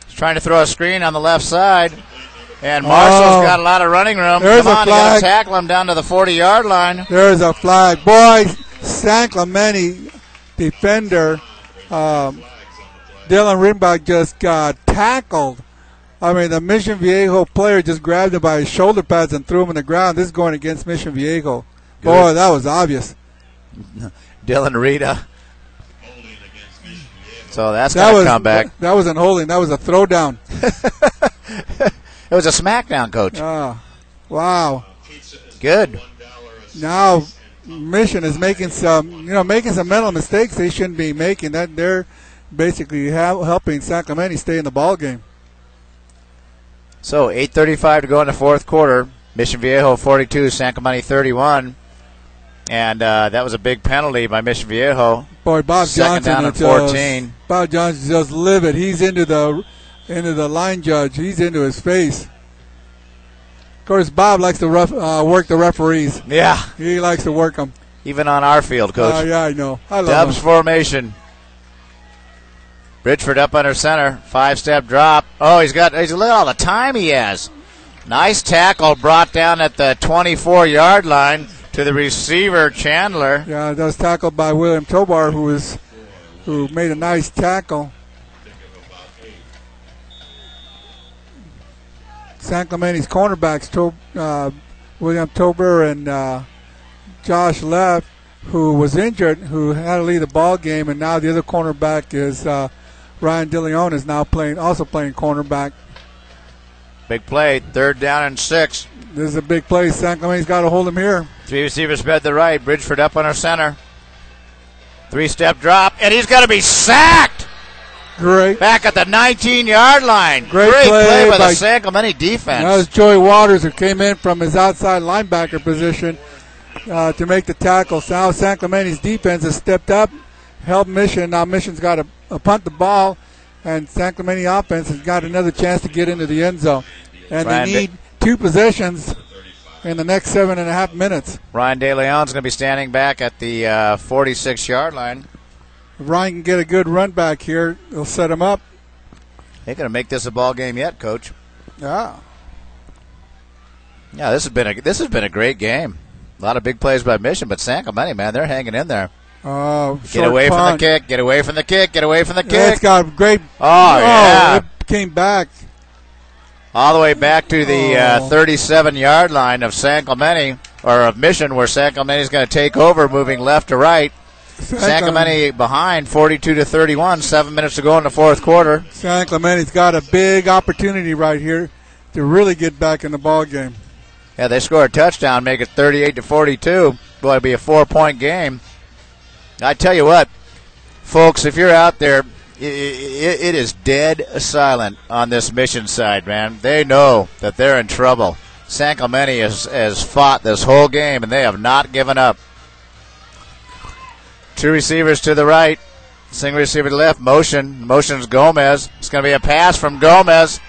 He's trying to throw a screen on the left side. And Marshall's Oh. got a lot of running room. There's Come a on, you got to tackle him down to the 40 yard line. There's a flag. Boy, San Clemente defender um, Dylan Rimbach just got tackled. I mean, the Mission Viejo player just grabbed him by his shoulder pads and threw him on the ground. This is going against Mission Viejo. Boy, that was obvious. Dylan Rita. Holding against Mission Viejo. So that's That was come back. that wasn't holding. That was a throwdown. It was a smackdown, coach. Ah, wow. Good. Now Mission is making some, you know, making some mental mistakes they shouldn't be making. That they're basically ha- helping San Clemente stay in the ball game. So 8:35 to go in the fourth quarter. Mission Viejo 42, San Clemente 31, and uh, that was a big penalty by Mission Viejo. Boy, Bob Second Johnson down and just- 14. Bob Johnson just livid. He's into the into the line judge. He's into his face. Of course, Bob likes to ref, uh, work the referees. Yeah, He likes to work them. even on our field, coach. Uh, yeah, I know. I love Dubs him. formation. Bridgeford up under center. Five step drop. Oh, he's got, he's look at all the time he has. Nice tackle brought down at the 24 yard line to the receiver, Chandler. Yeah, that was tackled by William Tobar, who was who made a nice tackle. San Clemente's cornerbacks, to, uh, William Tober and uh, Josh Left, who was injured, who had to leave the ball game, and now the other cornerback is uh, Ryan DeLeon is now playing, also playing cornerback. Big play. Third down and six. This is a big play. San Clemente's got to hold him here. Three receivers spread the right. Bridgeford up on our center. Three step drop, and he's going to be sacked Great. back at the 19 yard line. Great play, play by, by- the San Clemente defense. That was Joey Waters who came in from his outside linebacker position uh, to make the tackle. So now San Clemente's defense has stepped up, held Mission. Now Mission's got to uh, punt the ball, and San Clemente offense has got another chance to get into the end zone. And they need two possessions in the next seven and a half minutes. Ryan De Leon's going to be standing back at the 46 yard line. If Ryan can get a good run back here, he'll set him up. They're going to make this a ball game yet, Coach. Yeah. Yeah, this has been a this has been a great game. A lot of big plays by Mission, but San Clemente, man, they're hanging in there. Uh, Get away from the kick. Get away from the kick. Get away from the Yeah, it's got great. Oh, yeah. it came back. All the way back to the uh, Oh. 37 yard line of San Clemente or of Mission, where San Clemente is going to take over, moving left to right. San Clemente behind 42 to 31. Seven minutes to go in the fourth quarter. San Clemente's got a big opportunity right here to really get back in the ball game. Yeah, they score a touchdown, make it 38 to 42. Boy, it'll be a four point game. I tell you what, folks, if you're out there, i i it is dead silent on this mission side, man. They know that they're in trouble. San Clemente has, has fought this whole game, and they have not given up. Two receivers to the right, single receiver to the left. Motion, motion's Gomez. It's going to be a pass from Gomez,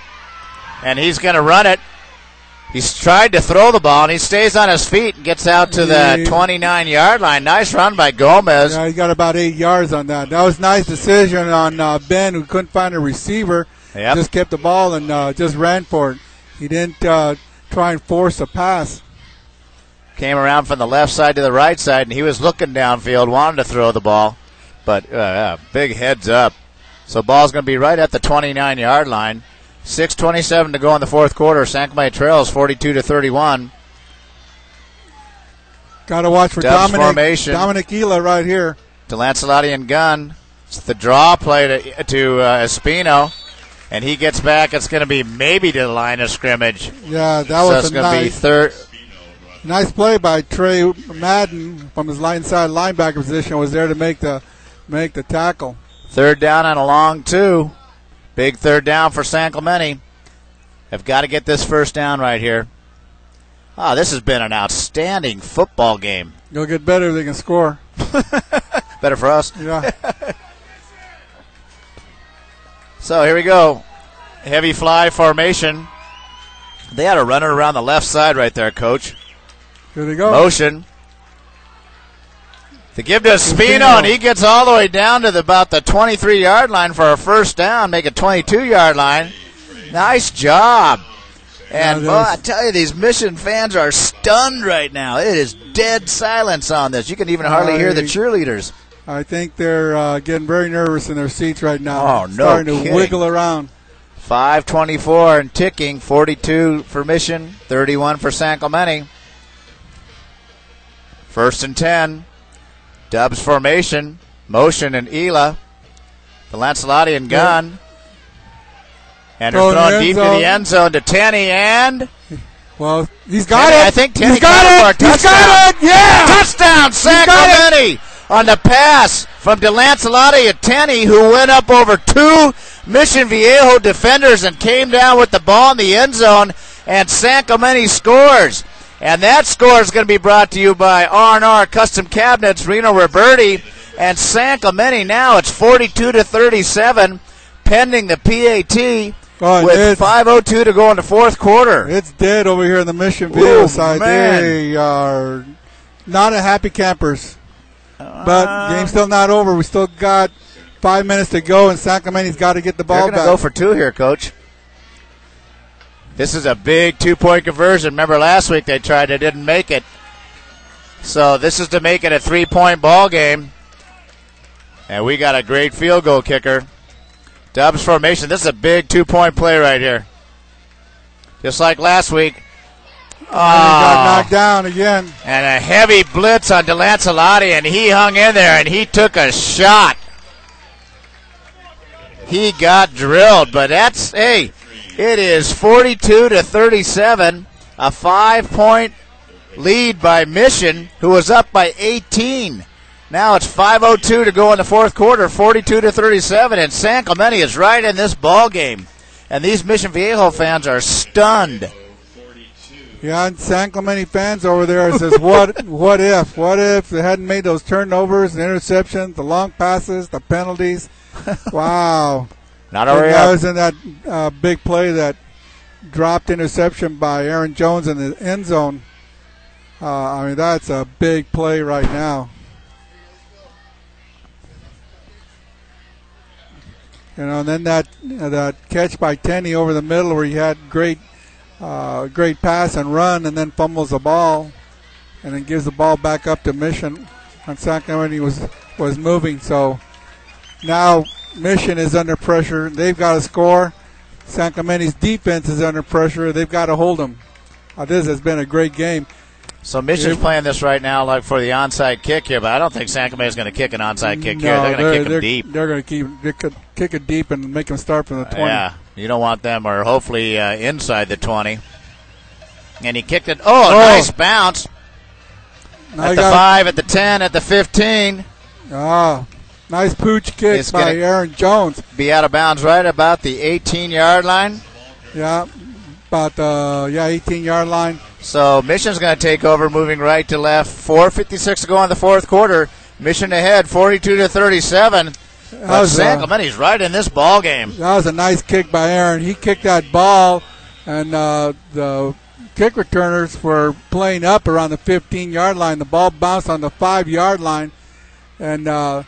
and he's going to run it. He's tried to throw the ball, and he stays on his feet and gets out to the 29 yard line. Nice run by Gomez. Yeah, he got about eight yards on that. That was nice decision on uh, Ben, who couldn't find a receiver. Yep. Just kept the ball and uh, just ran for it. He didn't uh, try and force a pass. Came around from the left side to the right side, and he was looking downfield, wanted to throw the ball, but uh, yeah, big heads up. So ball's going to be right at the 29 yard line. 6:27 to go in the fourth quarter. San Clemente trails 42 to 31. Got to watch for Dubs Dominic formation. Dominic Ela right here. DeLancelotti and gun. It's the draw play to, to uh, Espino, and he gets back. It's going to be maybe to the line of scrimmage. Yeah, that so was it's a going to be nice, third. nice play by Trey Madden from his line side linebacker position. Was there to make the make the tackle. Third down and a long two. Big third down for San Clemente. Have got to get this first down right here. Ah, this has been an outstanding football game. It'll get better if they can score. Better for us. Yeah. So here we go. Heavy fly formation. They had a runner around the left side right there, coach. Here they go. Motion. To give to Espino, and he gets all the way down to the, about the 23 yard line for a first down, make a 22 yard line. Nice job. And boy, I tell you, these mission fans are stunned right now. It is dead silence on this. You can even hardly hear the cheerleaders. I think they're uh, getting very nervous in their seats right now. Oh, no Starting to wiggle around. 524 and ticking, 42 for Mission, 31 for San Clemente. First and 10. Dubs formation, motion and Ela. DeLancelotti and gun. And they're Throwing throwing deep end to the end zone to Tenney and Well, he's got it. I think Tenney he's got it. it for a He's got it. Yeah. touchdown, San got it. Clemente on the pass from DeLancelotti at Tenney, who went up over two Mission Viejo defenders and came down with the ball in the end zone, and San Clemente scores. And that score is going to be brought to you by R&R Custom Cabinets, Reno Roberti, and San Clemente. Now it's 42 to 37, pending the PAT. Oh, with 5:02 to go in the fourth quarter. It's dead over here in the Mission Viejo Ooh, side. man. They are not a happy campers. Uh, But game's still not over. We still got five minutes to go, and San Clemente's got to get the ball back. go for two here, coach. This is a big two point conversion. Remember last week they tried, they didn't make it. So this is to make it a three point ball game. And we got a great field goal kicker. Dubs formation. This is a big two point play right here. Just like last week. And he got Oh, knocked down again. and a heavy blitz on DeLancelotti, and he hung in there and he took a shot. He got drilled, but that's hey, it is 42 to 37, a five-point lead by Mission, who was up by 18. Now it's 5:02 to go in the fourth quarter, 42 to 37, and San Clemente is right in this ball game, and these Mission Viejo fans are stunned. Yeah, and San Clemente fans over there says, "What? what if? What if they hadn't made those turnovers, the interceptions, the long passes, the penalties? wow! Not already that was in that uh, big play that dropped interception by Aaron Jones in the end zone. Uh, I mean, that's a big play right now. You know, and then that that catch by Tenney over the middle where he had great uh, great pass and run, and then fumbles the ball, and then gives the ball back up to Mission. And Clemente was was moving, so now Mission is under pressure. They've got to score. San Clemente's defense is under pressure. They've got to hold them. Uh, this has been a great game. So Mission's Yeah. playing this right now, like for the onside kick here, but I don't think San Clemente is going to kick an onside kick here. They're going to kick him deep. They're going to keep they could kick it deep and make them start from the 20. Yeah, you don't want them, or hopefully uh, inside the twenty. And he kicked it. Oh, Oh. nice bounce Now at the got- five, at the ten, at the fifteen. Ah, nice pooch kick It's by Aaron Jones. Be out of bounds right about the 18-yard line. Yeah, about uh, yeah 18 yard line. So Mission's going to take over, moving right to left. 4:56 to go in the fourth quarter. Mission ahead, 42 to 37. That But was, San uh, Clemente's right in this ball game. That was a nice kick by Aaron. He kicked that ball, and uh, the kick returners were playing up around the 15 yard line. The ball bounced on the five yard line, and uh,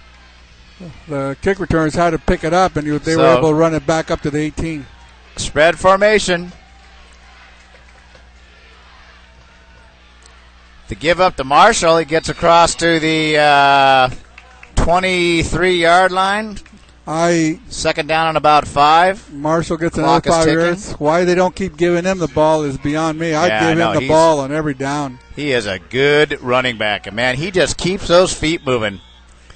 the kick returners had to pick it up, and they were able to run it back up to the 18. Spread formation. To give up to Marshall, he gets across to the uh, 23 yard line. I Second down and about five. Marshall gets Clock another five yards. Why they don't keep giving him the ball is beyond me. I'd Yeah, give know. him the ball on every down. He is a good running back. And man, he just keeps those feet moving.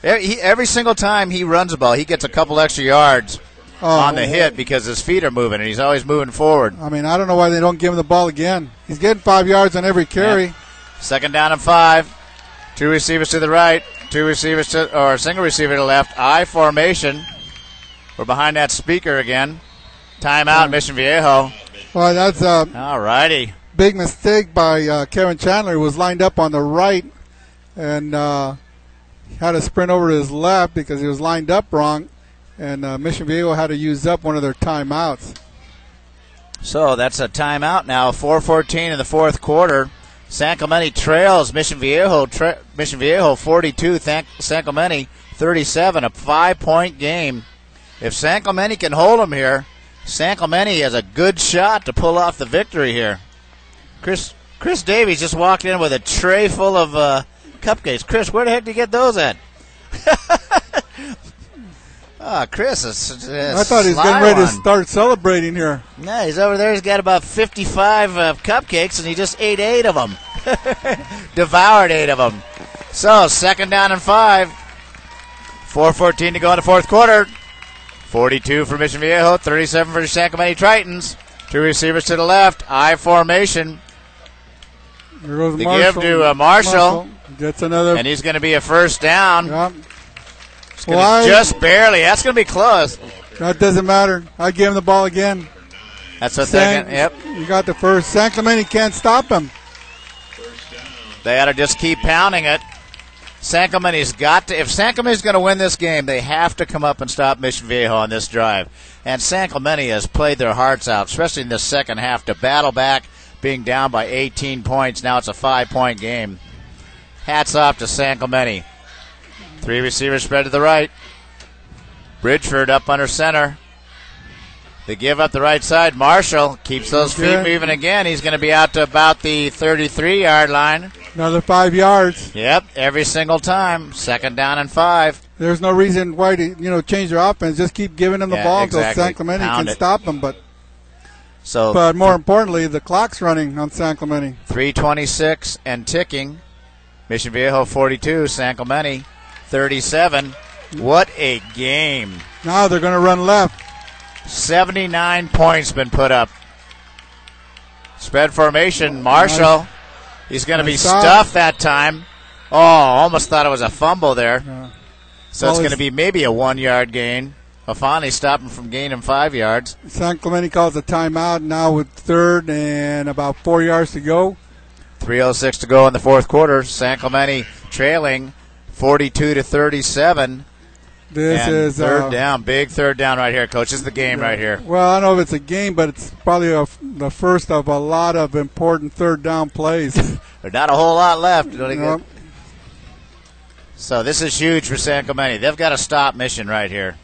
Every, he, every single time he runs the ball, he gets a couple extra yards Oh, on the hit because his feet are moving and he's always moving forward. I mean, I don't know why they don't give him the ball again. He's getting five yards on every carry. Second down and five. Two receivers to the right, two receivers to, or a single receiver to the left. I formation. We're behind that speaker again. Timeout, Mission Viejo. Well, that's a All righty. big mistake by uh, Kevin Chandler, who was lined up on the right and uh, had to sprint over to his left because he was lined up wrong. And uh, Mission Viejo had to use up one of their timeouts. So that's a timeout now. 4:14 in the fourth quarter. San Clemente trails Mission Viejo. Tra- Mission Viejo 42. Thank- San Clemente 37. A five-point game. If San Clemente can hold them here, San Clemente has a good shot to pull off the victory here. Chris Chris Davies just walked in with a tray full of uh, cupcakes. Chris, where the heck did you get those at? Ah, Chris is. is I thought he was getting ready to start celebrating here. Yeah, he's over there. He's got about 55 uh, cupcakes, and he just ate eight of them. Devoured eight of them. So, second down and five. 4.14 to go in the fourth quarter. 42 for Mission Viejo, 37 for San Clemente Tritons. Two receivers to the left, I formation, The Marshall. give to, uh, Marshall. Gets another. and he's going to be a first down. gonna Just barely. That's going to be close. that doesn't matter. I give him the ball again. That's what San, they're Yep. You got the first. San Clemente can't stop him. They ought to just keep pounding it. San Clemente's got to. If San Clemente's going to win this game, they have to come up and stop Mission Viejo on this drive. And San Clemente has played their hearts out, especially in the second half, to battle back, being down by 18 points. Now it's a five-point game. Hats off to San Clemente. Three receivers spread to the right. Bridgeford up under center. They give up the right side. Marshall keeps those feet moving again. He's going to be out to about the 33 yard line. Another five yards. Yep, every single time. Second down and five. There's no reason why to you know change their offense. Just keep giving them the Yeah, ball exactly. until San Clemente Pound can it. stop them. But So but more importantly, the clock's running on San Clemente. 326 and ticking. Mission Viejo 42, San Clemente 37. What a game. Now they're going to run left. 79 points been put up. Spread formation, Marshall. He's going to be stuffed that time. Oh, almost thought it was a fumble there. Yeah. So Well, it's going to be maybe a one yard gain. Afani stopped him from gaining five yards. San Clemente calls a timeout now with third and about four yards to go. 306 to go in the fourth quarter. San Clemente trailing 42 to 37. This and is third uh, down, big third down right here, coach. This is the game right here. Well, I don't know if it's a game, but it's probably a, the first of a lot of important third down plays. There's not a whole lot left. So this is huge for San Clemente. They've got a stop Mission right here.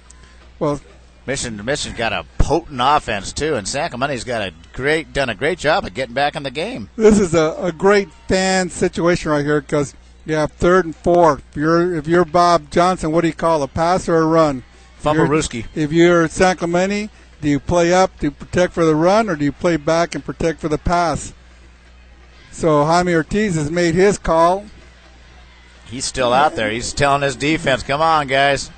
Well, Mission Mission's got a potent offense too, and San Clemente's got a great done a great job of getting back in the game. this is a, a great fan situation right here because you have third and four. If you're if you're Bob Johnson, what do you call a pass or a run? Fumble Ruski. If you're San Clemente, do you play up to protect for the run or do you play back and protect for the pass? So Jaime Ortiz has made his call. He's still out there. He's telling his defense, "Come on, guys."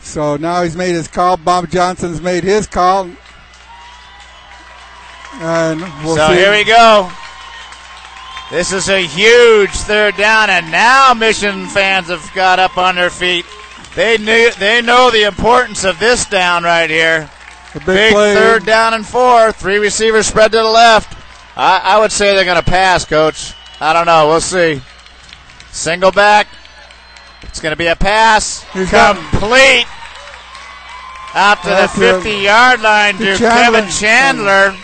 So now he's made his call. Bob Johnson's made his call. And we'll so see. here we go. This is a huge third down, and now Mission fans have got up on their feet. They knew they know the importance of this down right here. Big, Big third down and four. Three receivers spread to the left. I, I would say they're going to pass, coach. I don't know. We'll see. Single back. It's going to be a pass. He's Complete. Out to That's the 50 yard line To to Chandler. Kevin Chandler.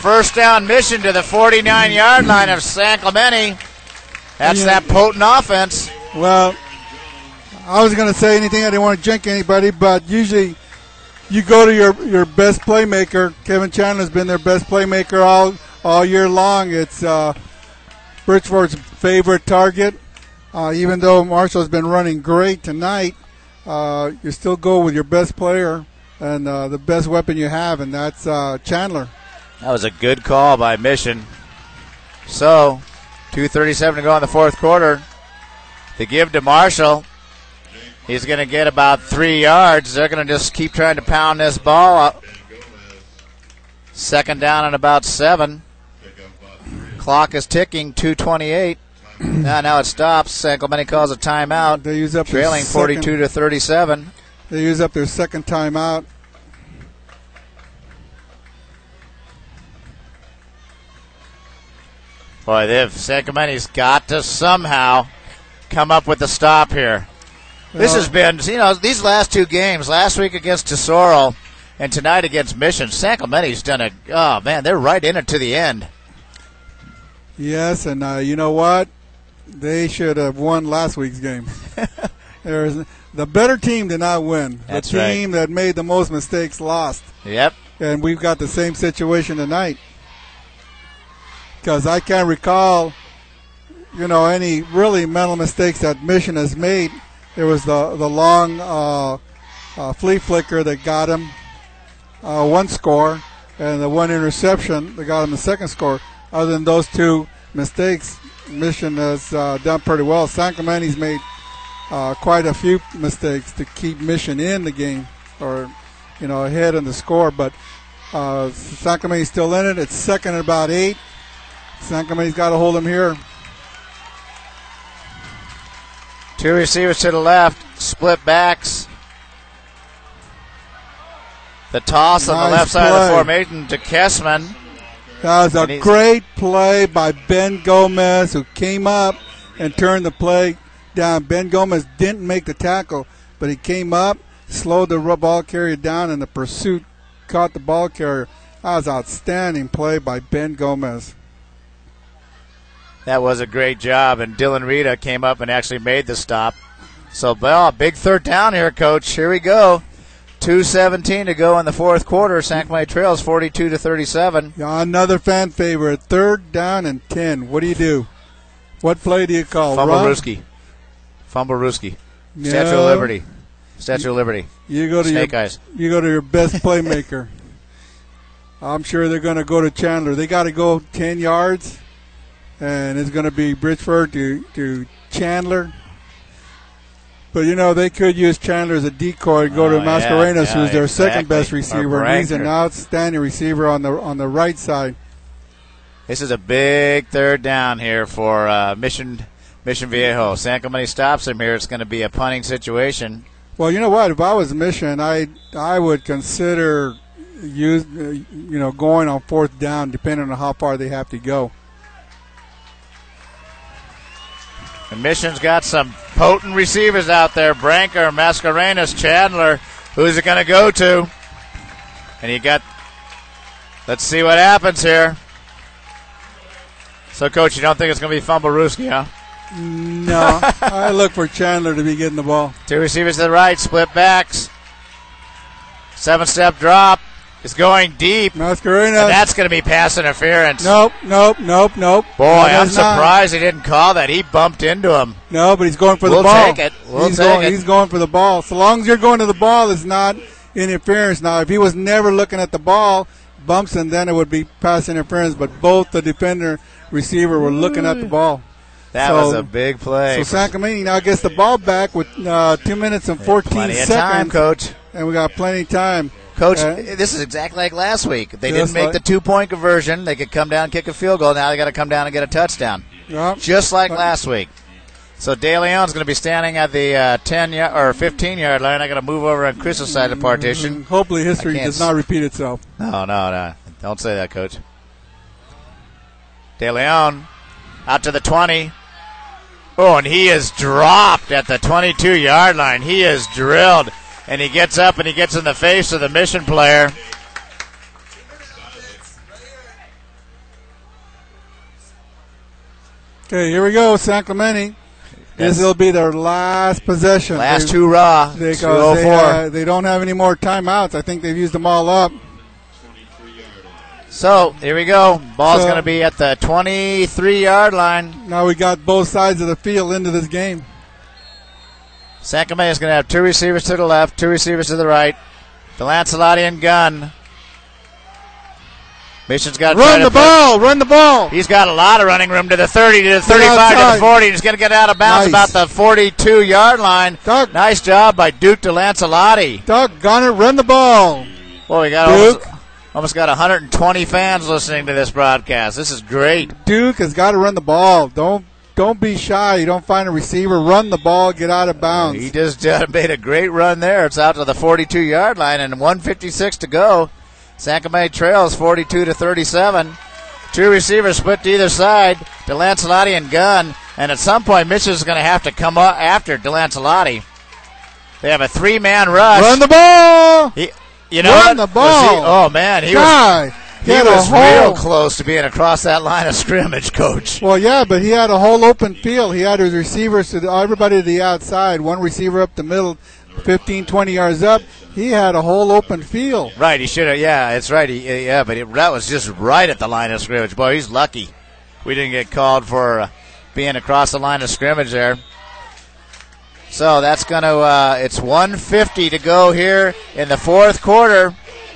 First down mission to the 49 yard line of San Clemente. That's Yeah. that potent offense. Well, I was going to say anything. I didn't want to drink anybody, but usually you go to your, your best playmaker. Kevin Chandler's been their best playmaker all all year long. It's uh, Bridgeford's favorite target. Uh, even though Marshall's been running great tonight, uh, you still go with your best player and uh, the best weapon you have, and that's uh, Chandler. That was a good call by Mission. So, 2.37 to go in the fourth quarter. The give to Marshall. He's going to get about three yards. They're going to just keep trying to pound this ball up. Second down and about seven. Clock is ticking, 2.28. now, now it stops. San Clemente calls a timeout. They use up their Trailing second- 42 to 37. They use up their second timeout. Boy, they've San Clemente's got to somehow come up with a stop here. This has been, you know, these last two games, last week against Tesoro and tonight against Mission, San Clemente's done a, oh man, they're right in it to the end. Yes, and uh, you know what? They should have won last week's game. There's the better team did not win. That's the right. team that made the most mistakes lost, Yep. and we've got the same situation tonight. Because I can't recall, you know, any really mental mistakes that Mission has made. It was the the long uh, uh, flea flicker that got him uh, one score, and the one interception that got him the second score. Other than those two mistakes, Mission has uh, done pretty well. San Clemente's made uh, quite a few mistakes to keep Mission in the game, or you know, ahead in the score. But uh, San Clemente's still in it. It's second and about eight. San Clemente's got to hold him here. Two receivers to the left, split backs. The toss on the Nice left side of the formation to Kessman. That was a great play by Ben Gomez, who came up and turned the play down. Ben Gomez didn't make the tackle, but he came up, slowed the ball carrier down, and the pursuit caught the ball carrier. That was outstanding play by Ben Gomez. That was a great job, and Dylan Rita came up and actually made the stop. So, well, big third down here, Coach. Here we go. 2.17 to go in the fourth quarter. San Clemente Trails 42 to 37. Another fan favorite. Third down and ten. What do you do? What play do you call? Fumble Run? Ruski. Fumble Ruski. Statue of Liberty. Statue of Liberty. You go to Snake your eyes. you go to your best playmaker. I'm sure they're going to go to Chandler. They got to go 10 yards, and it's going to be Bridgeford to, to Chandler. But you know they could use Chandler as a decoy and go Oh, to Mascarenas, yeah, who's their second best receiver. and He's an outstanding receiver on the on the right side. This is a big third down here for uh, Mission Mission Viejo. San Clemente stops him here. It's going to be a punting situation. Well, you know what? If I was Mission, I I would consider use uh, you know going on fourth down, depending on how far they have to go. And Mission's got some potent receivers out there. Branker, Mascarenas, Chandler. Who's it going to go to? And you got. Let's see what happens here. So, Coach, you don't think it's going to be Fumble Ruski, huh? No, I look for Chandler to be getting the ball. Two receivers to the right, split backs. Seven step drop. Is going deep. And Mascarenas. that's going to be pass interference. Nope, nope, nope, nope. Boy, That I'm is not. surprised he didn't call that. He bumped into him. No, but he's going for the We'll ball. take it. We'll he's, take going, it. he's going for the ball. So long as you're going to the ball, it's not interference. Now, if he was never looking at the ball, bumps, and then it would be pass interference. But both the defender, receiver were looking at the ball. That So- was a big play. So San Clemente now gets the ball back with uh, two minutes and 14 Plenty of seconds, time, Coach. and we got plenty of time. Coach, Uh, this is exactly like last week. They Just didn't make like- the two point conversion. They could come down and kick a field goal. Now they got to come down and get a touchdown, Yeah. just like Uh, last week. So De Leon's going to be standing at the uh, 10 yard or 15 yard line. I got to move over on Chris's side of the partition. Hopefully, history does not repeat itself. No, no, no. Don't say that, Coach. De Leon out to the 20. Oh, and he is dropped at the 22 yard line. He is drilled. And he gets up and he gets in the face of the mission player. Okay, here we go, San Clemente. This will be their last possession. Last They- two raw. Because they, 204. uh, they don't have any more timeouts. I think they've used them all up. So here we go. Ball's So- going to be at the 23 yard line. Now we got both sides of the field into this game. San is going to have two receivers to the left, two receivers to the right. DeLancelotti and gun. Mission's got Run the put- ball! Run the ball! He's got a lot of running room to the 30, to the 35, to the 40. He's going to get out of bounds Nice. about the 42 yard line. Doug, Nice job by Duke DeLancelotti. Doug, Gunner, run the ball! Boy, we got Duke. almost, almost got 120 fans listening to this broadcast. This is great. Duke has got to run the ball. Don't don't be shy. You don't find a receiver. Run the ball. Get out of bounds. He just uh, made a great run there. It's out to the 42 yard line and 156 to go. Clemente Trails 42 to 37. Two receivers split to either side. DeLancelotti and gun. And at some point, Mission's going to have to come up after DeLancelotti. They have a three man rush. Run the ball! He, you know Run what? the Was he- ball. oh man, he was He was real close to being across that line of scrimmage, coach. Well, yeah, but he had a whole open field. He had his receivers to the, everybody to the outside, one receiver up the middle, 15, 20 yards up. He had a whole open field. Right, he should have. Yeah, it's right. He, yeah, but it, that was just right at the line of scrimmage. Boy, he's lucky. We didn't get called for uh, being across the line of scrimmage there. So that's going to. Uh, it's 150 to go here in the fourth quarter.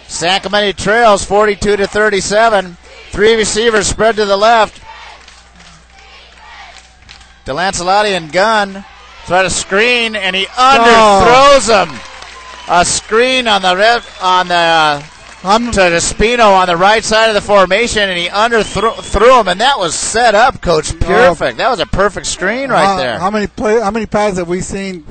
San Clemente Trails 42 to 37. Three receivers spread to the left. DeLancelotti and gun try to screen, and he underthrows him. a screen on the ref, on the uh, I'm, to Despino on the right side of the formation, and he underthrew threw him, and that was set up, Coach. Perfect. That was a perfect screen right how, there. How many play? How many passes have we seen?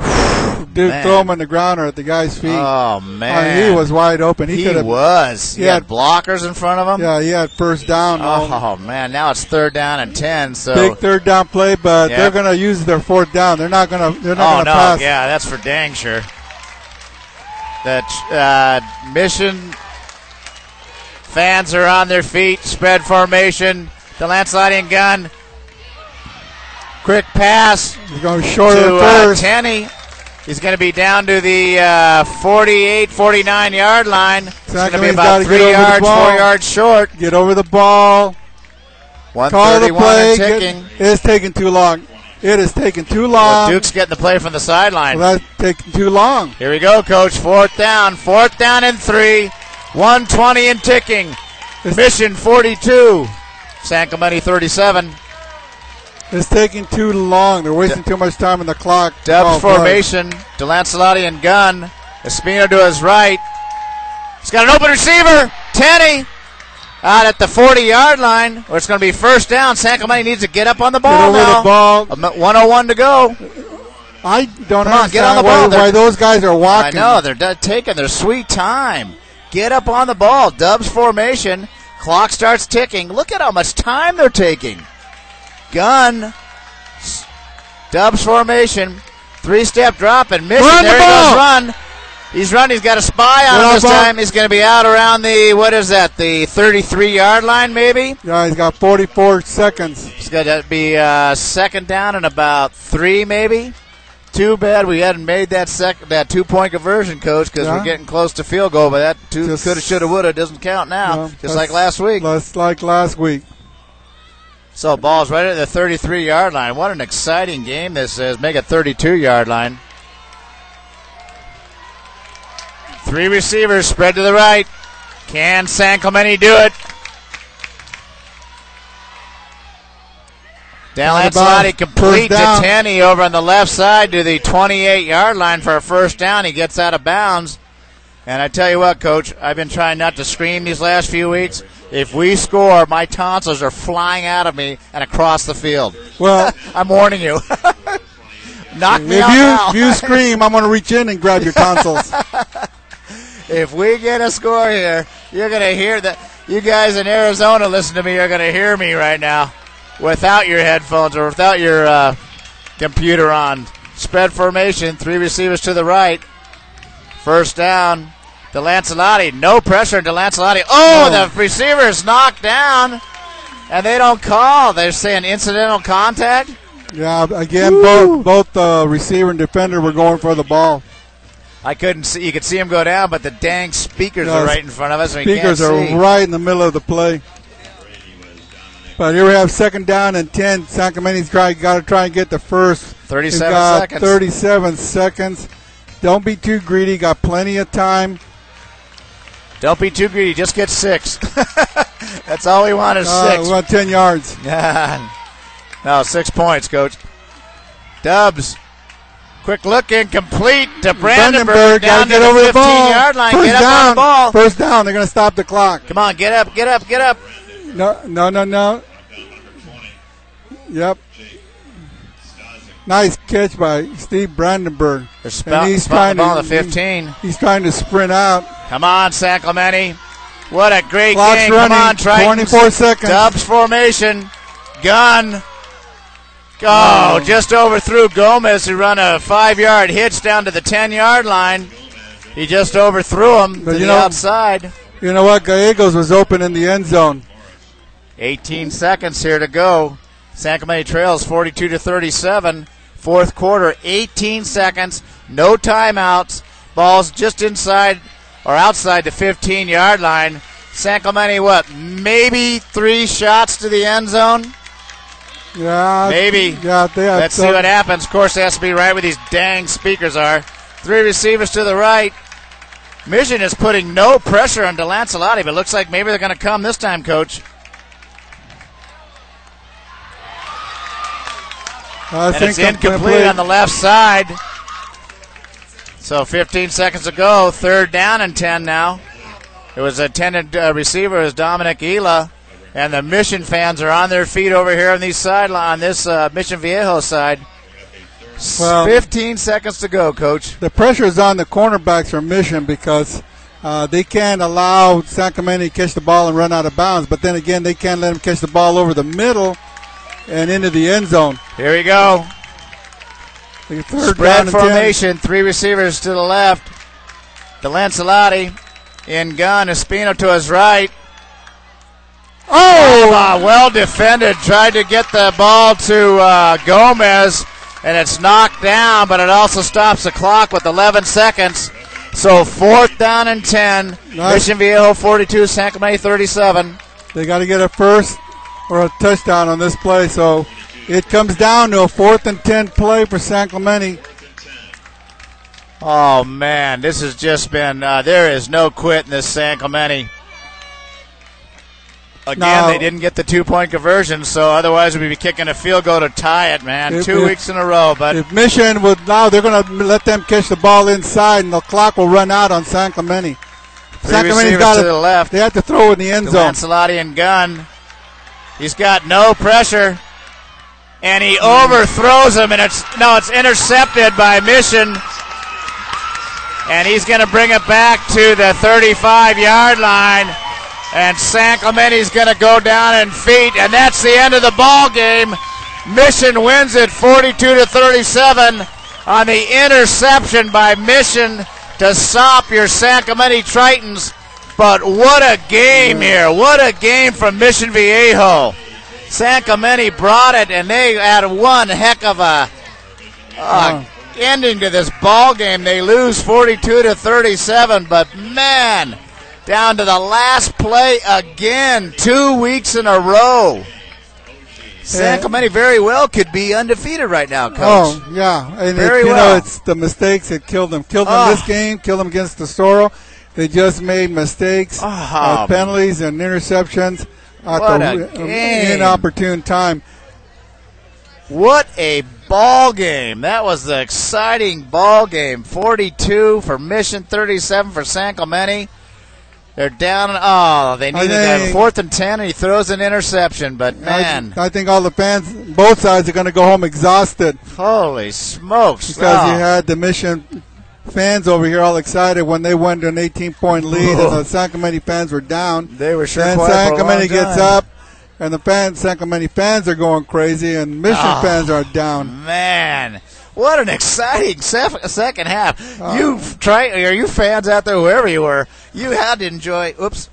Dude, Man. throw him on the ground or at the guy's feet. oh I mean, man, he was wide open. He, He could have. was. He Yeah. had blockers in front of him. Yeah, he had first down. Oh man, now it's third down and ten. So Big third down play, but Yeah. they're going to use their fourth down. They're not going to. They're oh not no, going to pass. yeah, that's for dang sure. The uh, mission fans are on their feet. Spread formation. The Lancelottian gun. Quick pass He's going short of to uh, first. He's going to be down to the uh, 48, 49 yard line. It's going to be about three yards, four yards short. Get over the ball. Call the 131 play. and Get- ticking. it's taking too long. It is taking too Well, long. Duke's getting the play from the sideline. Well, that's taking too long. Here we go, coach. Fourth down. Fourth down and three. 120 and ticking. It's- Mission 42. San Clemente 37. It's taking too long. They're wasting too much time on the clock. Dubs Oh, formation. DeLancelotti and gun. Espino to his right. He's got an open receiver. Tenney out at the 40 yard line. Or it's going to be first down. San Clemente needs to get up on the Get ball now. the ball. 101 to go. I don't Come on, get on understand the why, ball. They're- why those guys are walking. I know they're d- taking their sweet time. Get up on the ball. Dubs formation. Clock starts ticking. Look at how much time they're taking. Gun. Dubs formation. Three step drop and mission. Run the there he ball. goes. Run. He's run. He's got a spy on him this ball. time. He's going to be out around the what is that? The 33 yard line, maybe. Yeah, he's got 44 seconds. It's going to be uh, second down and about three, maybe. Too bad we hadn't made that sec- that two point conversion, coach, because Yeah. we're getting close to field goal. But that two coulda, shoulda, woulda doesn't count now, No, just like last week. Less like last week. So ball's right at the 33 yard line. What an exciting game this is. Make it 32 yard line. Three receivers spread to the right. Can San Clemente do it? DeLancelotti complete to. Tenney over on the left side to the 28 yard line for a first down. He gets out of bounds. And I tell you what, Coach, I've been trying not to scream these last few weeks. If we score, my tonsils are flying out of me and across the field. Well, I'm warning you. Knock me if out you now. if you scream, I'm going to reach in and grab your tonsils. if we get a score here, you're going to hear that. You guys in Arizona, listen to me. You're going to hear me right now, without your headphones or without your uh, computer on. Spread formation, three receivers to the right. First down. DeLancelotti, no pressure. DeLancelotti. Oh, No. the is knocked down, and they don't call. They're saying incidental contact. yeah, again, both both the receiver and defender were going for the ball. I couldn't see. You could see him go down, but the dang speakers No, are right in front of us. Speakers are see. right in the middle of the play. But here we have second down and 10. San Clemente's try, got to try and get the first. 37 got seconds. 37 seconds. Don't be too greedy. Got plenty of time. Don't be too greedy. Just get six. That's all we want is Uh, six. we want 10 yards. no, six points, coach. Dubs. Quick look incomplete to Brandenburg, down to to get the over 15 the ball. yard line. First get up down. on the ball. First down. They're going to stop the clock. Come on, get up, get up, get up. No, no, no, no. Yep. Nice catch by Steve Brandenburg. They're he's spotting the trying ball to- the 15. He's trying to sprint out. Come on, San Clemente. What a great Clock's game. running. Come on, Tritons. 24 seconds. Dubs formation. Gun. Oh, oh, just overthrew Gomez, who run a five yard hitch down to the 10 yard line. He just overthrew him But to you the know- outside. You know what? Gallegos was open in the end zone. 18 seconds here to go. San Clemente trails 42 to 37. Fourth quarter, 18 seconds, no timeouts. Ball's just inside or outside the 15 yard line. San Clemente, what? Maybe three shots to the end zone? Yeah. Maybe. Yeah, Let's see what happens. Of course, it has to be right where these dang speakers are. Three receivers to the right. Mission is putting no pressure on DeLancelotti, but looks like maybe they're going to come this time, coach. I and think it's incomplete on the left side. So 15 seconds to go. Third down and 10 now. It was intended uh, receiver is Dominic Ela, and the Mission fans are on their feet over here on these sideline on this uh, Mission Viejo side. Well- 15 seconds to go, Coach. The pressure is on the cornerbacks for Mission because uh, they can't allow San Clemente to catch the ball and run out of bounds. But then again, they can't let them catch the ball over the middle and into the end zone. Here we go. The third down Spread and 10. formation. Three receivers to the left. DeLancelotti in gun. Espino to his right. Oh! Uh, well defended. Tried to get the ball to uh, Gomez, and it's knocked down, but it also stops the clock with 11 seconds. So fourth down and 10. Nice. Mission Viejo 42, San Clemente 37. They got to get a first a touchdown on this play. So it comes down to a fourth and 10 play for San Clemente. Oh man, this has just been. Uh, there is no quit in this San Clemente. Again, No. they didn't get the two-point conversion, so otherwise we'd be kicking a field goal to tie it, man. If- Two if- weeks in a row, but If Mission would now, they're going to let them catch the ball inside, and the clock will run out on San Clemente. San Clemente's got to the left. They have to throw in the end zone. Lancelotti and gun. He's got no pressure, and he overthrows him, and it's no, it's intercepted by Mission, and he's going to bring it back to the 35-yard line, and San Clemente's going to go down in feet, and that's the end of the ball game. Mission wins it 42 to 37 on the interception by Mission to stop your San Clemente Tritons. But what a game here! What a game from Mission Viejo. San Clemente brought it, and they had one heck of a uh, ending to this ball game. They lose 42 to 37, but man, down to the last play again, two weeks in a row. San Clemente very well could be undefeated right now, coach. Oh yeah, and Very it, you well. know it's the mistakes that killed them. Killed them Oh. this game. Killed them against Tesoro. They just made mistakes, Oh. uh, penalties, and interceptions at What the uh, inopportune time. What a ball game! That was the exciting ball game. 42 for Mission, 37 for San Clemente. They're down. And, oh, they needed that fourth and ten, and he throws an interception. But man, I, I think all the fans, both sides, are going to go home exhausted holy smokes! because Oh. you had the mission fans over here all excited when they went to an 18 point lead, and the San Clemente fans were down. they were sure quiet San Clemente gets up, and the fans, San Clemente fans are going crazy, and Mission Ah. fans are down. Man, what an exciting sef- second half! Oh. you try, are you fans out there, whoever you were, you had to enjoy. Oops,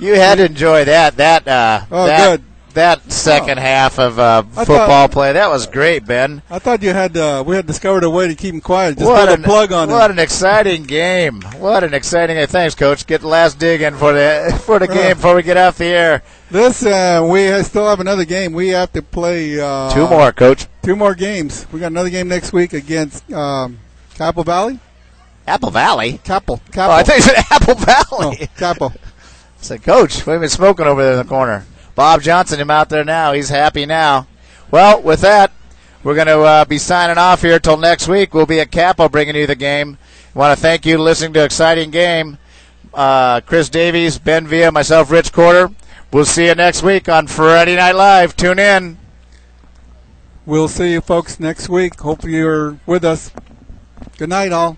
you had to enjoy that. That uh, Oh, that, good. That second half of uh, football thought- play, that was great, Ben. I thought you had uh, we had discovered a way to keep him quiet. Just what put an, a plug on him. What him. an exciting game! What an exciting! game! Thanks, Coach. Get the last dig in for the for the game before we get off the air. This uh, we still have another game. We have to play uh, Two more, Coach. Two more games. We got another game next week against um, Capel Valley. Apple Valley. Capel. Oh, I think said Apple Oh, Valley. Capel. I said, Coach, we've been smoking over there in the corner. Bob Johnson, him out there now. He's happy now. Well, with that, we're going to uh, be signing off here till next week. We'll be at Capo bringing you the game. want to thank you listening to Exciting Game. Uh, Chris Davies, Ben Villa, myself, Rich Corder. We'll see you next week on Friday Night Live. Tune in. We'll see you folks next week. Hopefully you're with us. Good night, all.